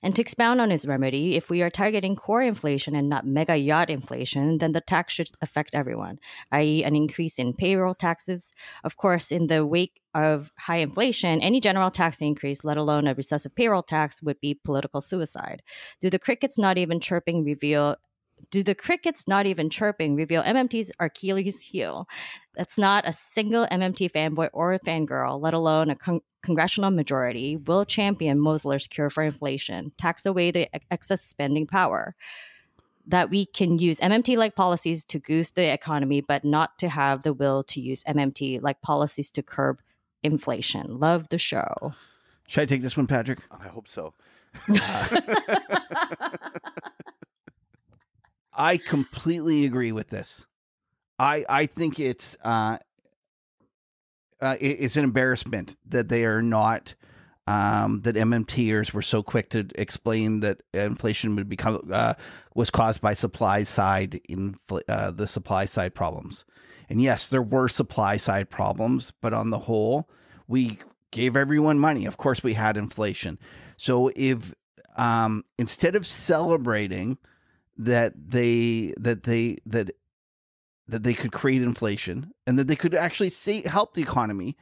And to expound on his remedy, if we are targeting core inflation and not mega yacht inflation, then the tax should affect everyone, i.e., an increase in payroll taxes. Of course, in the wake of high inflation, any general tax increase, let alone a recessive payroll tax, would be political suicide. Do the crickets not even chirping reveal do the crickets not even chirping reveal MMT's Achilles heel? That's not a single MMT fanboy or fangirl, let alone a con- congressional majority, will champion Mosler's cure for inflation, tax away the ex- excess spending power. That we can use MMT like policies to goose the economy, but not to have the will to use MMT like policies to curb inflation. Love the show. Should I take this one, Patrick? I hope so. I completely agree with this. I I think it's uh, uh it, it's an embarrassment that they are not um that MMTers were so quick to explain that inflation would become uh was caused by supply side infl- uh the supply side problems. And yes, there were supply side problems, but on the whole, we gave everyone money. Of course, we had inflation. So if um, instead of celebrating that they that they that that they could create inflation and that they could actually say help the economy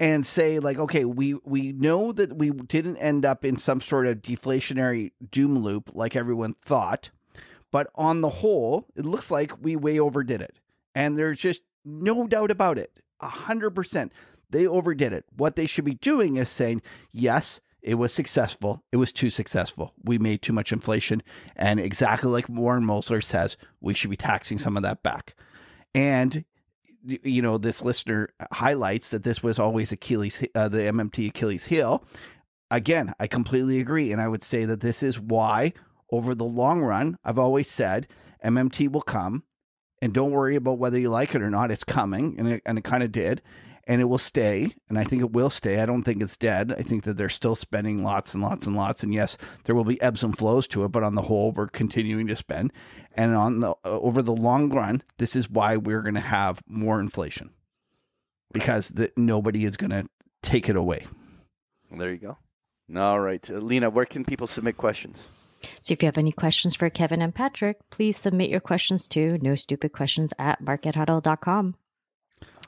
and say like okay we we know that we didn't end up in some sort of deflationary doom loop like everyone thought but on the whole it looks like we way overdid it. And there's just no doubt about it 100% they overdid it. What they should be doing is saying yes it was successful. It was too successful. We made too much inflation. And exactly like Warren Mosler says, we should be taxing some of that back. And you know, this listener highlights that this was always Achilles, uh, the MMT Achilles heel. Again, I completely agree. And I would say that this is why, over the long run, I've always said MMT will come. And don't worry about whether you like it or not. It's coming. And it, and it kind of did and it will stay. And I think it will stay. I don't think it's dead. I think that they're still spending lots and lots and lots. And yes, there will be ebbs and flows to it, but on the whole, we're continuing to spend. And on the uh, over the long run, this is why we're going to have more inflation because that nobody is going to take it away. There you go. All right, uh, Lena, where can people submit questions? So if you have any questions for Kevin and Patrick, please submit your questions to no stupid questions at markethuddle.com.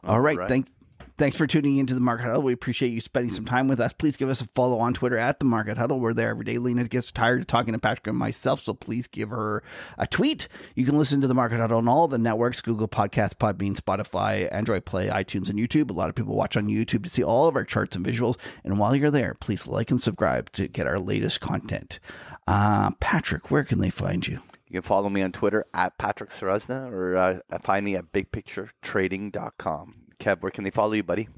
All right. right. Thanks. Thanks for tuning into the Market Huddle. We appreciate you spending some time with us. Please give us a follow on Twitter at the Market Huddle. We're there every day. Lena gets tired of talking to Patrick and myself, so please give her a tweet. You can listen to the Market Huddle on all the networks Google Podcasts, Podbean, Spotify, Android Play, iTunes, and YouTube. A lot of people watch on YouTube to see all of our charts and visuals. And while you're there, please like and subscribe to get our latest content. Uh, Patrick, where can they find you? You can follow me on Twitter at Patrick Ceresna or uh, find me at bigpicturetrading.com. Kev, where can they follow you, buddy?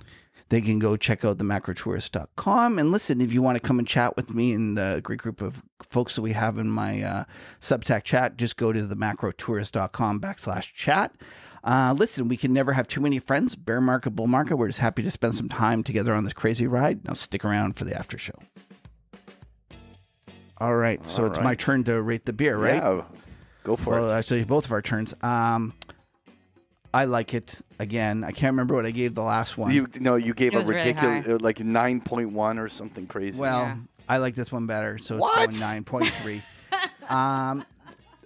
They can go check out the macrotourist.com. And listen, if you want to come and chat with me and the great group of folks that we have in my uh, Substack chat, just go to the macrotourist.com backslash chat. Uh, listen, we can never have too many friends. Bear market, bull market. We're just happy to spend some time together on this crazy ride. Now stick around for the after show. All right, so All it's right. my turn to rate the beer, right? Yeah, go for well, it. Actually, both of our turns. Um, I like it. Again, I can't remember what I gave the last one. You no, you gave a ridiculous really uh, like nine point one or something crazy. Well, yeah. I like this one better, so it's what? going nine point three. um,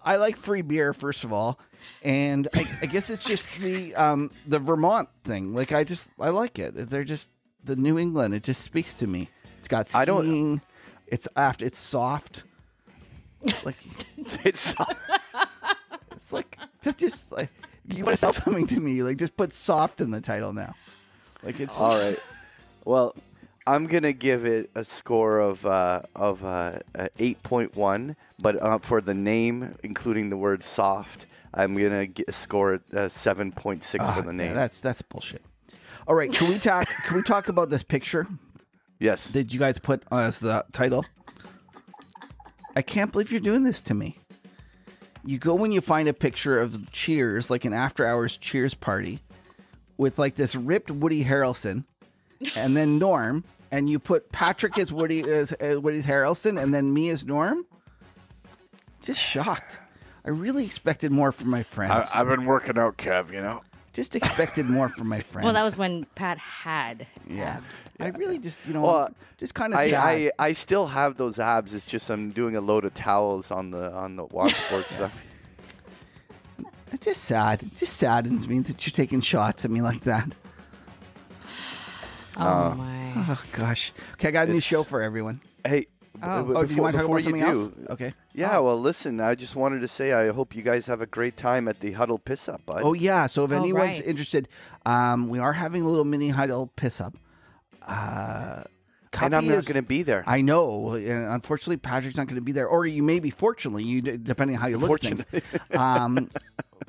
I like free beer first of all, and I, I guess it's just the um, the Vermont thing. Like I just I like it. They're just the New England. It just speaks to me. It's got skiing. I don't. It's after. It's soft. Like it's. Soft. it's like that. Just like you want to sell something to me, like just put soft in the title now. Like it's all right. Well, I'm gonna give it a score of uh, of uh, eight point one, but uh, for the name, including the word soft, I'm gonna get, score uh, seven point six for ah, the name. Yeah, that's that's bullshit. All right, can we talk? can we talk about this picture? Yes. Did you guys put as the title? I can't believe you're doing this to me you go when you find a picture of Cheers, like an after hours Cheers party, with like this ripped Woody Harrelson, and then Norm, and you put Patrick as Woody as, as Woody Harrelson, and then me as Norm. Just shocked. I really expected more from my friends. I, have been working out, Kev. You know. Just expected more from my friends. Well, that was when Pat had. Yeah. Abs. I really just, you know, well, just kind of. I, I, I still have those abs. It's just I'm doing a load of towels on the on the washboard stuff. It's just sad. It just saddens me that you're taking shots at me like that. Oh uh, my. Oh gosh. Okay, I got a new show for everyone. Hey, Oh, before, oh do you want to talk about something else? Okay. Yeah, oh. well, listen, I just wanted to say I hope you guys have a great time at the Huddle Piss Up, bud. Oh, yeah. So if oh, anyone's right. interested, um, we are having a little mini Huddle Piss Up. Uh, and I'm not going to be there. I know. Unfortunately, Patrick's not going to be there, or you may be. Fortunately, you depending on how you look at things. Um,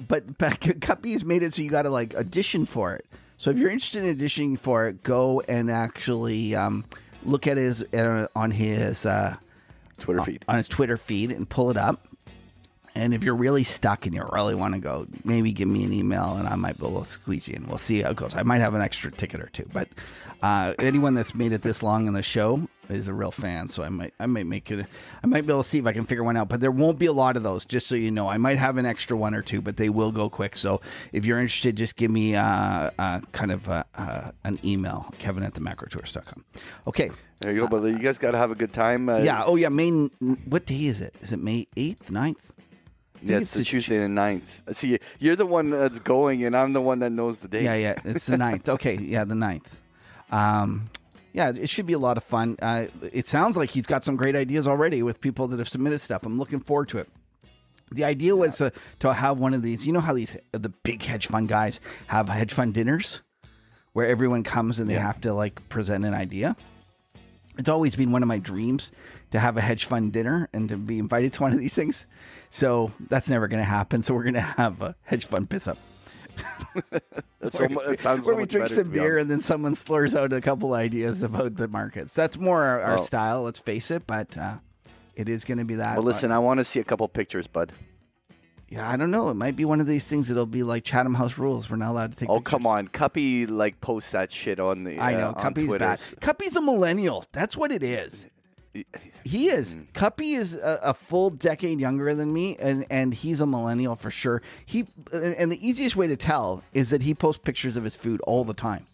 but but Kuppy's made it so you got to like audition for it. So if you're interested in auditioning for it, go and actually um, look at his uh, on his uh, Twitter feed on his Twitter feed and pull it up. And if you're really stuck and you really want to go, maybe give me an email and I might be able to squeeze you in. We'll see how it goes. I might have an extra ticket or two. But uh, anyone that's made it this long in the show is a real fan. So I might I might make it I might be able to see if I can figure one out. But there won't be a lot of those, just so you know. I might have an extra one or two, but they will go quick. So if you're interested, just give me uh, uh, kind of uh, uh, an email, Kevin at the macrotourist.com. Okay. There you go, but you guys got to have a good time. Uh, Yeah. Oh, yeah. May. What day is it? Is it May eighth, 9th? Yeah, it's it's the Tuesday the 9th. See, you're the one that's going, and I'm the one that knows the date. Yeah, yeah. It's the 9th. Okay. Yeah, the 9th. Um, yeah, it should be a lot of fun. Uh, it sounds like he's got some great ideas already with people that have submitted stuff. I'm looking forward to it. The idea was to, to have one of these. You know how these the big hedge fund guys have hedge fund dinners, where everyone comes and they have to like present an idea. It's always been one of my dreams to have a hedge fund dinner and to be invited to one of these things. So that's never going to happen. So we're going to have a hedge fund piss up. That's so, mu- it sounds where so we drink better, some beer and then someone slurs out a couple ideas about the markets. That's more our, our Well- style. Let's face it, but uh, it is going to be that. Well, listen, I want to see a couple pictures, bud. yeah, I don't know. It might be one of these things that'll be like Chatham House rules. We're not allowed to take. Oh, pictures. come on. Kuppy, like, posts that shit on the I know uh, Kuppy's bad. Kuppy's a millennial. That's what it is. He is. Mm. Kuppy is a, a full decade younger than me, and, and he's a millennial for sure. He and and the easiest way to tell is that he posts pictures of his food all the time.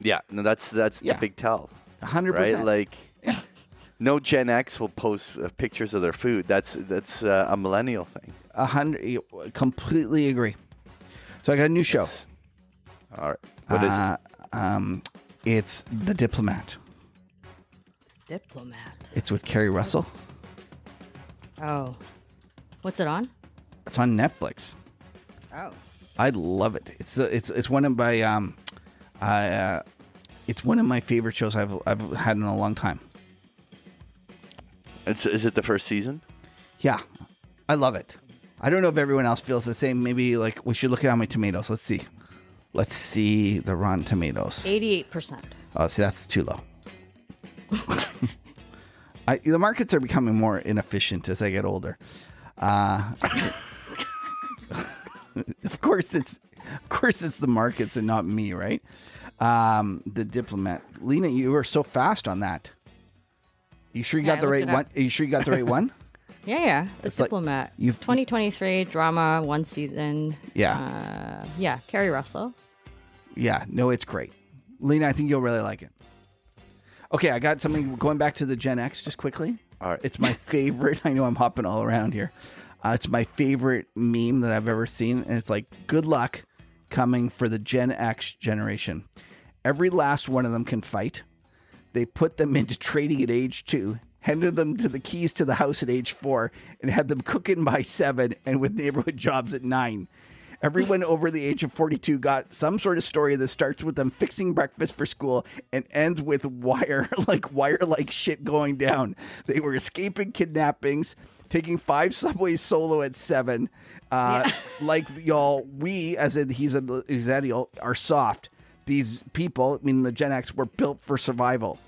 Yeah, no, that's that's Yeah. the big tell, hundred right? percent. Like, no Gen X will post uh, pictures of their food. That's that's uh, a millennial thing. A hundred. Completely agree. So I got a new show. It's- All right, what is Uh, Um, it's The Diplomat. Diplomat. It's with Keri Russell. Oh. What's it on? It's on Netflix. Oh. I love it. It's uh, it's it's one of my um, uh, it's one of my favorite shows I've I've had in a long time. It's, is it the first season? Yeah, I love it. I don't know if everyone else feels the same. Maybe like we should look at how many tomatoes. Let's see. Let's see the Rotten Tomatoes. 88%. Oh, see, that's too low. I, the markets are becoming more inefficient as I get older. Uh, of course, it's of course it's the markets and not me, right? Um, the diplomat, Lena, you were so fast on that. You sure you Yeah, got the right one? Are you sure you got the right one? Yeah, yeah. The It's like Diplomat. you've- 2023 drama, one season. Yeah. Uh, yeah, Keri Russell. Yeah, no, it's great. Lena, I think you'll really like it. Okay, I got something going back to the Gen X just quickly. All right. It's my favorite. I know I'm hopping all around here. Uh, it's my favorite meme that I've ever seen. And it's like, good luck coming for the Gen X generation. Every last one of them can fight. They put them into trading at age two, handed them to the keys to the house at age four, and had them cooking by seven and with neighborhood jobs at nine. Everyone over the age of 42 got some sort of story that starts with them fixing breakfast for school and ends with wire like wire like shit going down. They were escaping kidnappings, taking five subways solo at seven. Uh, like y'all, we as in he's a Exennial are soft. These people, I mean the Gen X, were built for survival.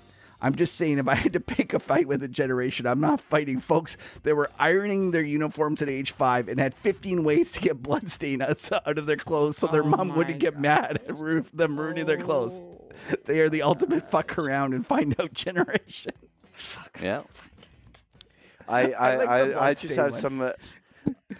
I'm just saying, if I had to pick a fight with a generation, I'm not fighting folks that were ironing their uniforms at age five and had 15 ways to get blood stain out out of their clothes so their Oh mom wouldn't get mad at ru- them ruining their clothes. They are the ultimate fuck around and find out generation. Yeah. I I, like the I, I, just have one. some. Uh,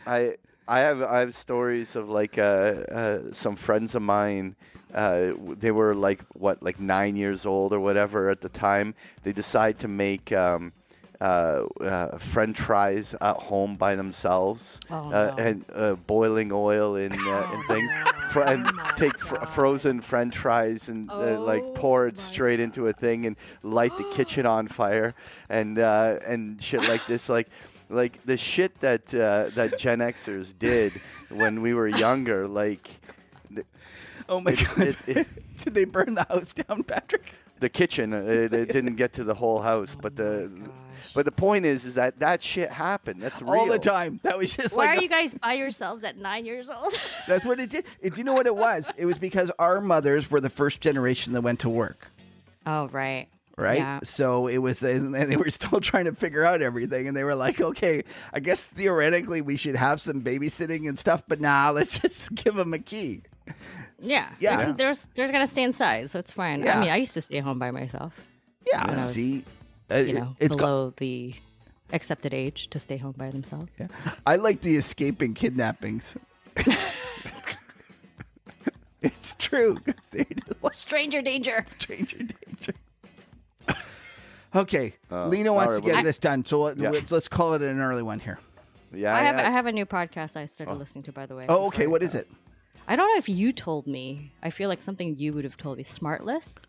I I have I have stories of like uh, uh, some friends of mine. Uh, they were like what like nine years old or whatever at the time. They decide to make. Um, uh, uh, French fries at home by themselves, Oh, uh, no. and uh, boiling oil in uh, and thing, Fr- and Oh take fr- frozen French fries and uh, like Oh pour it straight into a thing and light the kitchen on fire and uh, and shit like this. Like like the shit that uh, that Gen Xers did when we were younger. Like Oh my It's- god! it- it- Did they burn the house down, Patrick? the kitchen, uh, it, it didn't get to the whole house, but the but the point is is that that shit happened. That's real. All the time. That was just Why like are you guys by yourselves at nine years old? that's what it did. It, you know what it was? It was because our mothers were the first generation that went to work. oh, right. right? Yeah. So it was, and they were still trying to figure out everything, and they were like, "Okay, I guess theoretically we should have some babysitting and stuff, but nah, let's just give them a key." Yeah, Yeah. I mean, They're they're gonna stay inside, so it's fine. Yeah. I mean, I used to stay home by myself. Yeah, I was, see, Uh, You know, it's got, below the accepted age to stay home by themselves. Yeah. I like the escaping kidnappings. it's true. Like Stranger danger. stranger danger. Okay, Uh, Lena wants all to get well- this done, so let, Yeah. let's call it an early one here. Yeah, I have yeah. I have a new podcast I started listening to by the way. Oh, okay. What is What I is go. it? I don't know if you told me. I feel like something you would have told me. Smartless.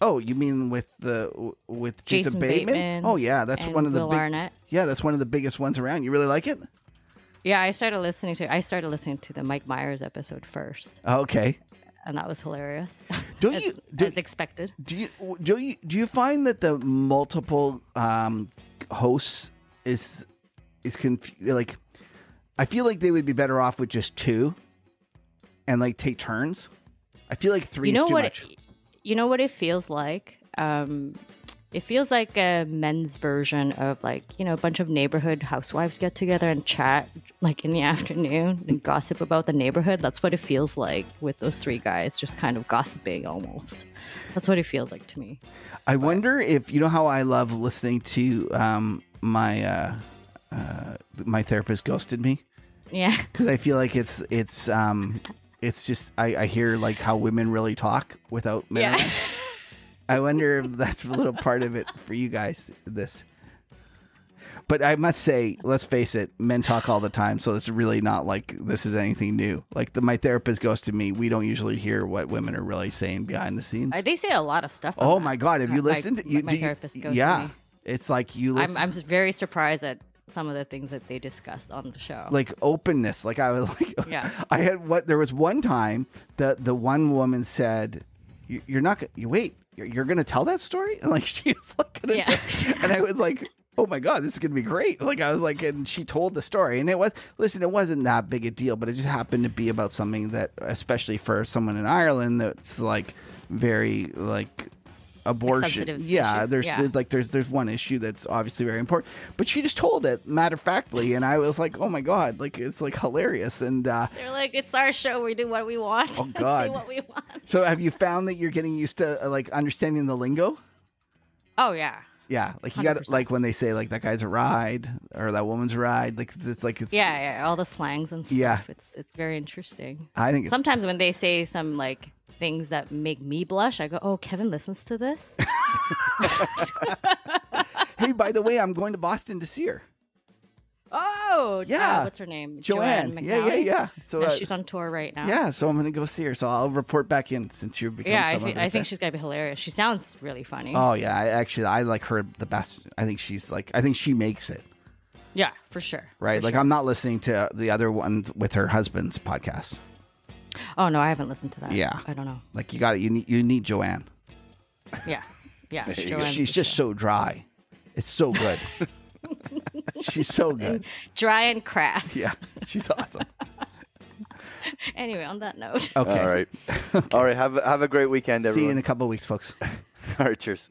Oh, you mean with the with Jason, Jason Bateman? Bateman Oh yeah, that's one of the Will big. Arnett. Yeah, that's one of the biggest ones around. You really like it? Yeah, I started listening to I started listening to the Mike Myers episode first, Okay. and that was hilarious. Do as, you do, as expected? do you do you do you find that the multiple um, hosts is is conf- like? I feel like they would be better off with just two, and like take turns. I feel like three you know is too what? much. It, you know what it feels like. Um, it feels like a men's version of like you know a bunch of neighborhood housewives get together and chat like in the afternoon and gossip about the neighborhood. That's what it feels like with those three guys, just kind of gossiping almost. That's what it feels like to me. I wonder if you know how I love listening to um, my uh, uh, my therapist ghosted me. Yeah. because I feel like it's it's um it's just I, I hear like how women really talk without men. Yeah. I wonder if that's a little part of it for you guys. This, but I must say, let's face it, men talk all the time, so it's really not like this is anything new. Like the, my therapist ghosted me, we don't usually hear what women are really saying behind the scenes. Uh, They say a lot of stuff. oh my god, have you My- listened? you, my do you- therapist goes to yeah, me. it's like you I'm, listen. I'm very surprised at some of the things that they discussed on the show. like openness. Like I was like, Yeah. I had what there was one time that the one woman said, "You- "You're not gonna you wait, you're, you're gonna tell that story," and like she was like, Yeah. and I was like. Oh my god, this is gonna be great! Like I was like, and she told the story, and it was listen, it wasn't that big a deal, but it just happened to be about something that, especially for someone in Ireland, that's like very like abortion. yeah, issue. there's Yeah. like there's there's one issue that's obviously very important, but she just told it matter of factly, and I was like, oh my god, like it's like hilarious. And uh, They're like, it's our show. We do what we want. Oh, God. What we want. so, have you found that you're getting used to uh, like understanding the lingo? Oh yeah. Yeah, like you got 100%. like when they say like that guy's a ride or that woman's a ride, like it's like it's Yeah, yeah. All the slangs and stuff. Yeah. It's it's very interesting. I think it's Sometimes when they say some like things that make me blush, I go, "Oh, Kevin listens to this." hey, by the way, I'm going to Boston to see her, oh, Yeah. uh, what's her name? Joanne. yeah, yeah, yeah. So Yeah, uh, she's on tour right now. yeah, so I'm gonna go see her. So I'll report back in since you're becoming. Yeah, I, some thi- of her I think she's gonna be hilarious. She sounds really funny. Oh yeah, I actually I like her the best. I think she's like I think she makes it yeah, for sure. right. for like sure. I'm not listening to the other one with her husband's podcast. Oh no, I haven't listened to that. Yeah. I don't know. Like you got it. You need you need Joanne. Yeah, yeah. you go. Joanne's she's just shit. so dry. It's so good. she's so good. dry and crass. Yeah, she's awesome. Anyway, on that note. Okay. All right. All right. Have a- have a great weekend, everyone. See you in a couple of weeks, folks. All right. Cheers.